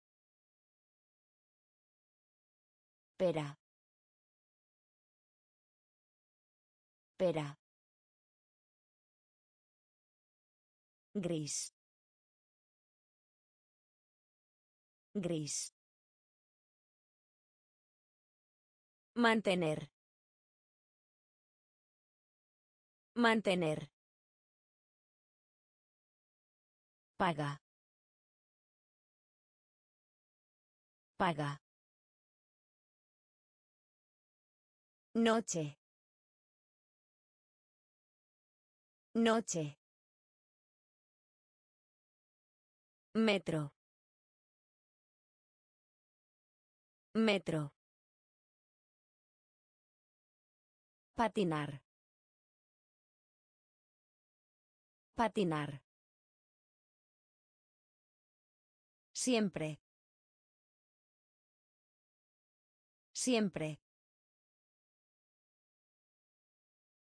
A: Pera. Pera. Gris. Gris. Mantener. Mantener. Paga. Paga. Noche. Noche. Metro. Metro. Patinar. Patinar. Siempre. Siempre.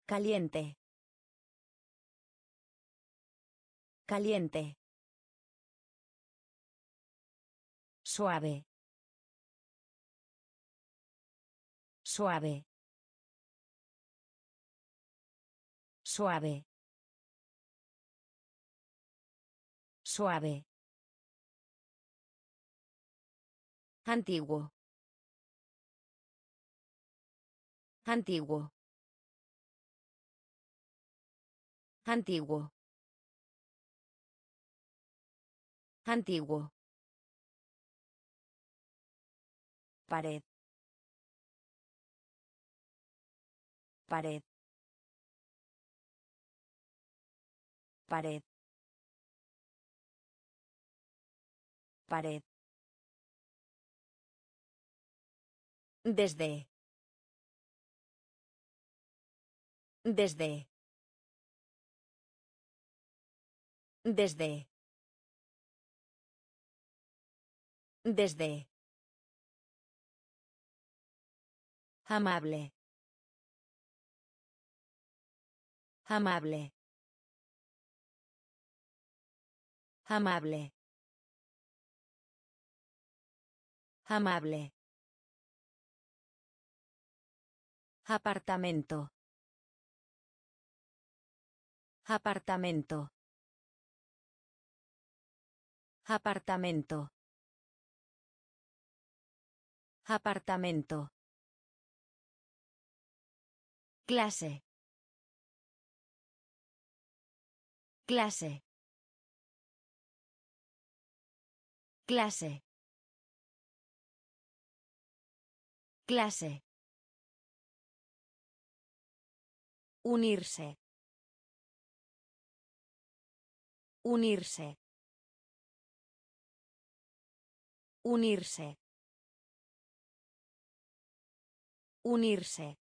A: Caliente. Caliente. Suave. Suave. Suave. Suave. Antiguo. Antiguo. Antiguo. Antiguo. Pared. Pared. Pared. Pared. Desde. Desde. Desde. Desde. Amable. Amable. Amable. Amable. Apartamento. Apartamento. Apartamento. Apartamento. Clase. Clase. Clase. Clase. Unirse. Unirse. Unirse. Unirse.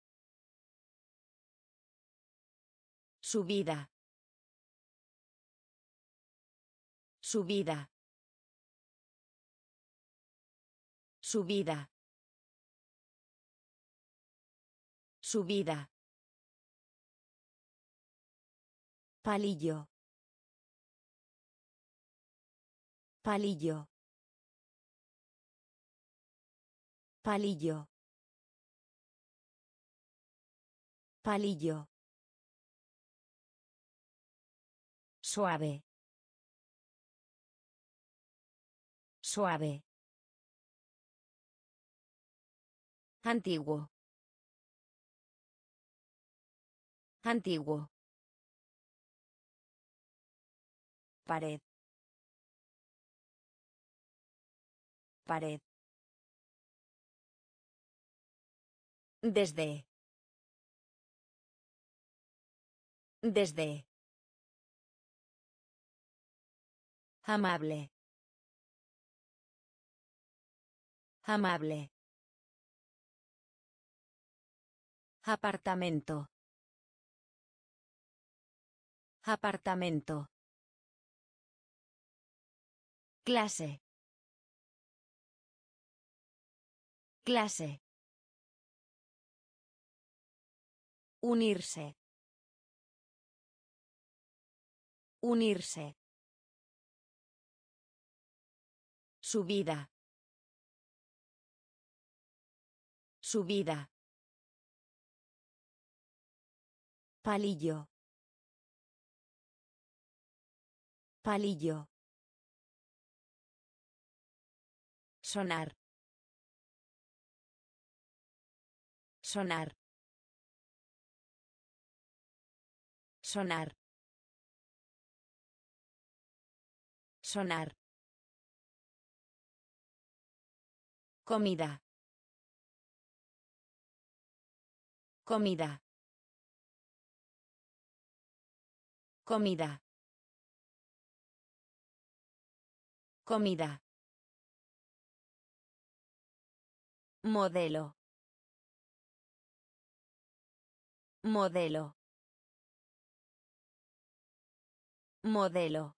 A: Subida. Subida. Subida. Subida. Palillo. Palillo. Palillo. Palillo. Suave. Suave. Antiguo. Antiguo. Pared. Pared. Desde. Desde. Amable. Amable. Apartamento. Apartamento. Clase. Clase. Unirse. Unirse. Subida. Subida. Palillo. Palillo. Sonar. Sonar. Sonar. Sonar. Comida. Comida. Comida. Comida. Modelo. Modelo. Modelo.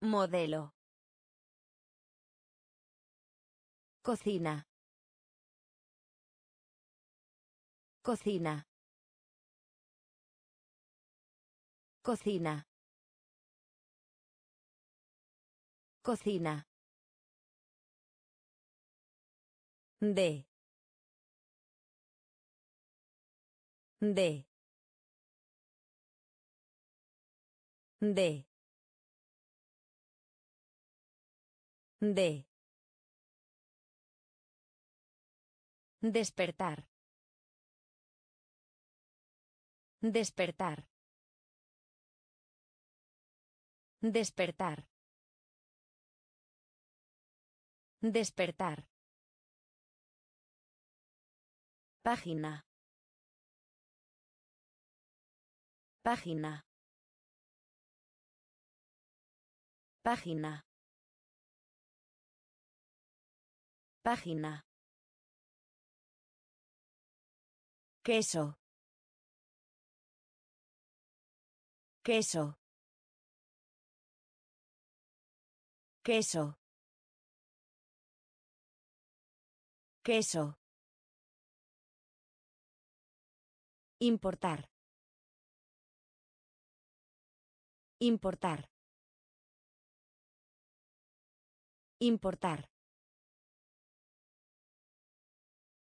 A: Modelo. Cocina. Cocina. Cocina. Cocina. De. De. De. De. Despertar. Despertar. Despertar. Despertar. Página. Página. Página. Página. Queso. Queso. Queso. Queso. Importar. Importar. Importar.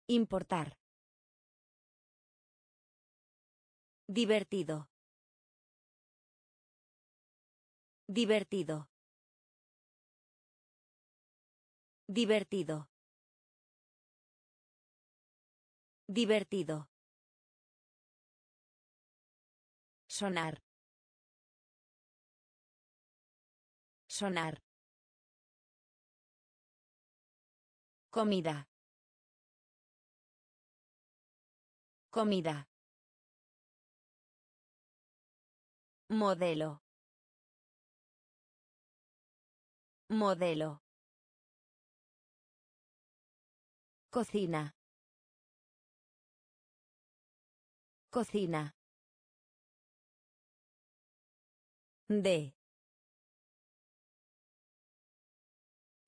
A: Importar. Divertido. Divertido. Divertido. Divertido. Sonar. Sonar. Comida. Comida. Modelo. Modelo. Cocina. Cocina. De.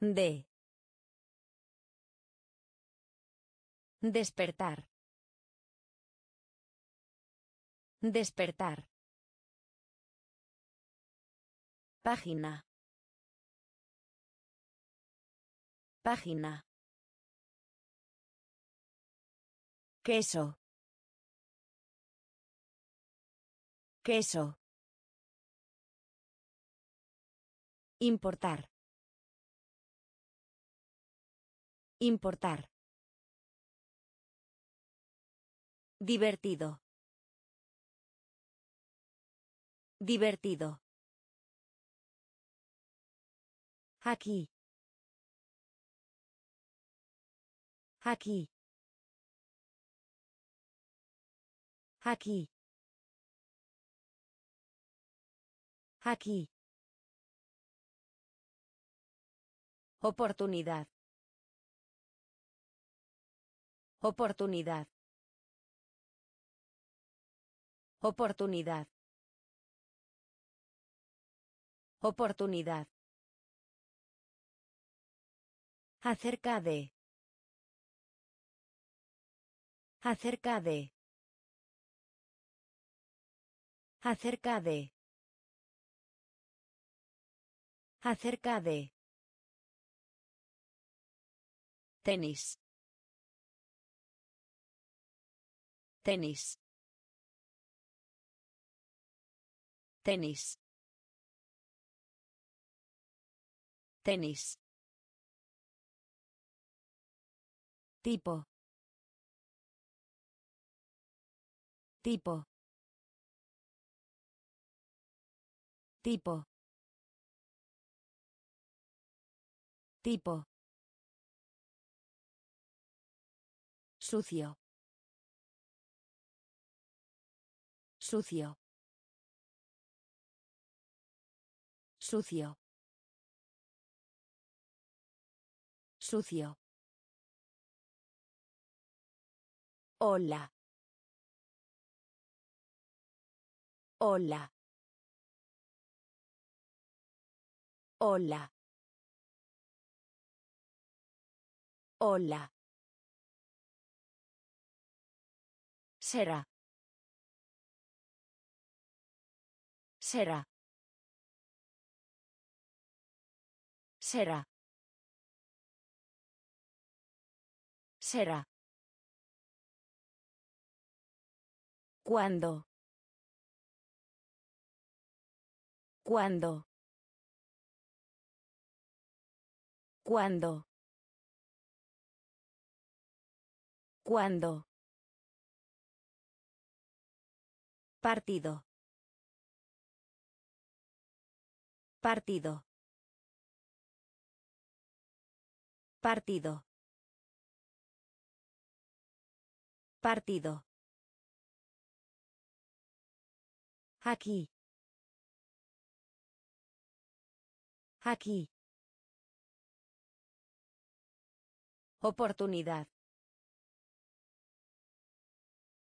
A: De. Despertar. Despertar. Página. Página. Queso. Queso. Importar. Importar. Divertido. Divertido. Aquí. Aquí. Aquí. Aquí. Oportunidad. Oportunidad. Oportunidad. Oportunidad. Acerca de. Acerca de. Acerca de. Acerca de. Tenis. Tenis. Tenis. Tenis. Tipo. Tipo. Tipo. Tipo. Sucio. Sucio. Sucio. Sucio. Hola. Hola. Hola. Hola. Será. Será. Será. Será. ¿Cuándo? ¿Cuándo? ¿Cuándo? ¿Cuándo? Partido. Partido. Partido. Partido. Aquí. Aquí. Oportunidad.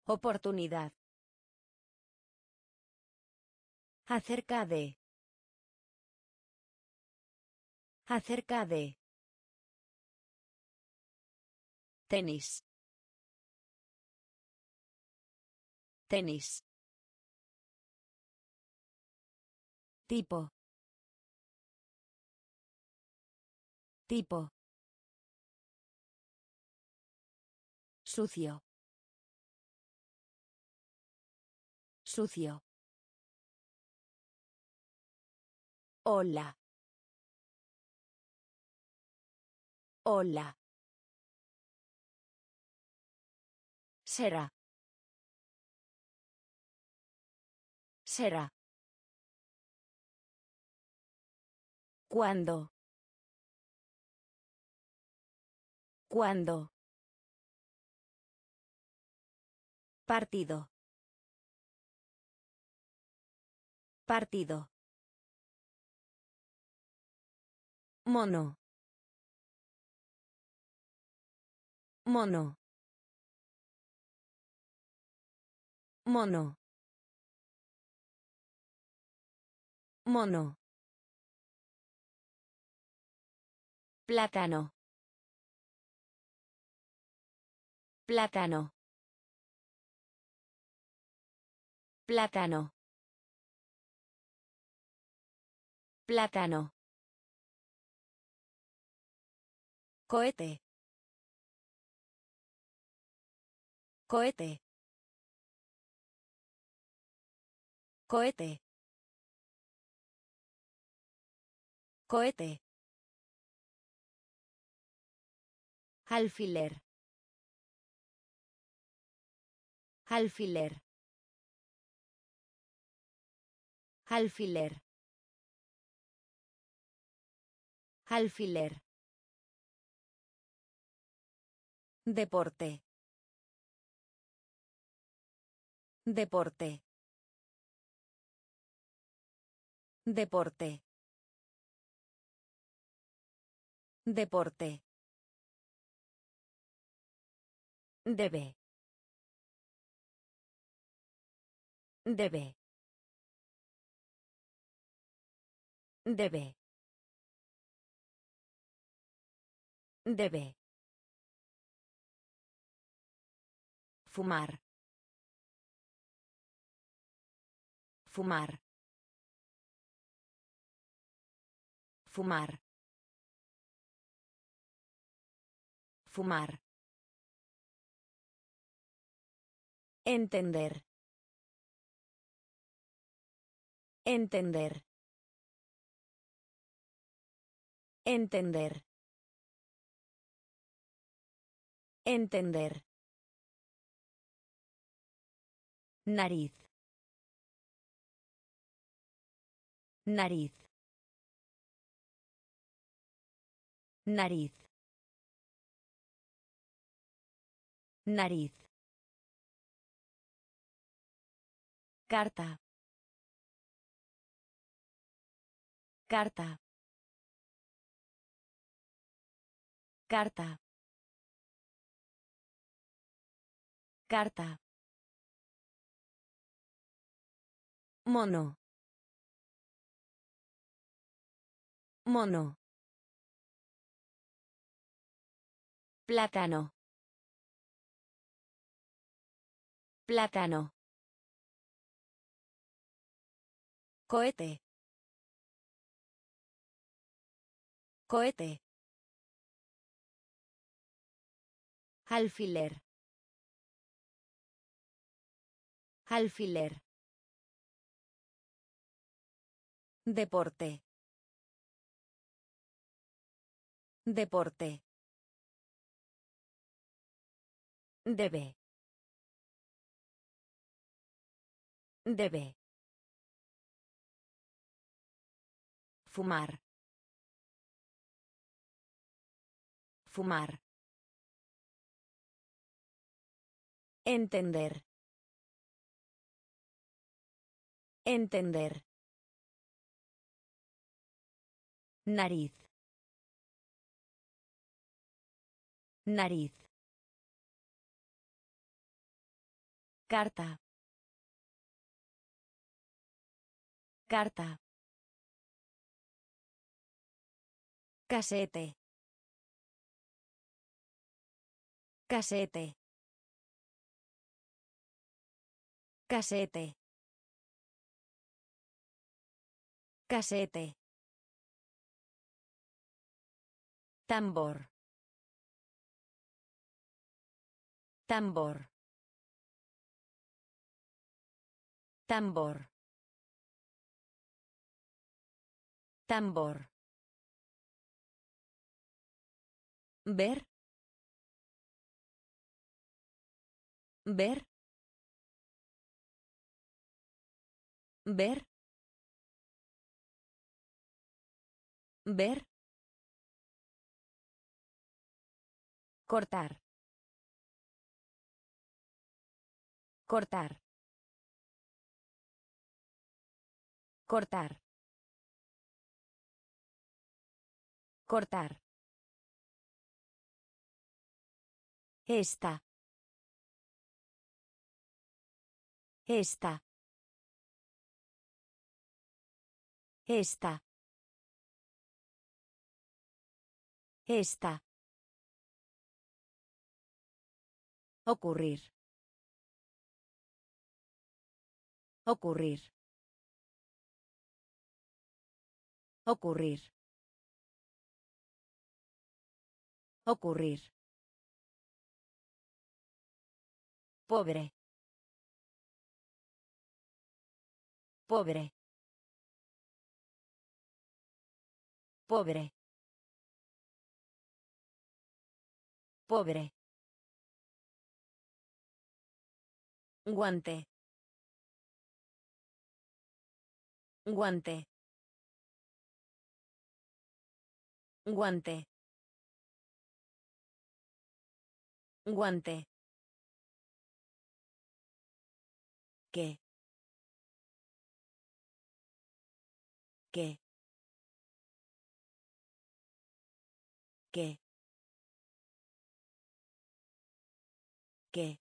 A: Oportunidad. Acerca de. Acerca de. Tenis. Tenis. Tipo. Tipo. Sucio. Sucio. Hola. Hola. Será. Será. ¿Cuándo? ¿Cuándo? Partido. Partido. Mono. Mono. Mono. Mono. Plátano. Plátano. Plátano. Plátano. Cohete. Cohete. Cohete. Cohete. Alfiler. Alfiler. Alfiler. Alfiler. Deporte. Deporte. Deporte. Deporte. Debe. Debe. Debe. Debe. Fumar. Fumar. Fumar. Fumar. Entender. Entender. Entender. Entender. Nariz. Nariz. Nariz. Nariz. Carta. Carta. Carta. Carta. Mono. Mono. Plátano. Plátano. Cohete. Cohete. Alfiler. Alfiler. Deporte. Deporte. Debe. Debe. Fumar. Fumar. Entender. Entender. Nariz. Nariz. Carta. Carta. Casete. Casete. Casete. Casete. Tambor. Tambor. Tambor. Tambor. Ver. Ver. Ver. Ver. Cortar. Cortar. Cortar. Cortar. Esta. Esta. Esta. Esta. Ocurrir. Ocurrir. Ocurrir. Ocurrir. Pobre. Pobre. Pobre. Pobre. Guante. Guante. Guante. Guante. ¿Qué? ¿Qué? ¿Qué? ¿Qué?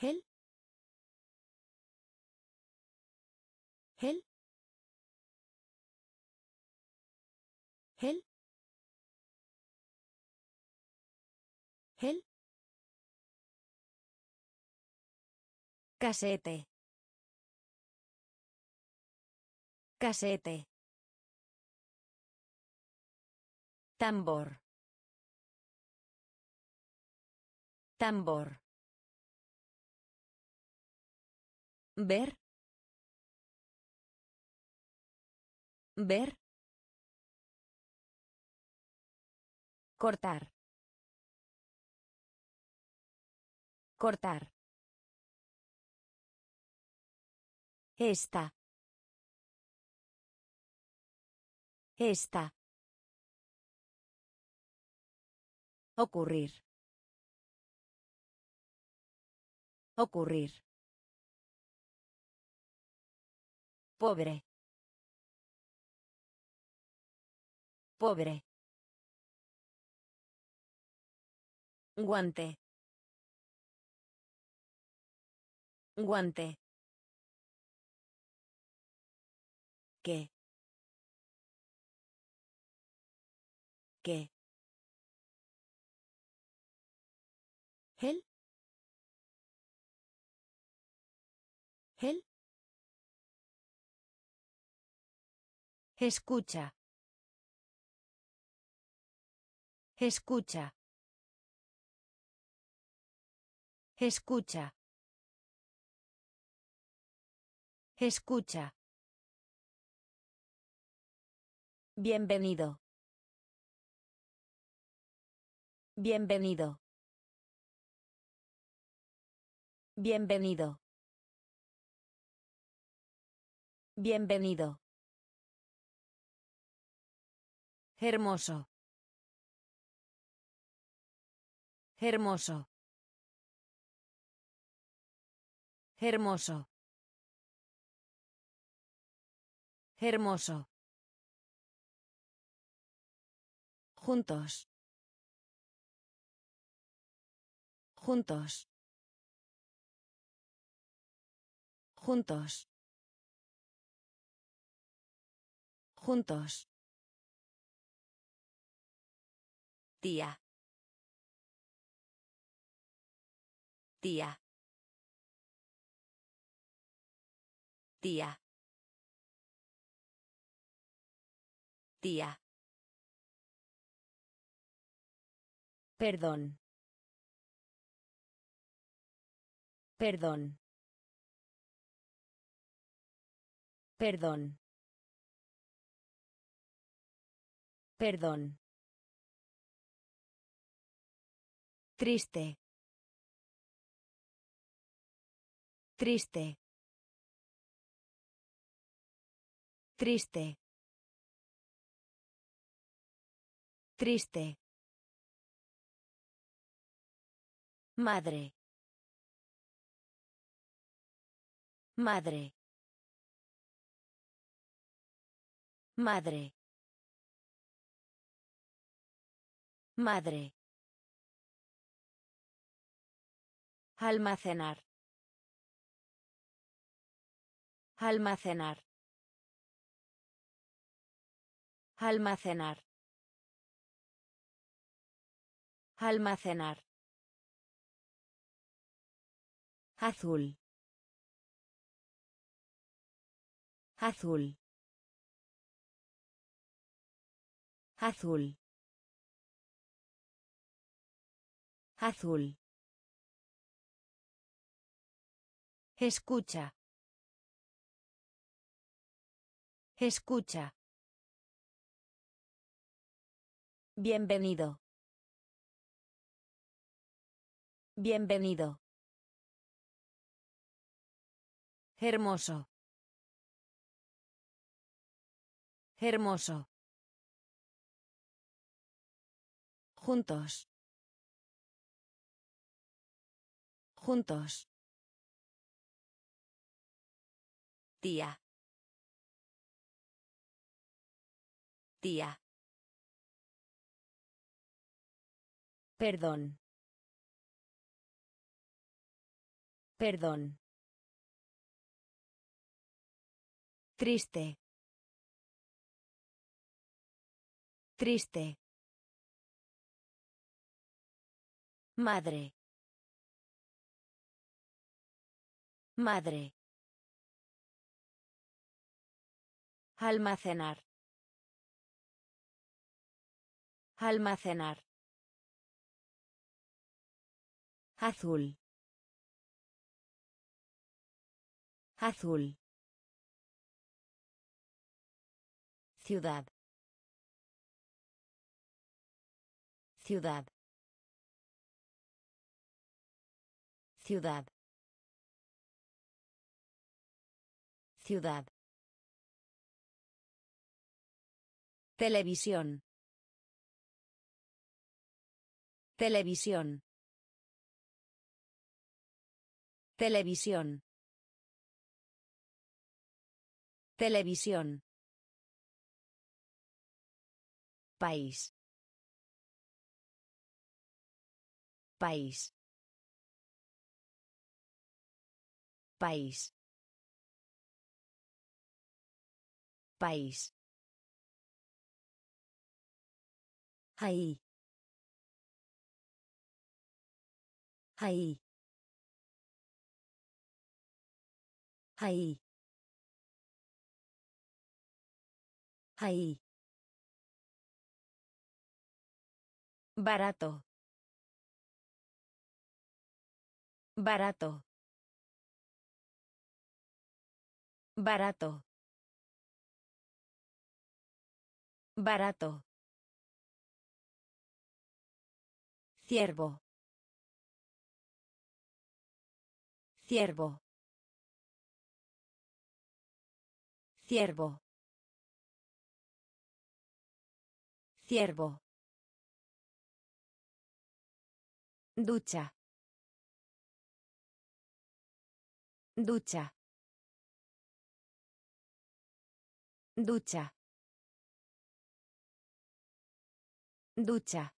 A: Hel. Hel. Hel. Hel. Casete. Casete. Tambor. Tambor. Ver. Ver. Cortar. Cortar. Esta. Esta. Ocurrir. Ocurrir. Pobre. Pobre. Guante. Guante. ¿Qué? ¿Qué? ¿Él? ¿Él? Escucha. Escucha. Escucha. Escucha. Bienvenido. Bienvenido. Bienvenido. Bienvenido. Hermoso. Hermoso. Hermoso. Hermoso. Juntos. Juntos. Juntos. Juntos. Tía. Tía. Tía. Tía. Perdón. Perdón. Perdón. Perdón. Triste. Triste. Triste. Triste. Madre. Madre. Madre. Madre. Almacenar. Almacenar. Almacenar. Almacenar. Azul. Azul. Azul. Azul. Escucha. Escucha. Bienvenido. Bienvenido. Hermoso. Hermoso. Juntos. Juntos. Tía. Tía. Perdón. Perdón. Triste. Triste. Madre. Madre. Almacenar. Almacenar. Azul. Azul. Ciudad. Ciudad. Ciudad. Ciudad. Televisión. Televisión. Televisión. Televisión. País. País. País. País. Ahí. Ahí. Ahí. Ahí. Barato. Barato. Barato. Barato. Ciervo. Ciervo. Ciervo. Ciervo. Ducha. Ducha. Ducha. Ducha.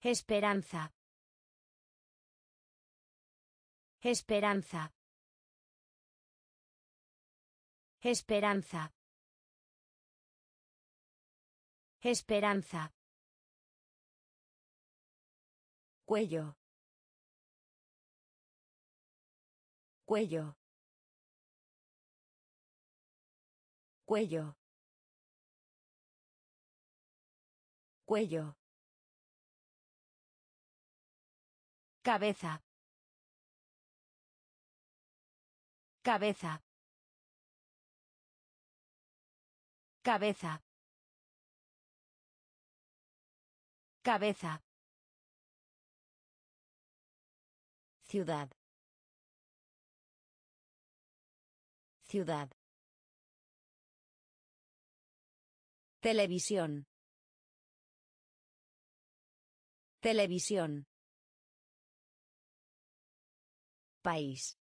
A: Esperanza. Esperanza. Esperanza. Esperanza. Cuello. Cuello. Cuello. Cuello. Cabeza. Cabeza. Cabeza. Cabeza. Ciudad. Ciudad. Televisión. Televisión. País.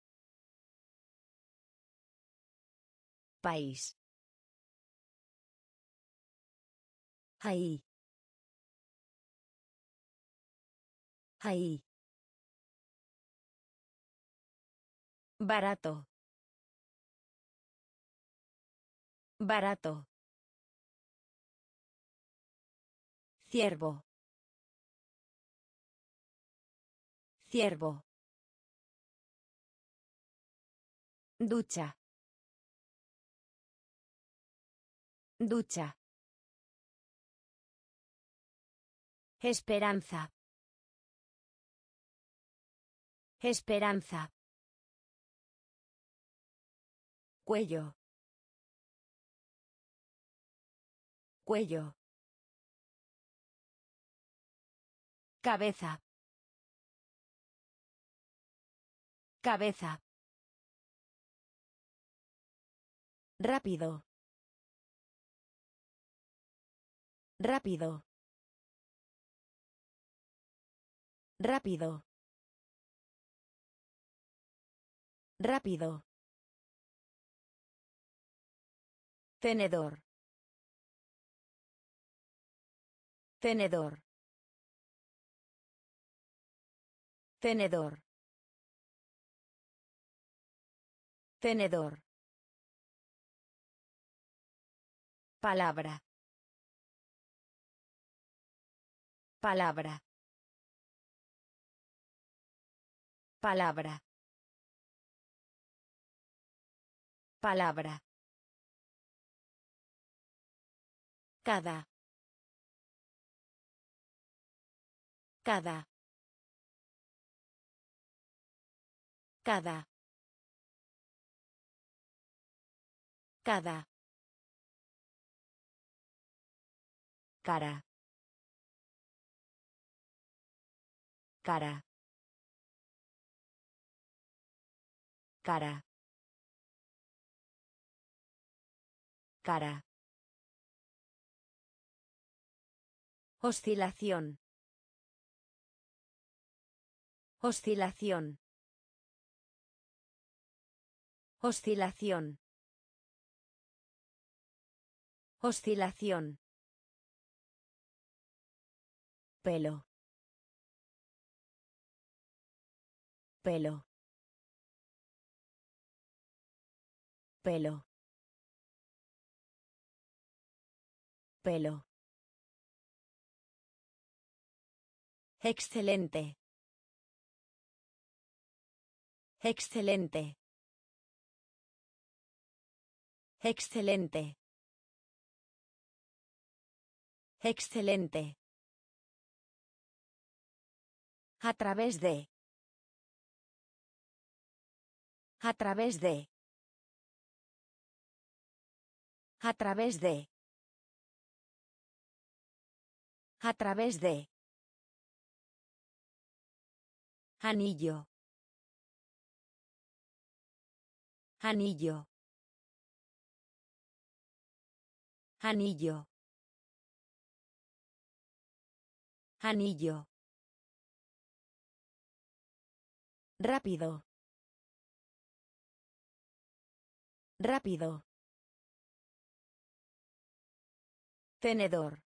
A: País. Ahí. Ahí. Barato. Barato. Ciervo. Ciervo. Ducha. Ducha. Esperanza. Esperanza. Cuello. Cuello. Cabeza. Cabeza. Rápido. Rápido. Rápido. Rápido. Tenedor. Tenedor. Tenedor. Tenedor. Palabra. Palabra. Palabra. Palabra. Cada. Cada. Cada. Cada. Cara. Cara. Cara. Cara. Oscilación. Oscilación. Oscilación. Oscilación. Pelo. Pelo. Pelo. Pelo. Excelente. Excelente. Excelente. Excelente. A través de. A través de. A través de. A través de. Anillo. Anillo. Anillo. Anillo. Rápido. Rápido. Tenedor.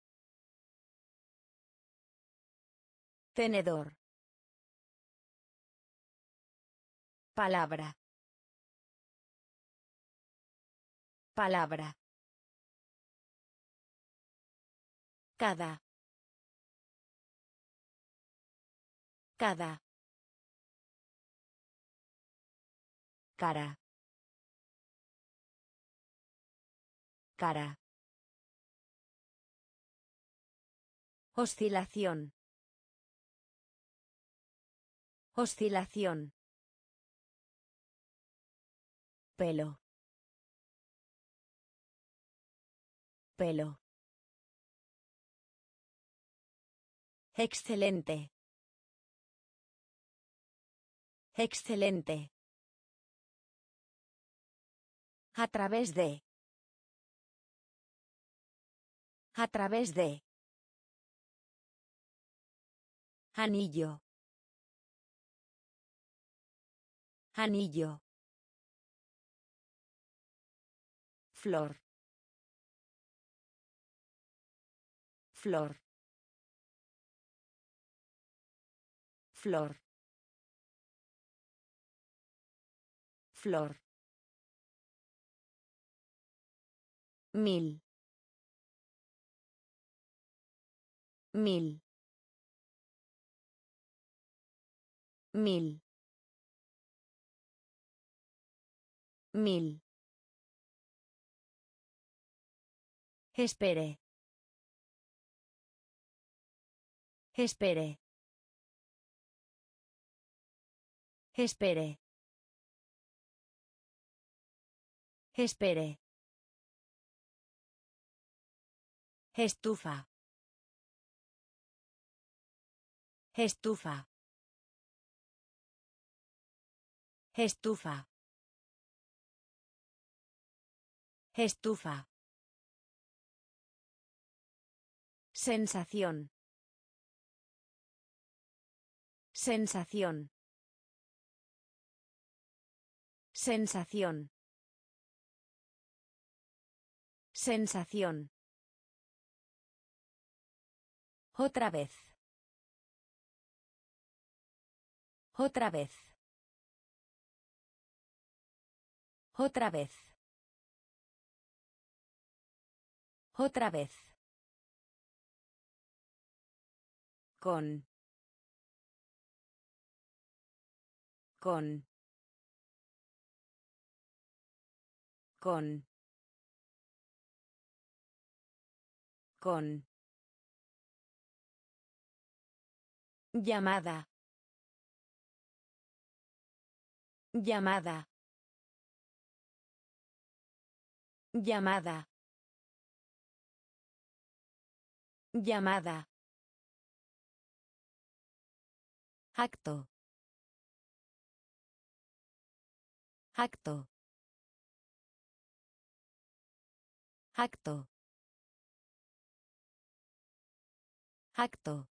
A: Tenedor. Palabra. Palabra. Cada. Cada. Cara. Cara. Oscilación. Oscilación. Pelo. Pelo. Excelente. Excelente. A través de. A través de. Anillo. Anillo. Flor. Flor. Flor. Flor. Mil. Mil. Mil. Mil. Espere. Espere. Espere. Espere. Estufa. Estufa. Estufa. Estufa. Sensación. Sensación. Sensación. Sensación. Otra vez. Otra vez. Otra vez. Otra vez. Con. Con. Con. Con. Llamada. Llamada. Llamada. Llamada. Acto. Acto. Acto. Acto.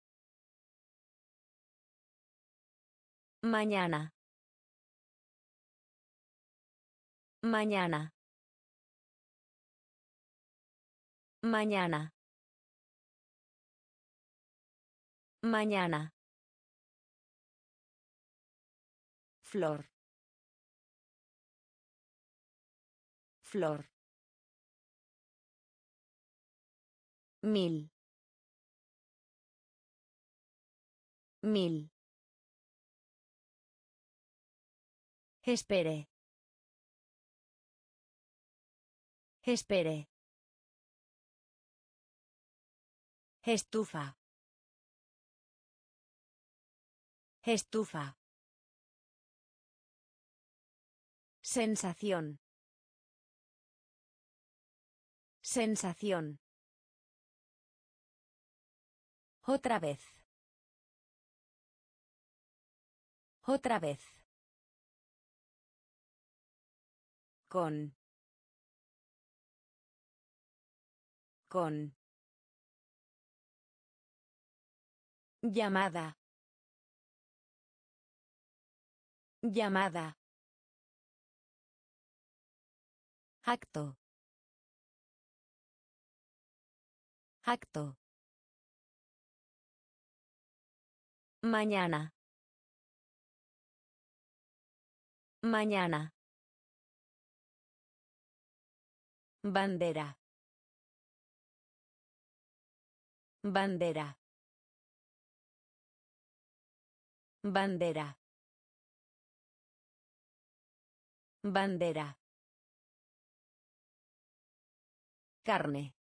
A: Mañana. Mañana. Mañana. Mañana. Flor. Flor. Mil. Mil. Espere. Espere. Estufa. Estufa. Sensación. Sensación. Otra vez. Otra vez. Con. Con. Llamada. Llamada. Acto. Acto. Mañana. Mañana. Bandera. Bandera. Bandera. Bandera. Carne.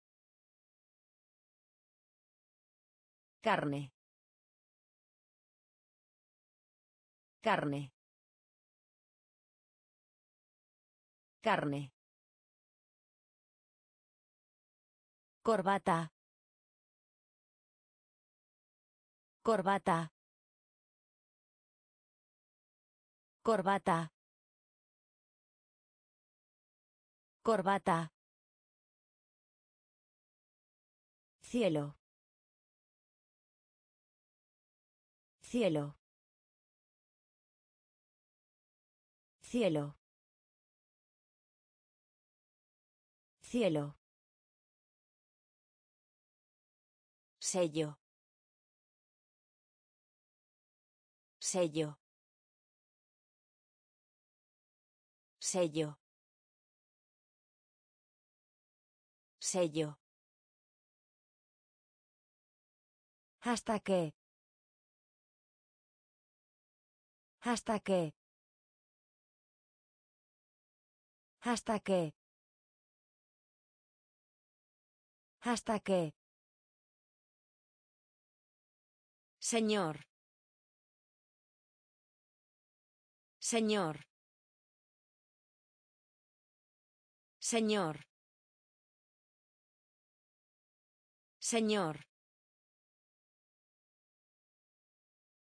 A: Carne. Carne. Carne. Corbata. Corbata. Corbata. Corbata. Cielo. Cielo. Cielo. Cielo. Sello. Sello. Sello. Sello. Hasta que. Hasta que. Hasta que. Hasta que. Señor. Señor. Señor. Señor.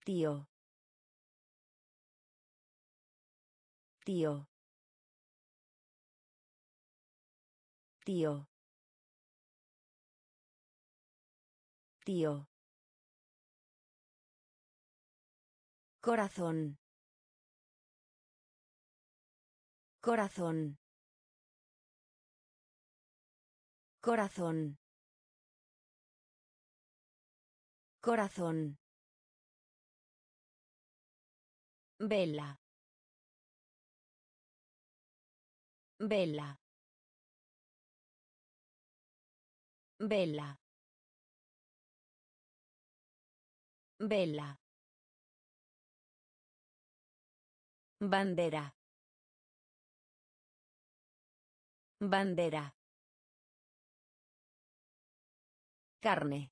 A: Tío. Tío. Tío. Tío. Corazón. Corazón. Corazón. Corazón. Vela. Vela. Vela. Vela. Bandera. Bandera. Carne.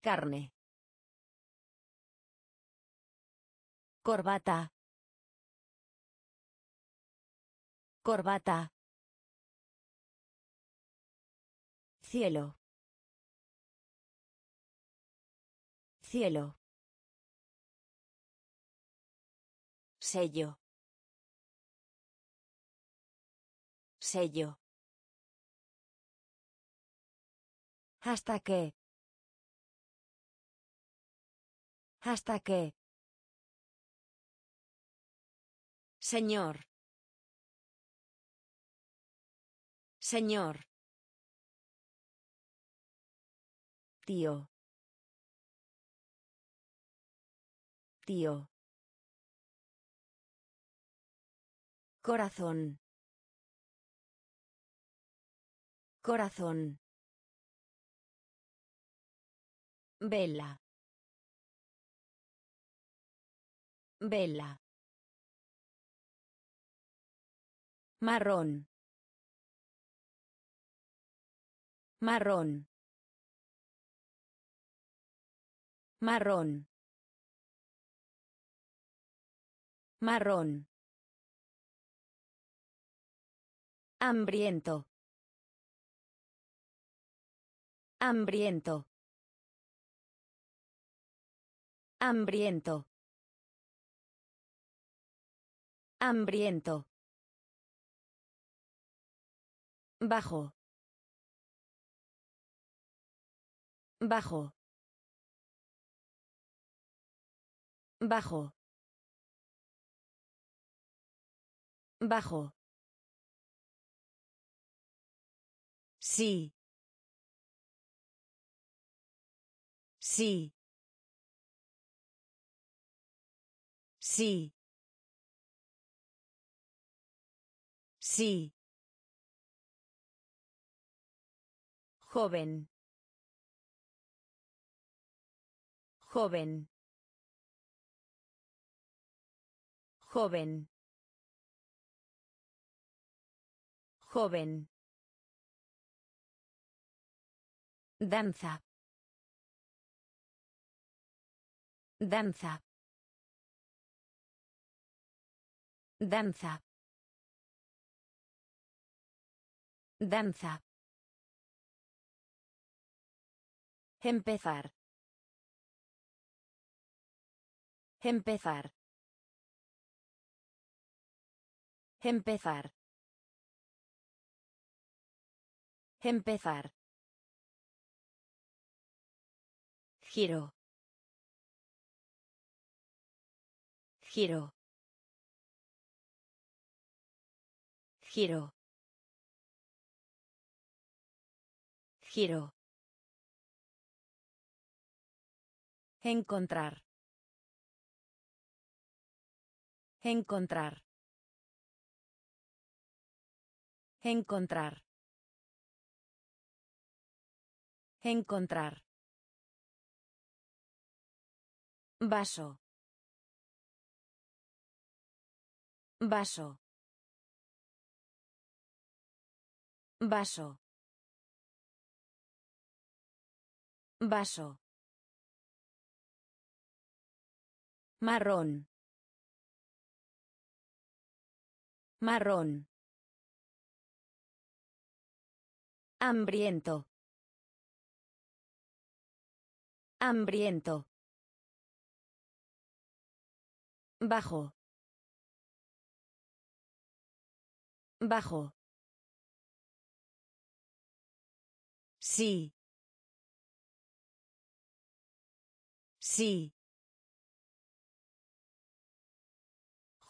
A: Carne. Corbata. Corbata. Cielo. Cielo. Sello. Sello. Hasta que. Hasta que. Señor. Señor. Tío. Tío. Corazón. Corazón. Vela. Vela. Marrón. Marrón. Marrón. Marrón. Hambriento. Hambriento. Hambriento. Hambriento. Bajo. Bajo. Bajo. Bajo. Sí. Sí. Sí. Sí. Joven. Joven. Joven. Joven. Danza. Danza. Danza. Danza. Empezar. Empezar. Empezar. Empezar. Giro. Giro. Giro. Giro. Encontrar. Encontrar. Encontrar. Encontrar. Vaso. Vaso. Vaso. Vaso. Marrón. Marrón. Hambriento. Hambriento. Bajo. Bajo. Sí. Sí.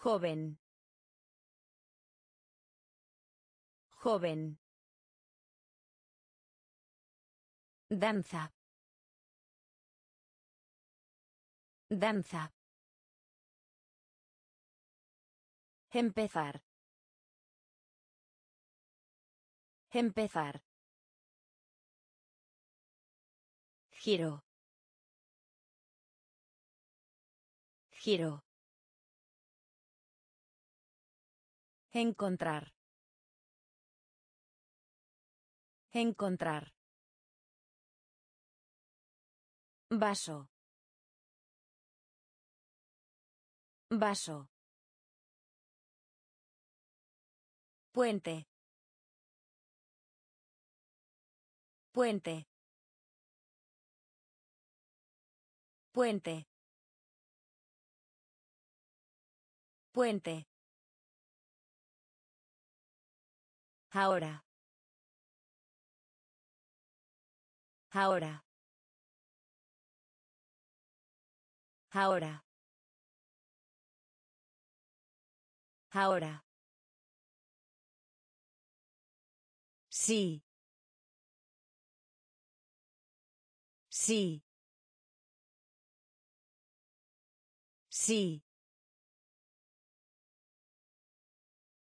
A: Joven. Joven. Danza. Danza. Empezar. Empezar. Giro. Giro. Encontrar. Encontrar. Vaso. Vaso. Puente. Puente. Puente. Puente. Ahora. Ahora. Ahora. Ahora. Sí. Sí. Sí.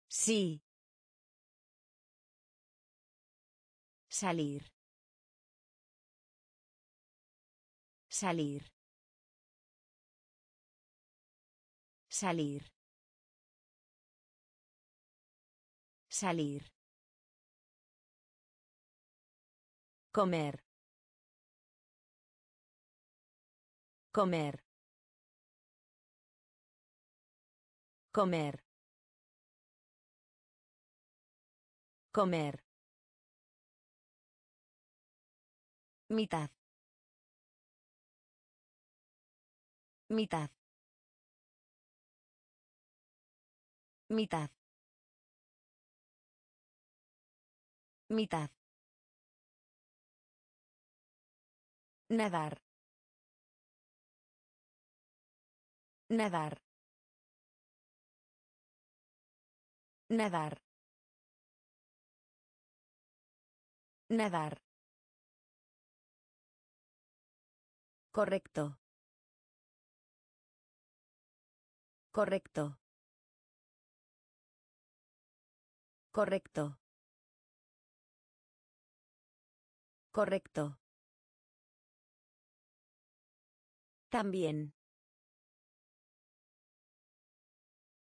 A: Sí. Salir. Salir. Salir. Salir. Comer. Comer. Comer. Comer. Mitad. Mitad. Mitad. Mitad. Nadar. Nadar. Nadar. Nadar. Correcto. Correcto. Correcto. Correcto. También.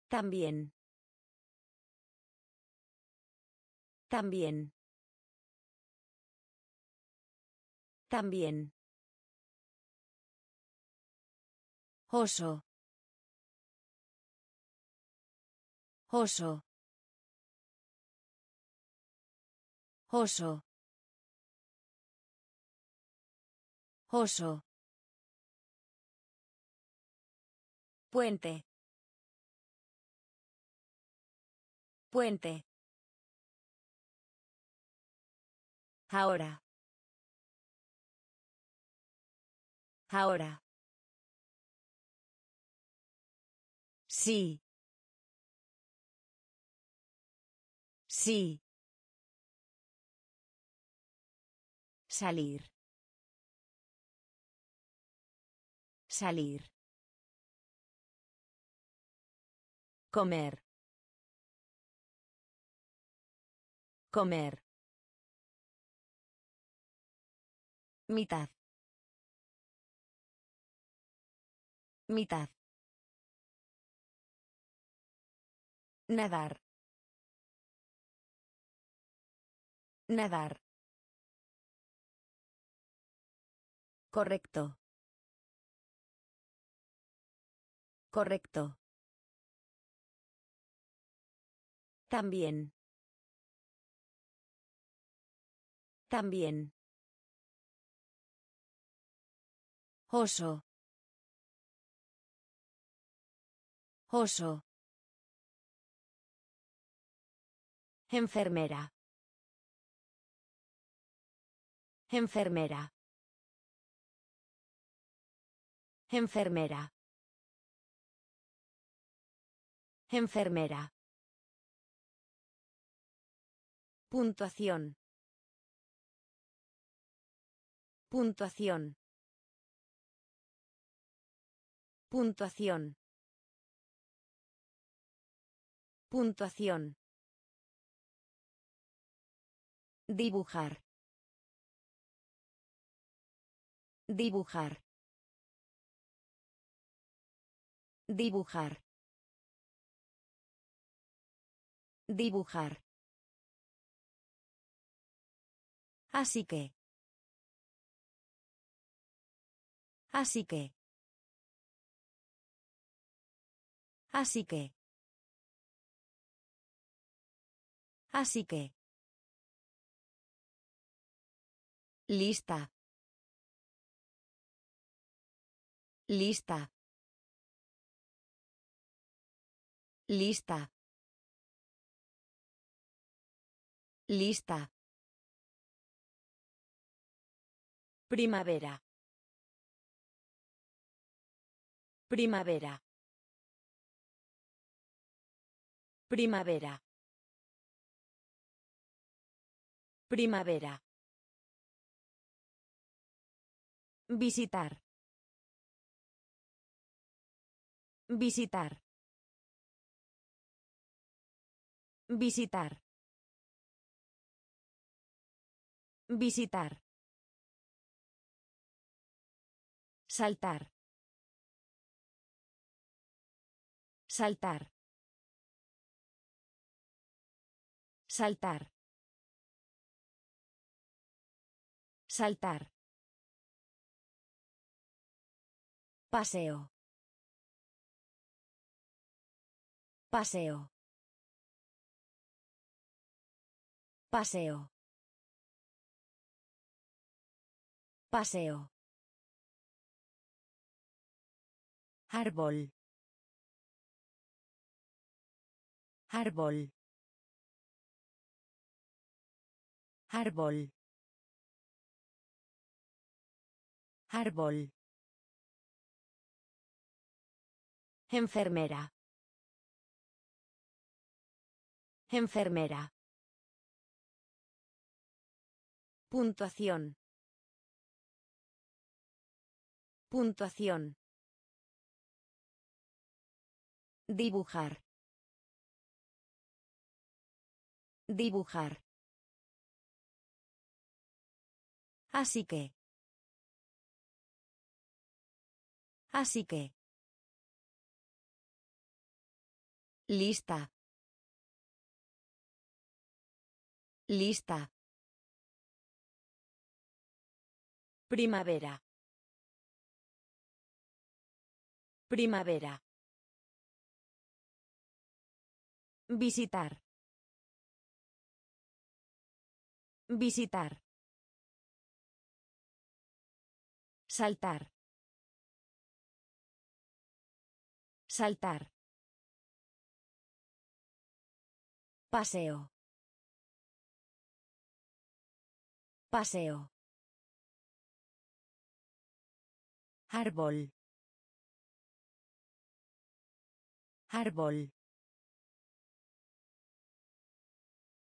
A: También. También. También. Oso. Oso. Oso. Oso. Puente. Puente. Ahora. Ahora. Sí. Sí. Salir. Salir. Comer. Comer. Mitad. Mitad. Nadar. Nadar. Correcto. Correcto. También. También. Oso. Oso. Enfermera. Enfermera. Enfermera. Enfermera. Puntuación. Puntuación. Puntuación. Puntuación. Dibujar. Dibujar. Dibujar. Dibujar. Así que. Así que. Así que. Así que. Lista. Lista. Lista. Lista. Primavera. Primavera. Primavera. Primavera. Visitar. Visitar. Visitar. Visitar. Saltar. Saltar. Saltar. Saltar. Paseo. Paseo. Paseo. Paseo. Árbol. Árbol. Árbol. Árbol. Enfermera. Enfermera. Puntuación. Puntuación. Dibujar. Dibujar. Así que. Así que. Lista. Lista. Primavera. Primavera. Visitar. Visitar. Saltar. Saltar. Paseo. Paseo. Árbol. Árbol.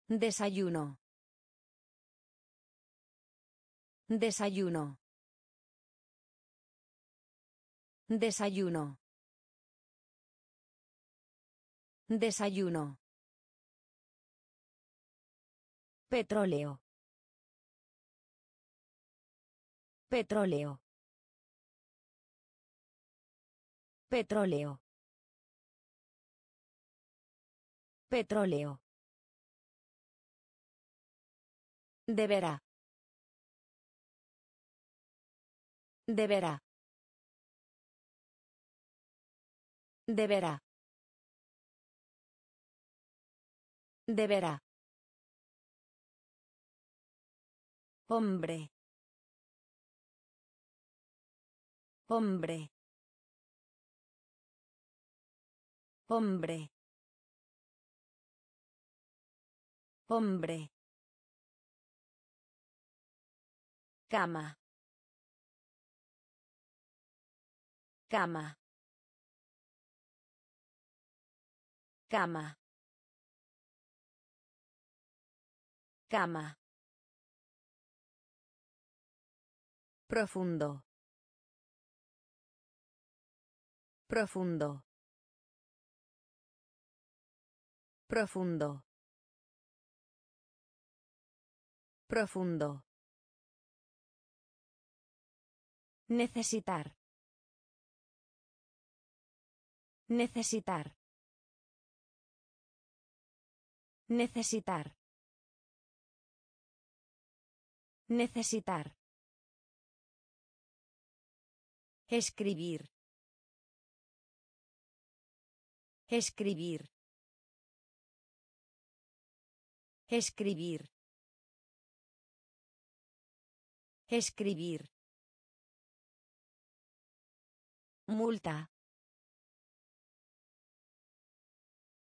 A: Desayuno. Desayuno. Desayuno. Desayuno. Petróleo. Petróleo. Petróleo. Petróleo. Deberá. Deberá. Deberá. Deberá. Hombre. Hombre. Hombre. Hombre. Cama. Cama. Cama. Cama. Profundo. Profundo. Profundo. Profundo. Necesitar. Necesitar. Necesitar. Necesitar. Escribir. Escribir. Escribir. Escribir. Multa.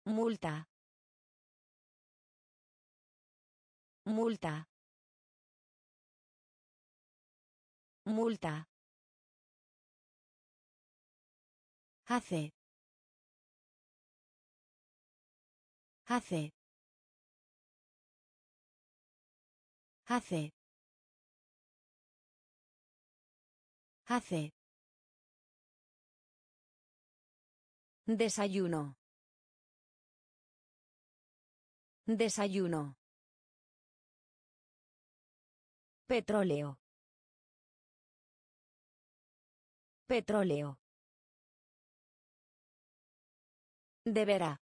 A: Multa. Multa. Multa. Hace. Hace. Hace. Hace. Desayuno. Desayuno. Petróleo. Petróleo. Deberá.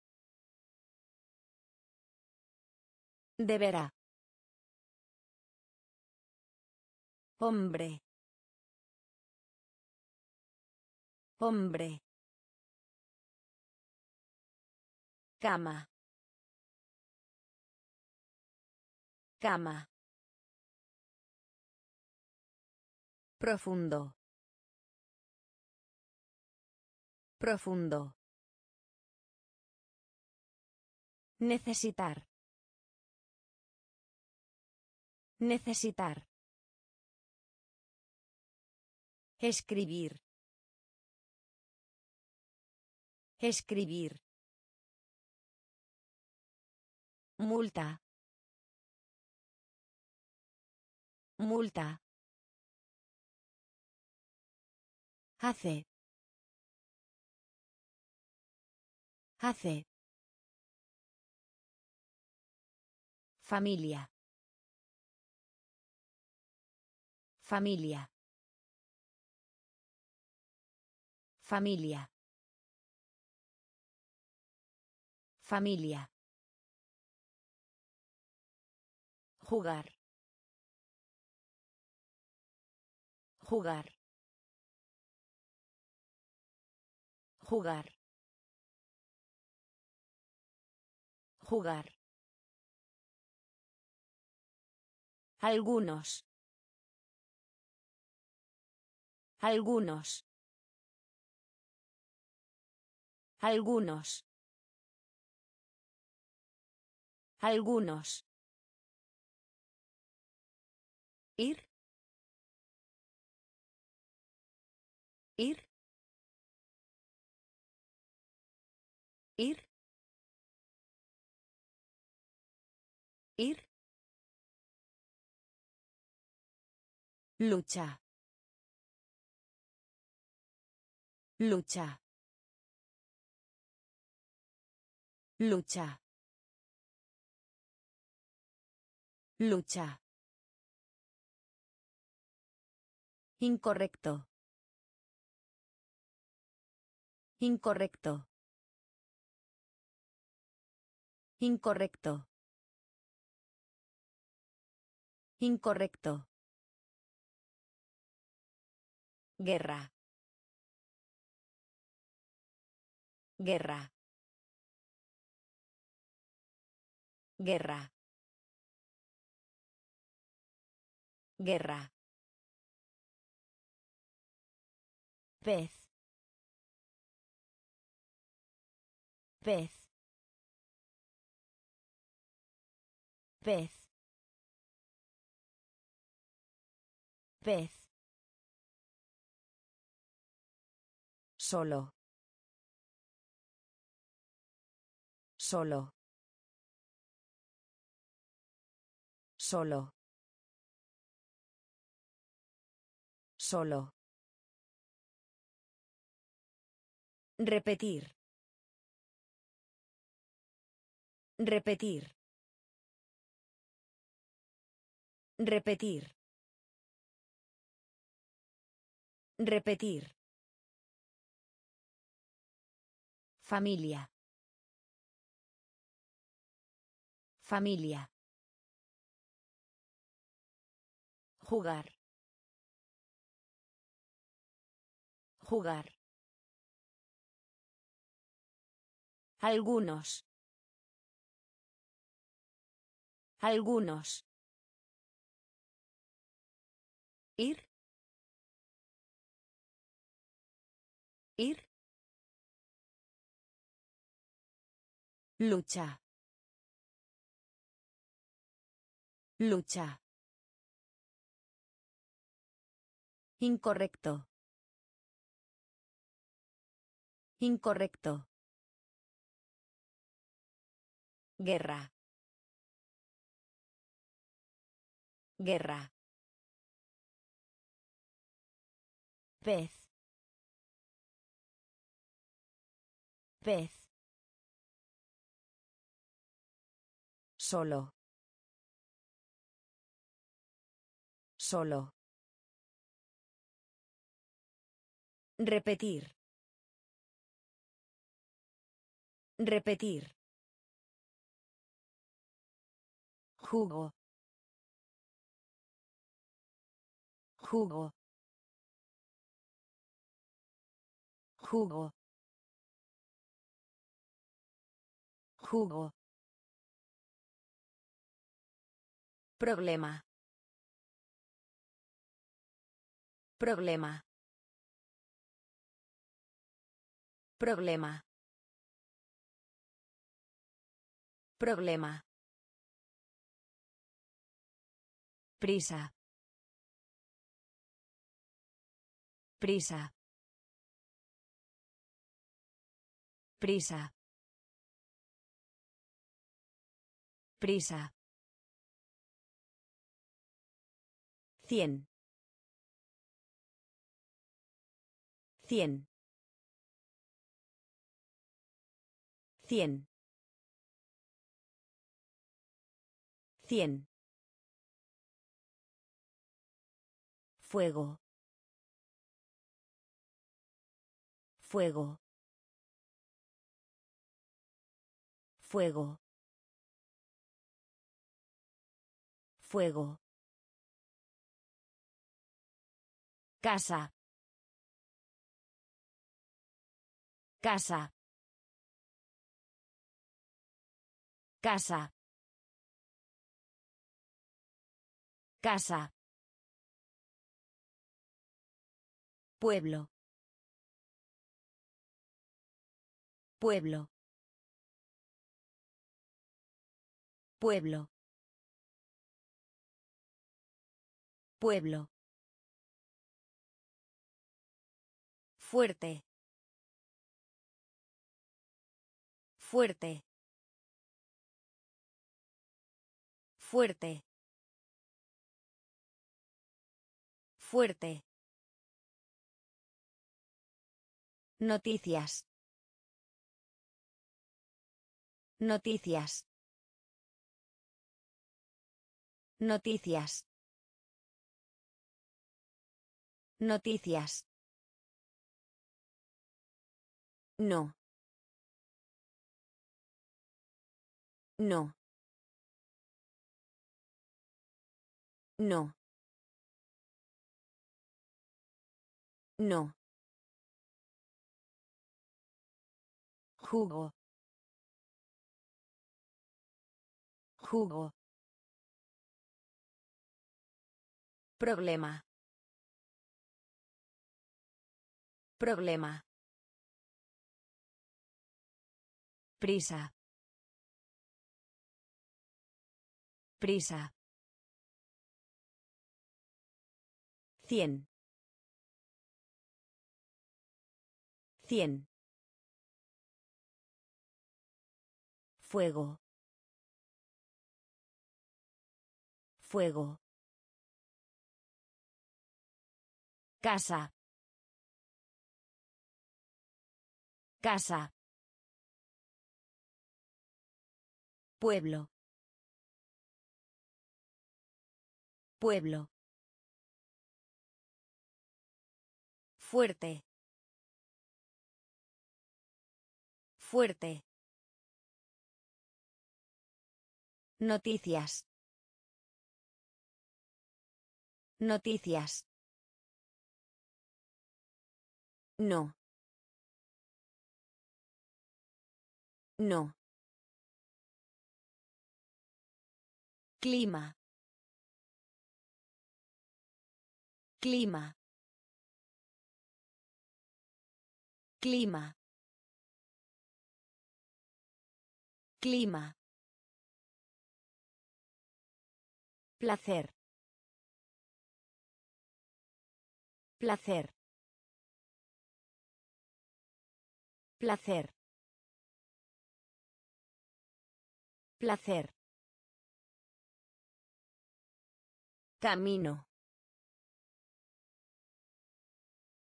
A: Deberá. Hombre. Hombre. Cama. Cama. Profundo. Profundo. Necesitar. Necesitar. Escribir. Escribir. Multa. Multa. Hace. Hace. Familia. Familia. Familia. Familia. Jugar. Jugar. Jugar. Jugar. Algunos. Algunos. Algunos. Algunos. Ir. Ir. Lucha. Lucha. Lucha. Lucha. Incorrecto. Incorrecto. Incorrecto. Incorrecto. Guerra. Guerra. Guerra. Guerra. pez pez pez pez solo solo solo solo Repetir. Repetir. Repetir. Repetir. Familia. Familia. Jugar. Jugar. Algunos. Algunos. Ir. Ir. Lucha. Lucha. Incorrecto. Incorrecto. Guerra. Guerra. Pez. Pez. Solo. Solo. Repetir. Repetir. Jugo. Jugo. Jugo. Jugo. Problema. Problema. Problema. Problema. Prisa. Prisa. Prisa. Prisa. Cien. Cien. Cien. Cien. Fuego. Fuego. Fuego. Fuego. Casa. Casa. Casa. Casa. Pueblo. Pueblo. Pueblo. Pueblo. Fuerte. Fuerte. Fuerte. Fuerte. Noticias. Noticias. Noticias. Noticias. No. No. No. No. Jugo. Jugo. Problema. Problema. Prisa. Prisa. Cien. Cien. Fuego. Fuego. Casa. Casa. Pueblo. Pueblo. Fuerte. Fuerte. Noticias. Noticias. No. No. Clima. Clima. Clima. Clima. Placer. Placer. Placer. Placer. Camino.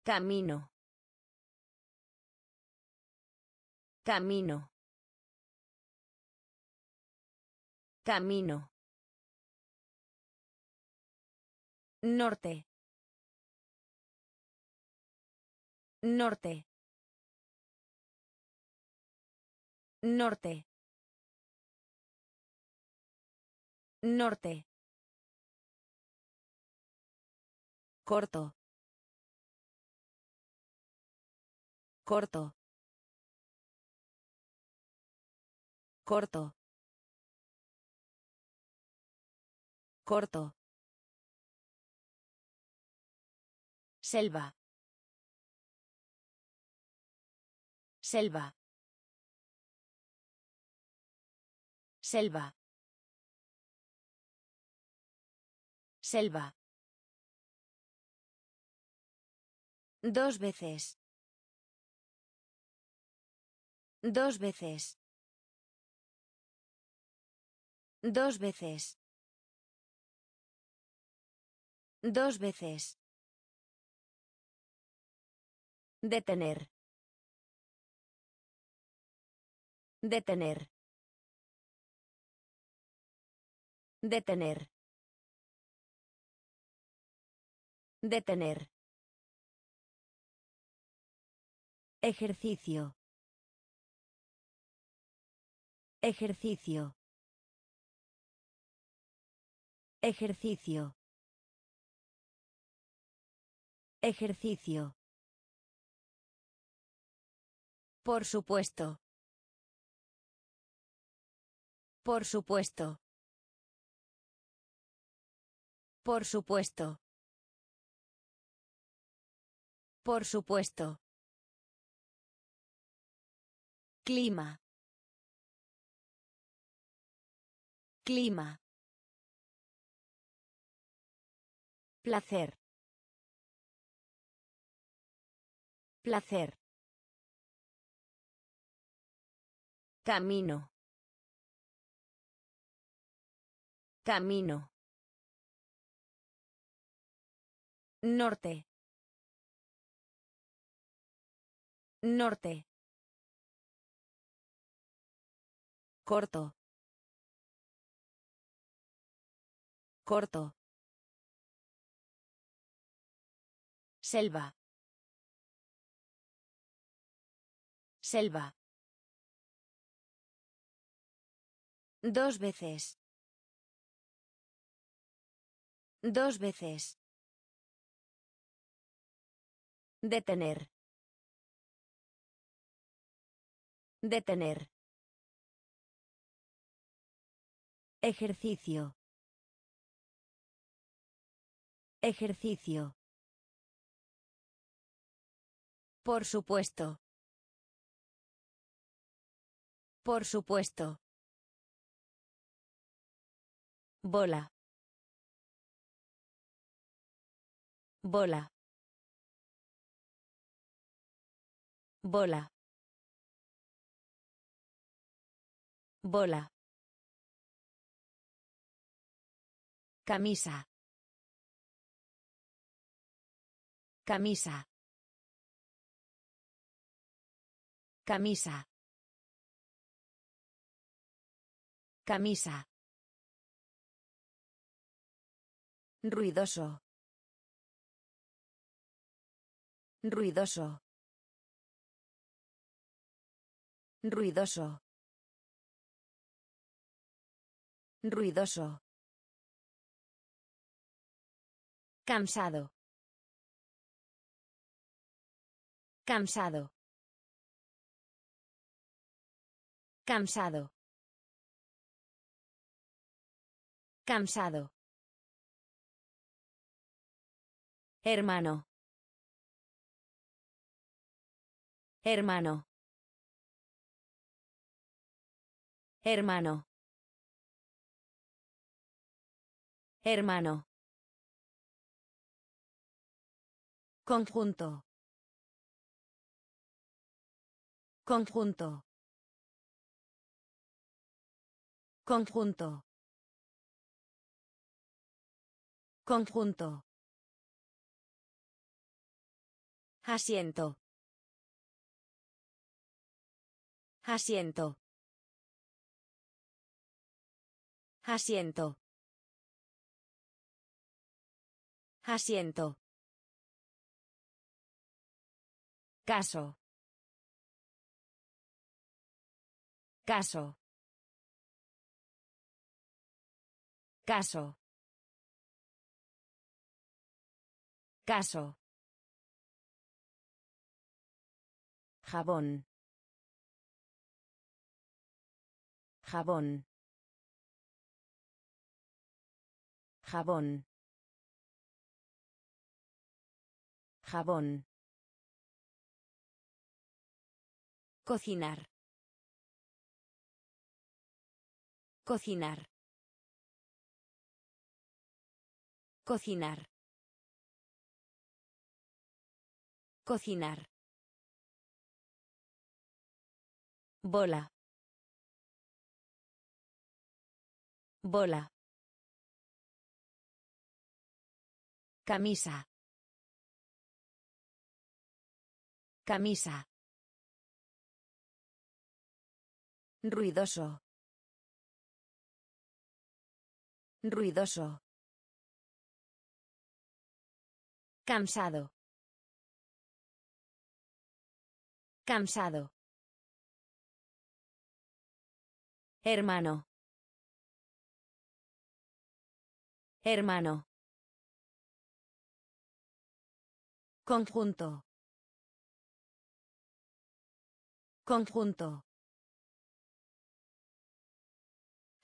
A: Camino. Camino. Camino. Norte. Norte. Norte. Norte. Corto. Corto. Corto. Corto. Selva. Selva. Selva. Selva. Dos veces. Dos veces. Dos veces. Dos veces. Detener. Detener. Detener. Detener. Ejercicio. Ejercicio. Ejercicio. Ejercicio. Por supuesto. Por supuesto. Por supuesto. Por supuesto. Clima. Clima. Placer. Placer. Camino. Camino. Norte. Norte. Corto. Corto. Selva. Selva. Dos veces. Dos veces. Detener. Detener. Ejercicio. Ejercicio. Por supuesto. Por supuesto. Bola. Bola. Bola. Bola. Camisa. Camisa. Camisa. Camisa. Ruidoso. Ruidoso. Ruidoso. Ruidoso. Cansado. Cansado. Cansado. Cansado. Hermano. Hermano. Hermano. Hermano. Conjunto. Conjunto. Conjunto. Conjunto. Asiento. Asiento. Asiento. Asiento. Caso. Caso. Caso. Caso. Jabón. Jabón. Jabón. Jabón. Cocinar. Cocinar. Cocinar. Cocinar. Bola. Bola. Camisa. Camisa. Ruidoso. Ruidoso. Cansado. Cansado. Hermano. Hermano. Conjunto. Conjunto.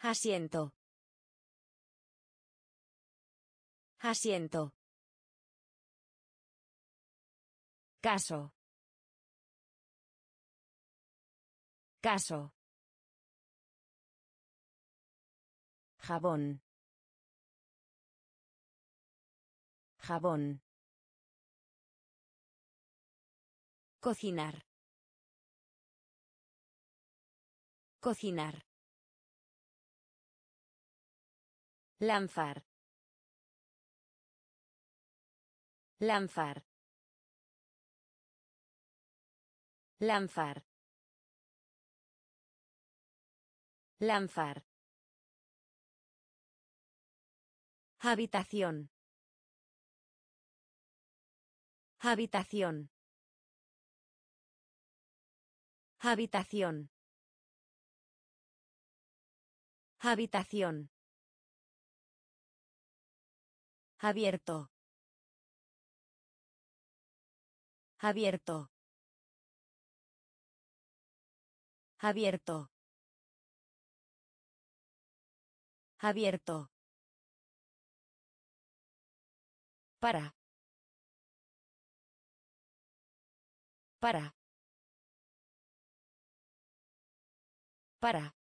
A: Asiento. Asiento. Caso. Caso. Jabón. Jabón. Cocinar. Cocinar. Lanzar. Lanzar. Lanzar. Lanzar. Habitación. Habitación. Habitación. Habitación. Abierto. Abierto. Abierto. Abierto. Para. Para. Para.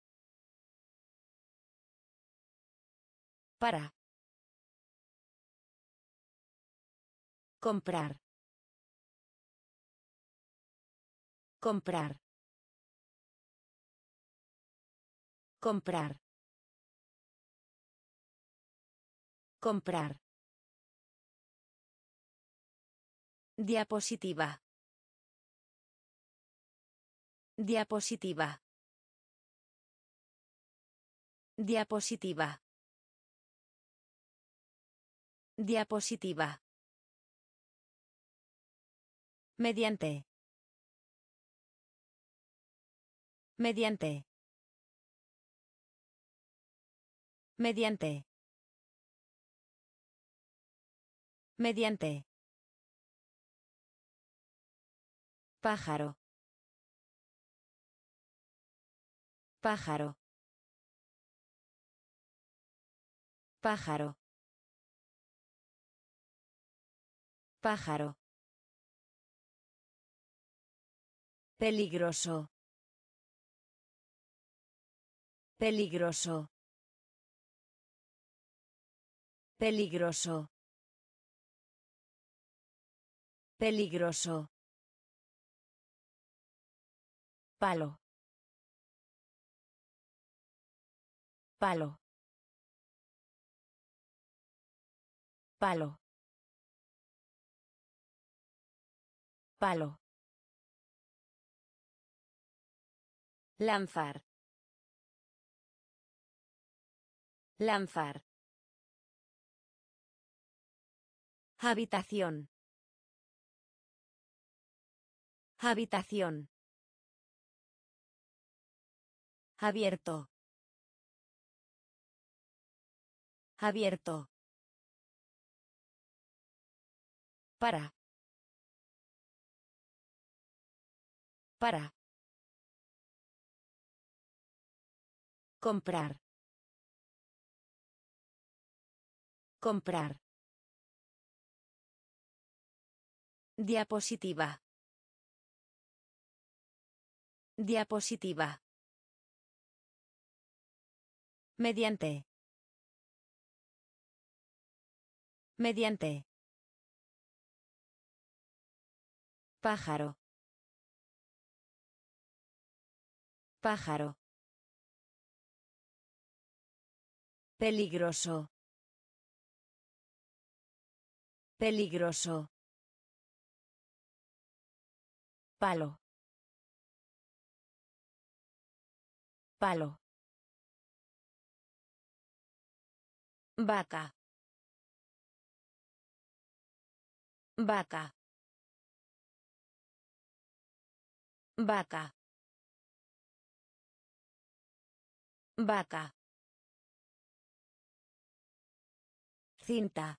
A: Para. Comprar. Comprar. Comprar. Comprar. Diapositiva. Diapositiva. Diapositiva. Diapositiva. Mediante. Mediante. Mediante. Mediante. Pájaro. Pájaro. Pájaro. Pájaro. Peligroso. Peligroso. Peligroso. Peligroso. Palo. Palo. Palo. Palo. Lanzar. Lanzar. Habitación. Habitación. Abierto. Abierto. Para. Para. Comprar. Comprar. Diapositiva. Diapositiva. Mediante. Mediante. Pájaro. Pájaro. Peligroso. Peligroso. Palo. Palo. Vaca. Vaca. Vaca. Vaca. Cinta.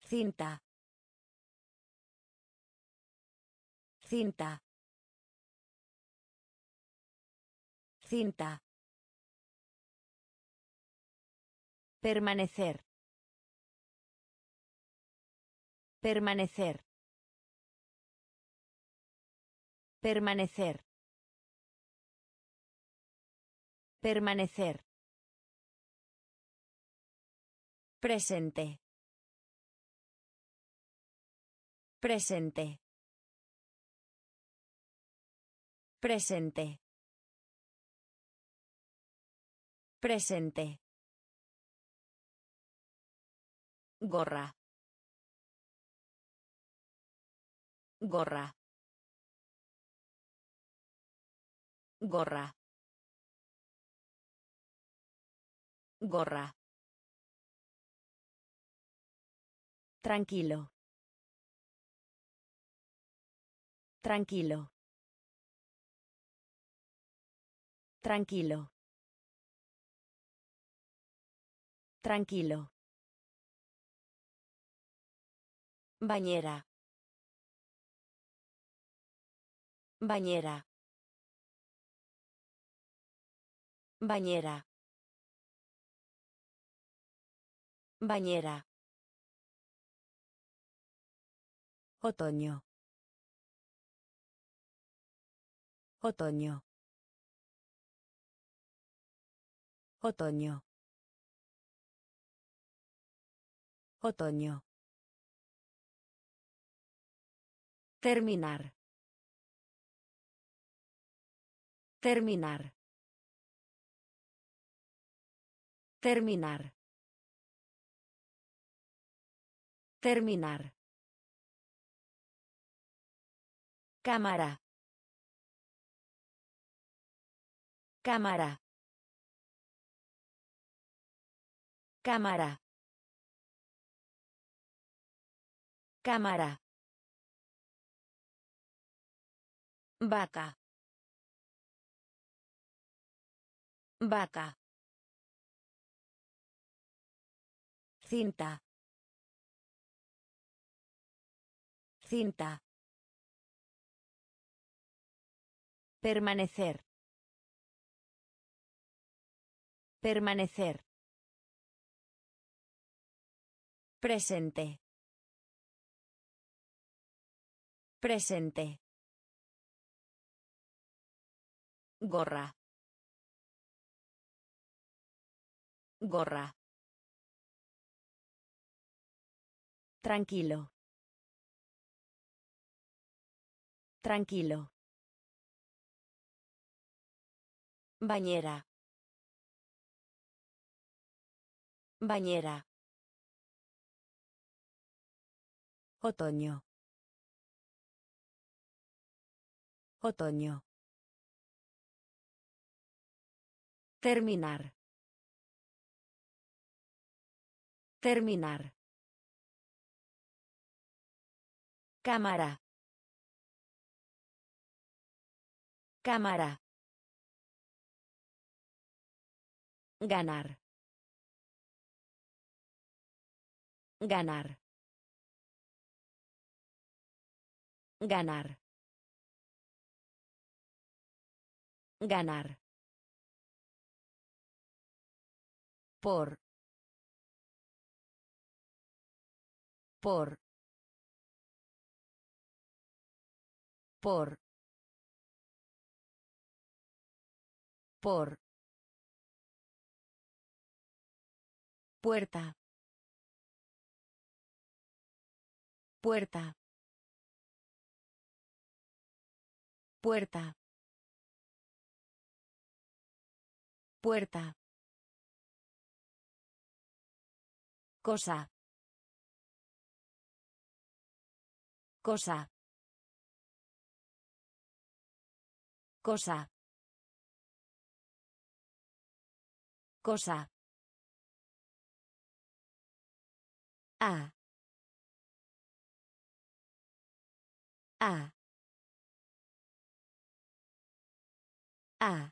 A: Cinta. Cinta. Cinta. Permanecer. Permanecer. Permanecer. Permanecer. Presente. Presente. Presente. Presente. Gorra. Gorra. Gorra. Gorra. Tranquilo. Tranquilo. Tranquilo. Tranquilo. Bañera. Bañera. Bañera. Bañera. Otoño. Otoño. Otoño. Otoño. Terminar. Terminar. Terminar. Terminar. Cámara. Cámara. Cámara. Cámara. Vaca. Vaca. Cinta. Cinta. Permanecer. Permanecer. Presente. Presente. Gorra. Gorra. Tranquilo. Tranquilo. Bañera. Bañera. Otoño. Otoño. Terminar. Terminar. Cámara. Cámara. Ganar. Ganar. Ganar. Ganar. Por. Por. Por. Por. Puerta. Puerta. Puerta. Puerta. Cosa. Cosa. Cosa. Cosa. A. A. A.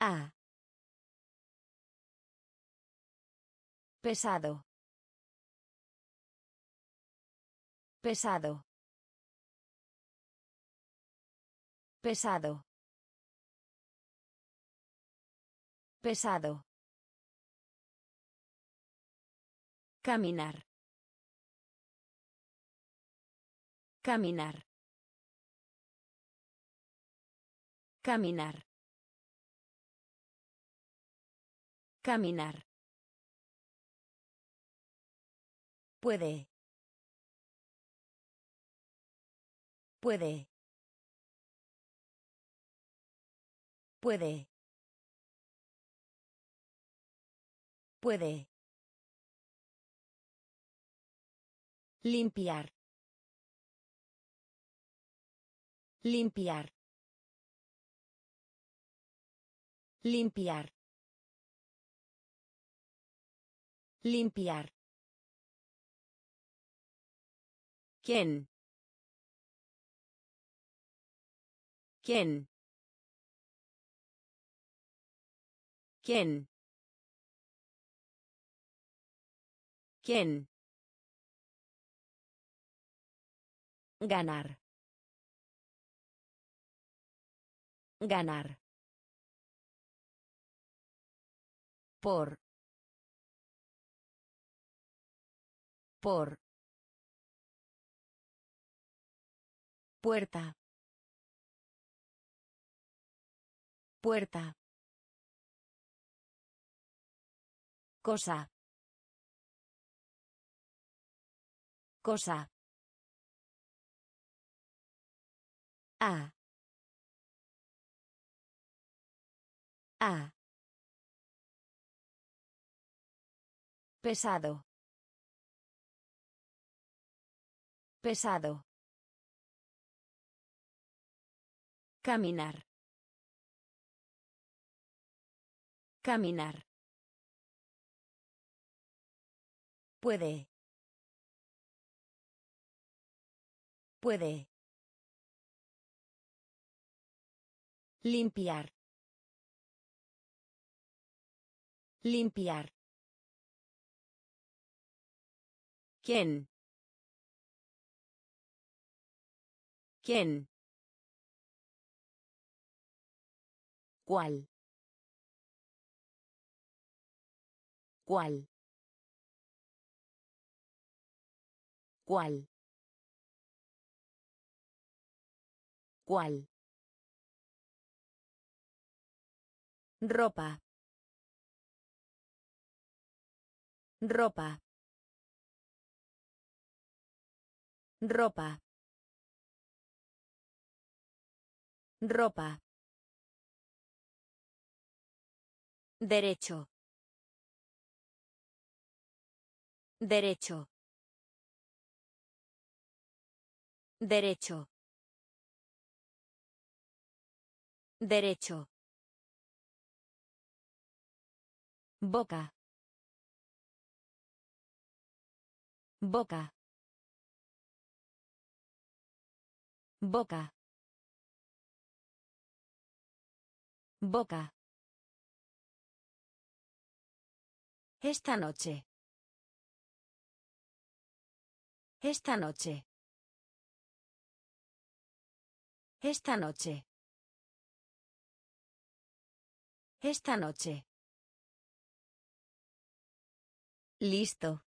A: A. Pesado. Pesado. Pesado. Pesado. Caminar. Caminar. Caminar. Caminar. Puede. Puede. Puede. Puede. Limpiar. Limpiar. Limpiar. Limpiar. ¿Quién? ¿Quién? ¿Quién? ¿Quién? Ganar. Ganar. Por. Por. Puerta. Puerta. Cosa. Cosa. A. A. Pesado. Pesado. Caminar. Caminar. Puede. Puede. Limpiar. Limpiar. ¿Quién? ¿Quién? ¿Cuál? ¿Cuál? ¿Cuál? ¿Cuál? Ropa. Ropa. Ropa. Ropa. Derecho. Derecho. Derecho. Derecho. Boca. Boca. Boca. Boca. Esta noche. Esta noche. Esta noche. Esta noche. Listo.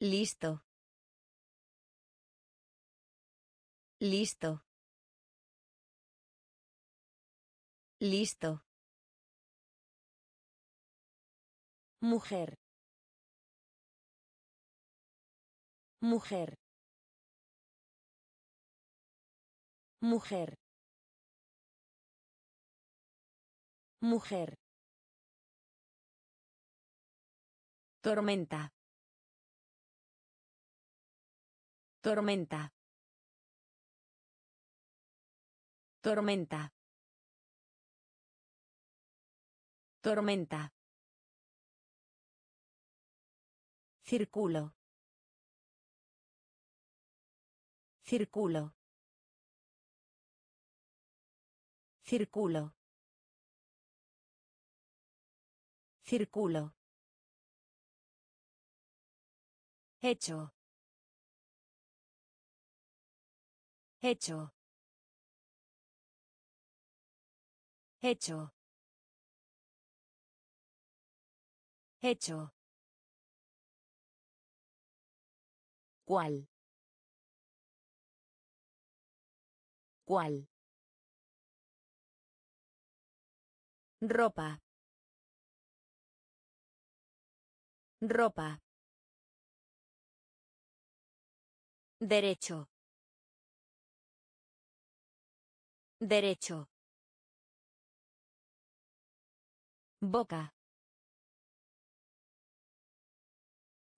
A: Listo. Listo. Listo. Mujer. Mujer. Mujer. Mujer. Tormenta. Tormenta. Tormenta. Tormenta. Círculo. Círculo. Círculo. Círculo. Hecho. Hecho. Hecho. Hecho. ¿Cuál? ¿Cuál? Ropa. Ropa. Derecho. Derecho. Boca.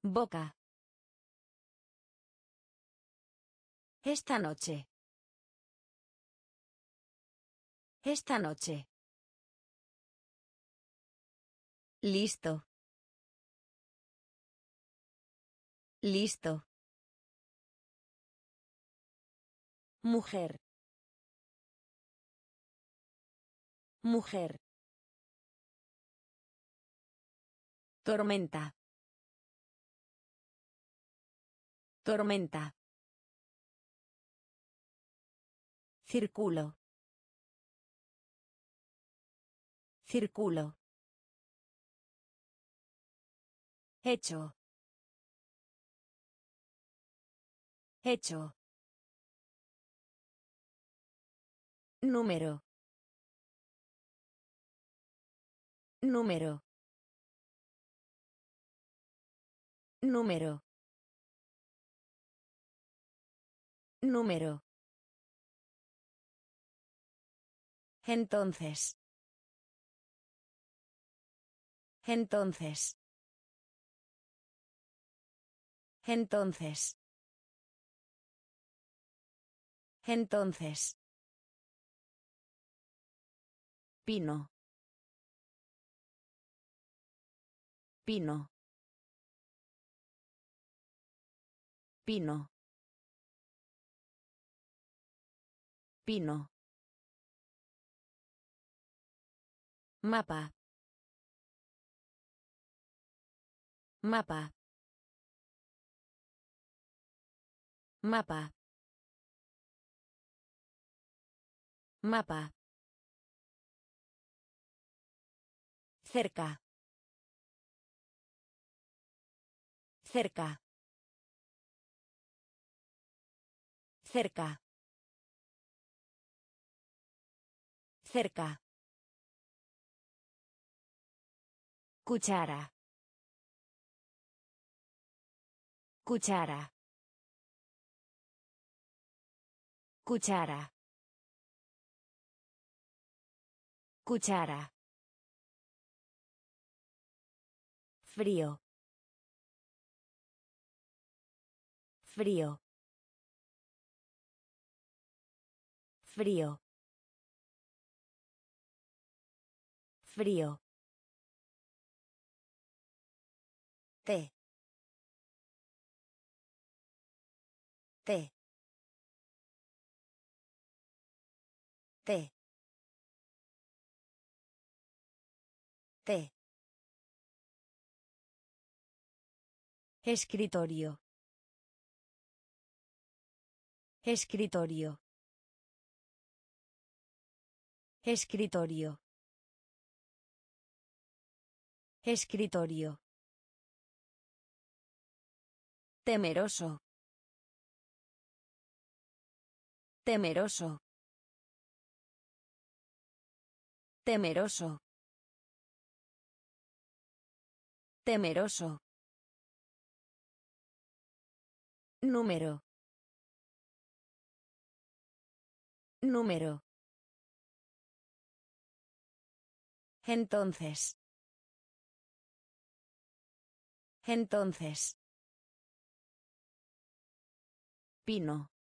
A: Boca. Esta noche. Esta noche. Listo. Listo. Mujer. Mujer. Tormenta. Tormenta. Círculo. Círculo. Hecho. Hecho. Número. Número. Número. Número. Entonces. Entonces. Entonces. Entonces. Pino. Pino. Pino. Pino. Mapa. Mapa. Mapa. Mapa. Cerca. Cerca. Cerca. Cerca. Cuchara. Cuchara. Cuchara. Cuchara. Frío. Frío. Frío. Frío. Té. Escritorio. Escritorio. Escritorio. Escritorio. Temeroso. Temeroso. Temeroso. Temeroso. Número. Número. Entonces. Entonces. Pino.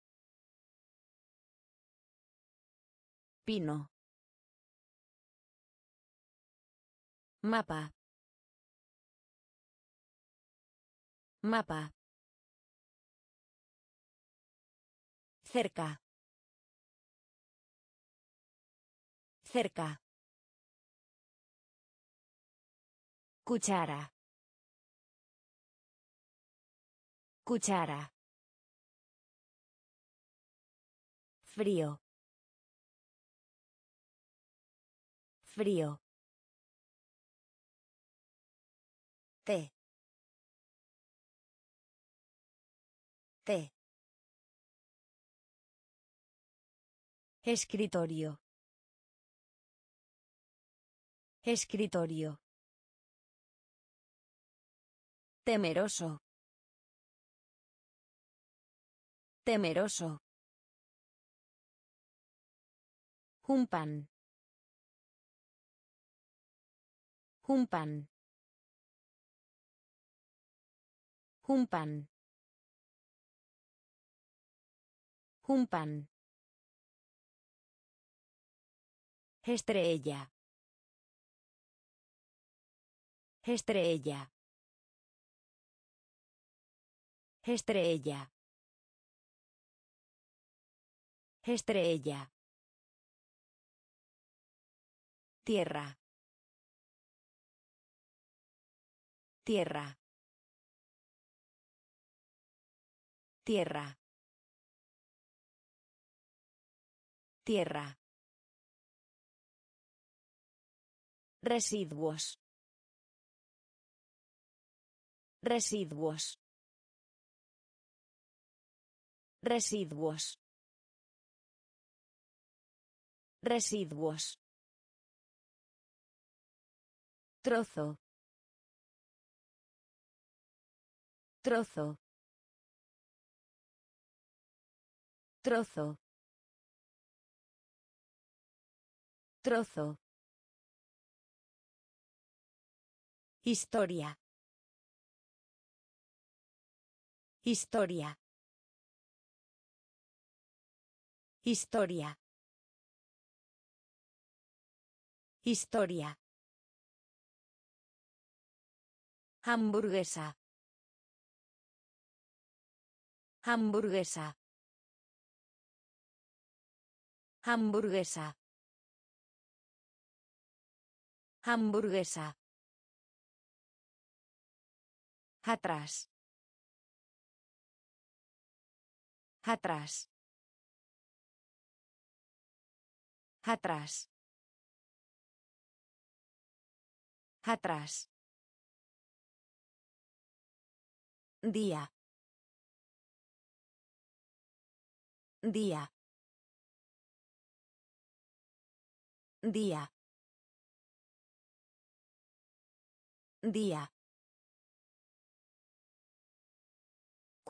A: Pino. Mapa. Mapa. Cerca. Cerca. Cuchara. Cuchara. Frío. Frío. Té. Té. Escritorio. Escritorio. Temeroso. Temeroso. Un pan. Un pan. Un pan. Un pan. Estrella. Estrella. Estrella. Estrella. Tierra. Tierra. Tierra. Tierra. Residuos. Residuos. Residuos. Residuos. Trozo. Trozo. Trozo. Trozo. Historia. Historia. Historia. Historia. Hamburguesa. Hamburguesa. Hamburguesa. Hamburguesa. Atrás. Atrás. Atrás. Atrás. Día. Día. Día. Día.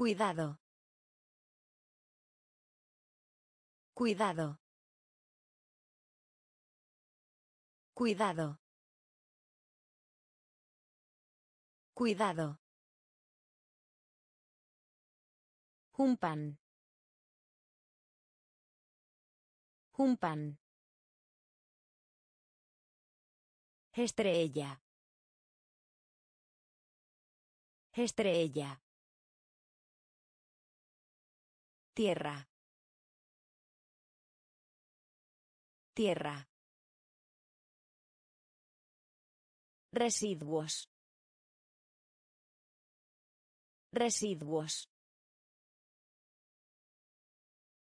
A: Cuidado. Cuidado. Cuidado. Cuidado. Un pan. Un pan. Estrella. Estrella. Tierra. Tierra. Residuos. Residuos.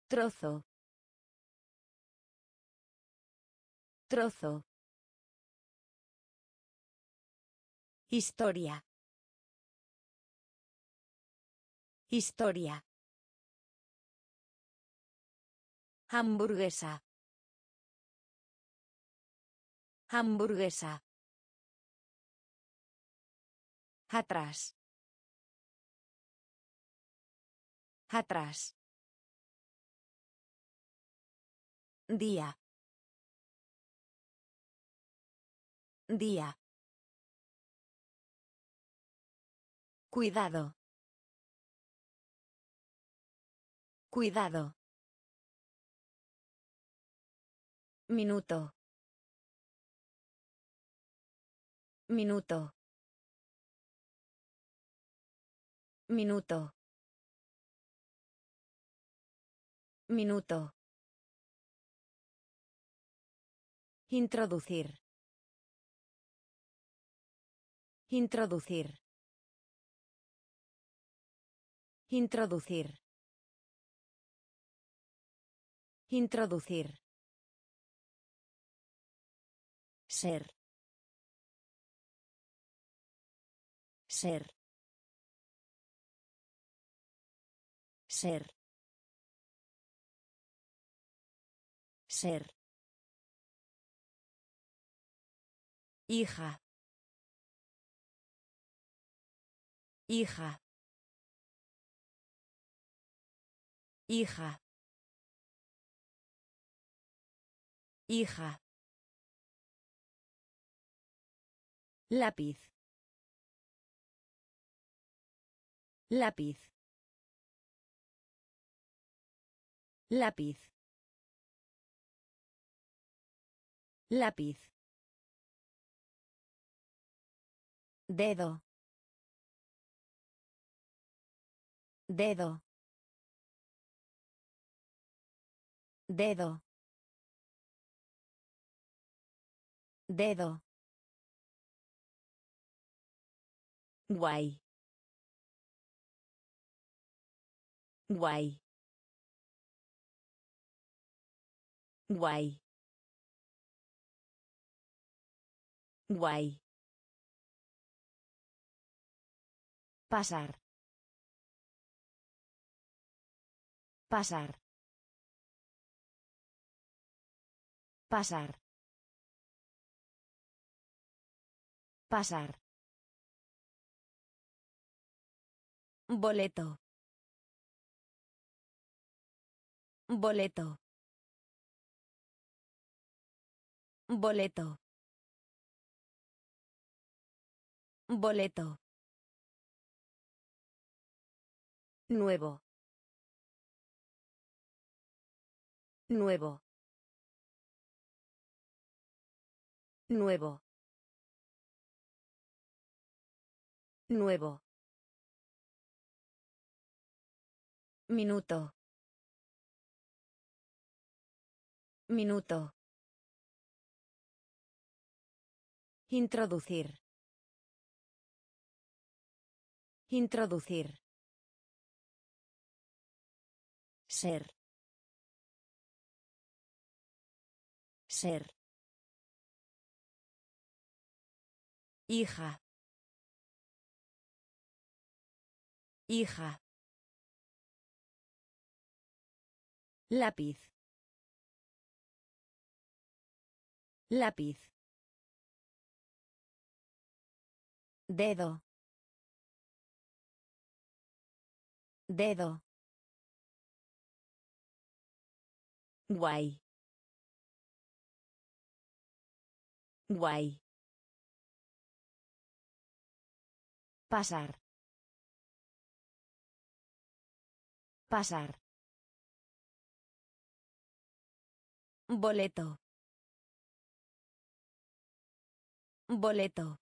A: Trozo. Trozo. Historia. Historia. Hamburguesa. Hamburguesa. Atrás. Atrás. Día. Día. Cuidado. Cuidado. Minuto. Minuto. Minuto. Minuto. Introducir. Introducir. Introducir. Introducir. Ser. Ser. Ser. Ser. Hija. Hija. Hija. Hija. Lápiz. Lápiz. Lápiz. Lápiz. Dedo. Dedo. Dedo. Dedo. Guay. Guay. Guay. Guay. Pasar. Pasar. Pasar. Pasar. Boleto. Boleto. Boleto. Boleto. Nuevo. Nuevo. Nuevo. Nuevo. Minuto. Minuto. Introducir. Introducir. Ser. Ser. Hija. Hija. Lápiz. Lápiz. Dedo. Dedo. Guay. Guay. Pasar. Pasar. Boleto. Boleto.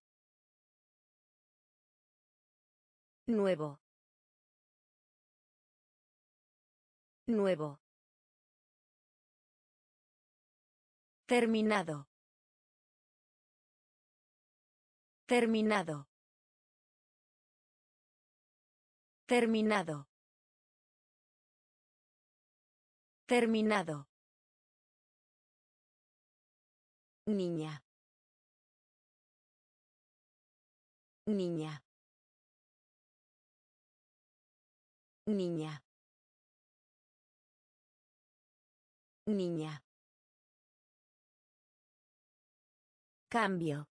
A: Nuevo. Nuevo. Terminado. Terminado. Terminado. Terminado. Niña. Niña. Niña. Niña. Cambio.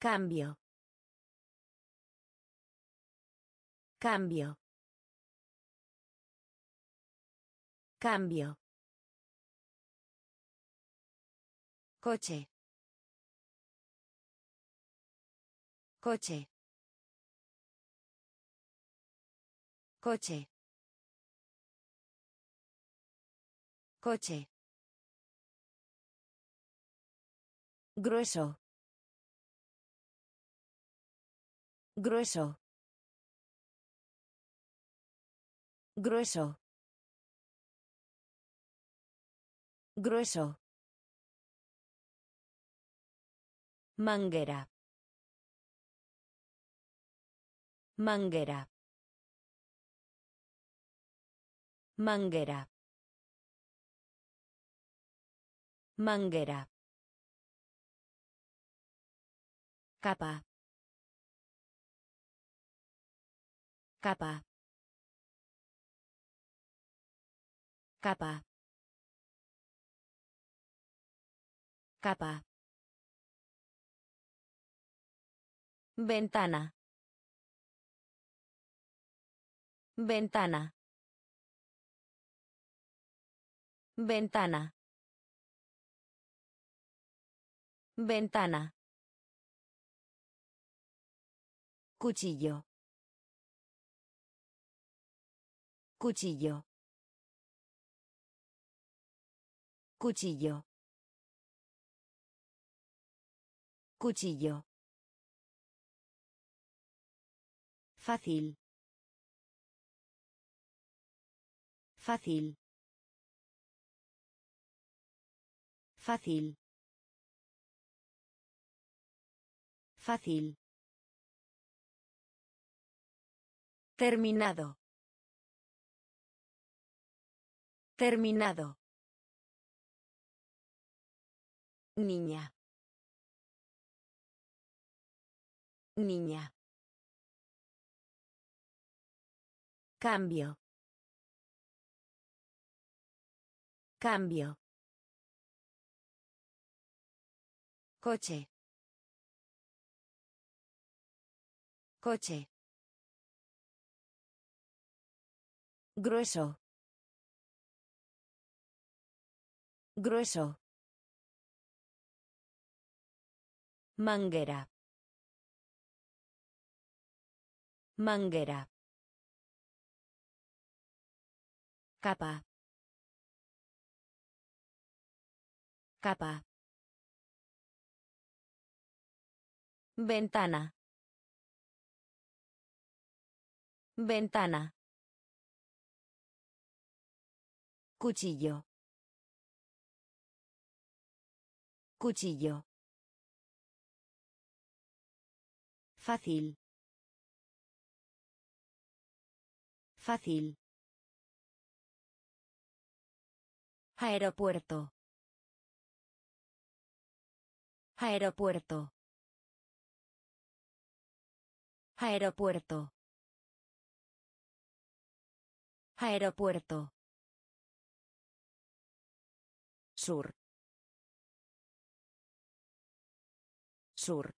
A: Cambio. Cambio. Cambio. Coche. Coche. Coche. Coche. Grueso. Grueso. Grueso. Grueso. Manguera. Manguera. Manguera. Manguera. Capa. Capa. Capa. Capa. Ventana. Ventana. Ventana. Ventana. Cuchillo. Cuchillo. Cuchillo. Cuchillo. Fácil. Fácil. Fácil. Fácil. Terminado. Terminado. Niña. Niña. Cambio. Cambio. Coche. Coche. Grueso. Grueso. Manguera. Manguera. Capa. Capa. Ventana. Ventana. Cuchillo. Cuchillo. Fácil. Fácil. Aeropuerto. Aeropuerto. Aeropuerto. Aeropuerto. Sur. Sur.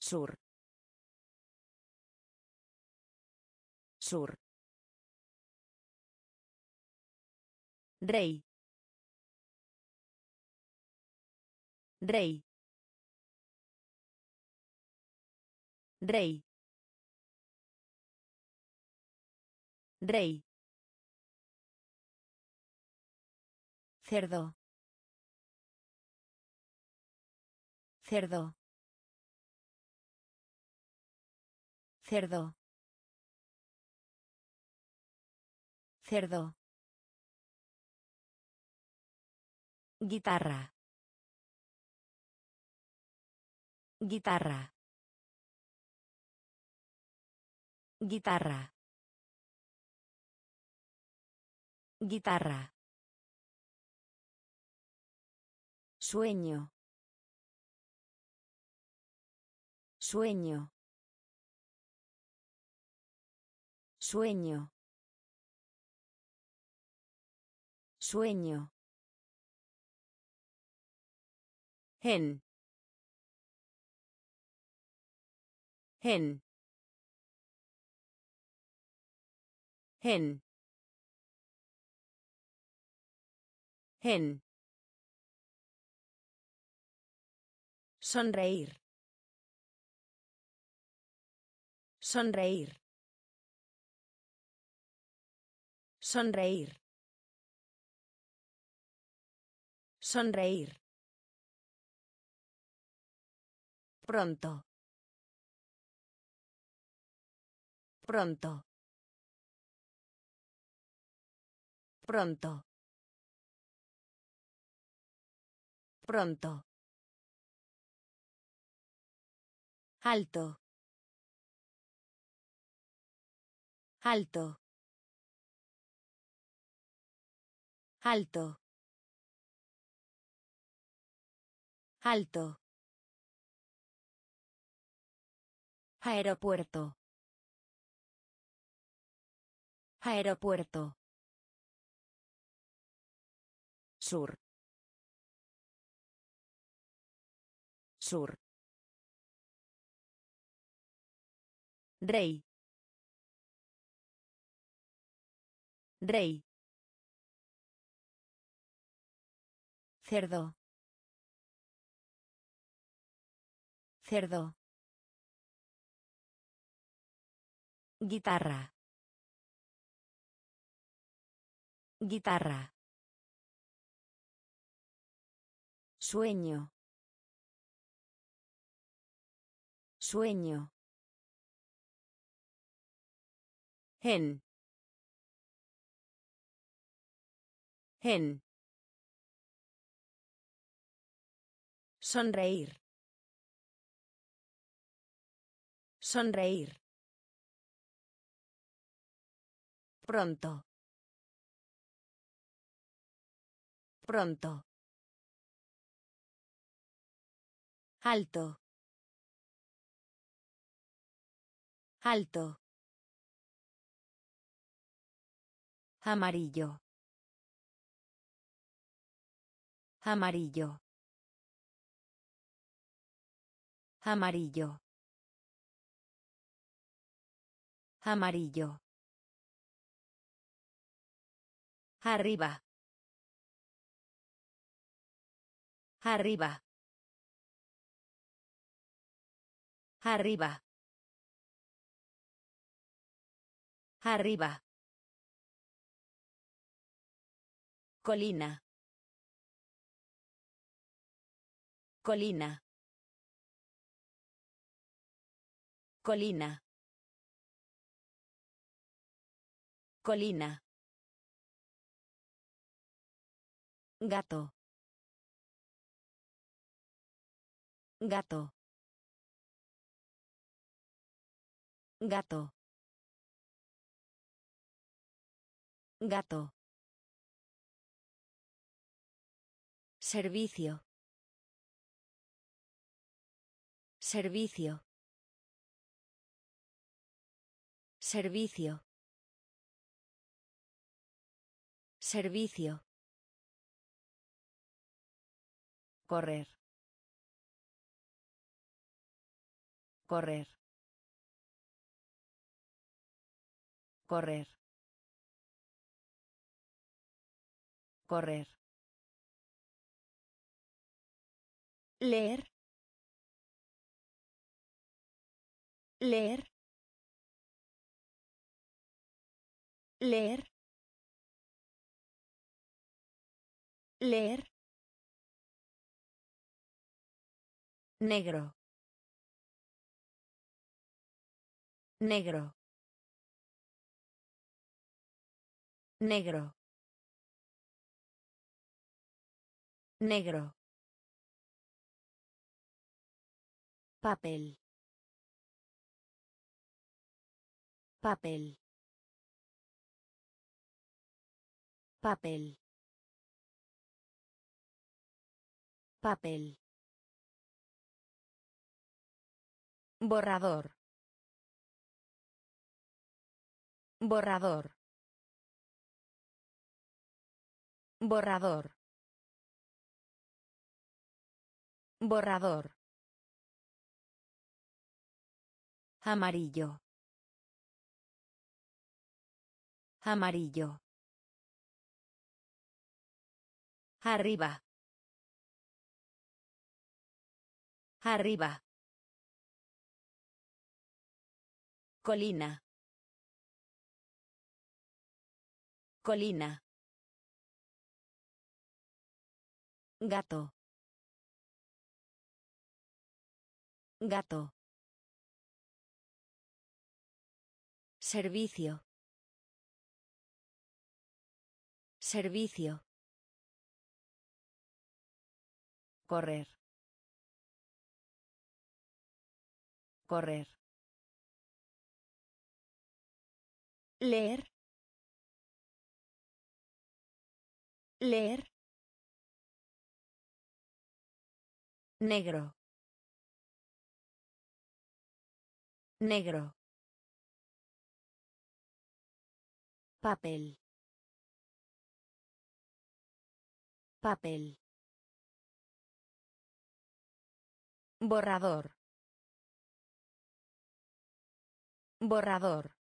A: Sur. Sur. Rey. Rey. Rey. Rey. Cerdo. Cerdo. Cerdo. Cerdo. Guitarra. Guitarra. Guitarra. Guitarra. Sueño. Sueño. Sueño. Sueño. hen hen hen hen Sonreír. Sonreír. Sonreír. Sonreír. Pronto. Pronto. Pronto. Pronto. Alto. Alto. Alto. Alto. Aeropuerto. Aeropuerto. Sur. Sur. Rey. Rey. Cerdo. Cerdo. Guitarra. Guitarra. Sueño. Sueño. Gen. Gen. Sonreír. Sonreír. Pronto. Pronto. Alto. Alto. Amarillo. Amarillo. Amarillo. Amarillo. Arriba. Arriba. Arriba. Arriba. Colina. Colina. Colina. Colina. Gato. Gato. Gato. Gato. Servicio. Servicio. Servicio. Servicio. Correr. Correr. Correr. Correr. Leer. Leer. Leer. Leer. Negro. Negro. Negro. Negro. Papel. Papel. Papel. Papel. Borrador. Borrador. Borrador. Borrador. Amarillo. Amarillo. Arriba. Arriba. Colina. Colina. Gato. Gato. Servicio. Servicio. Correr. Correr. Leer. Leer. Negro. Negro. Papel. Papel. Borrador. Borrador.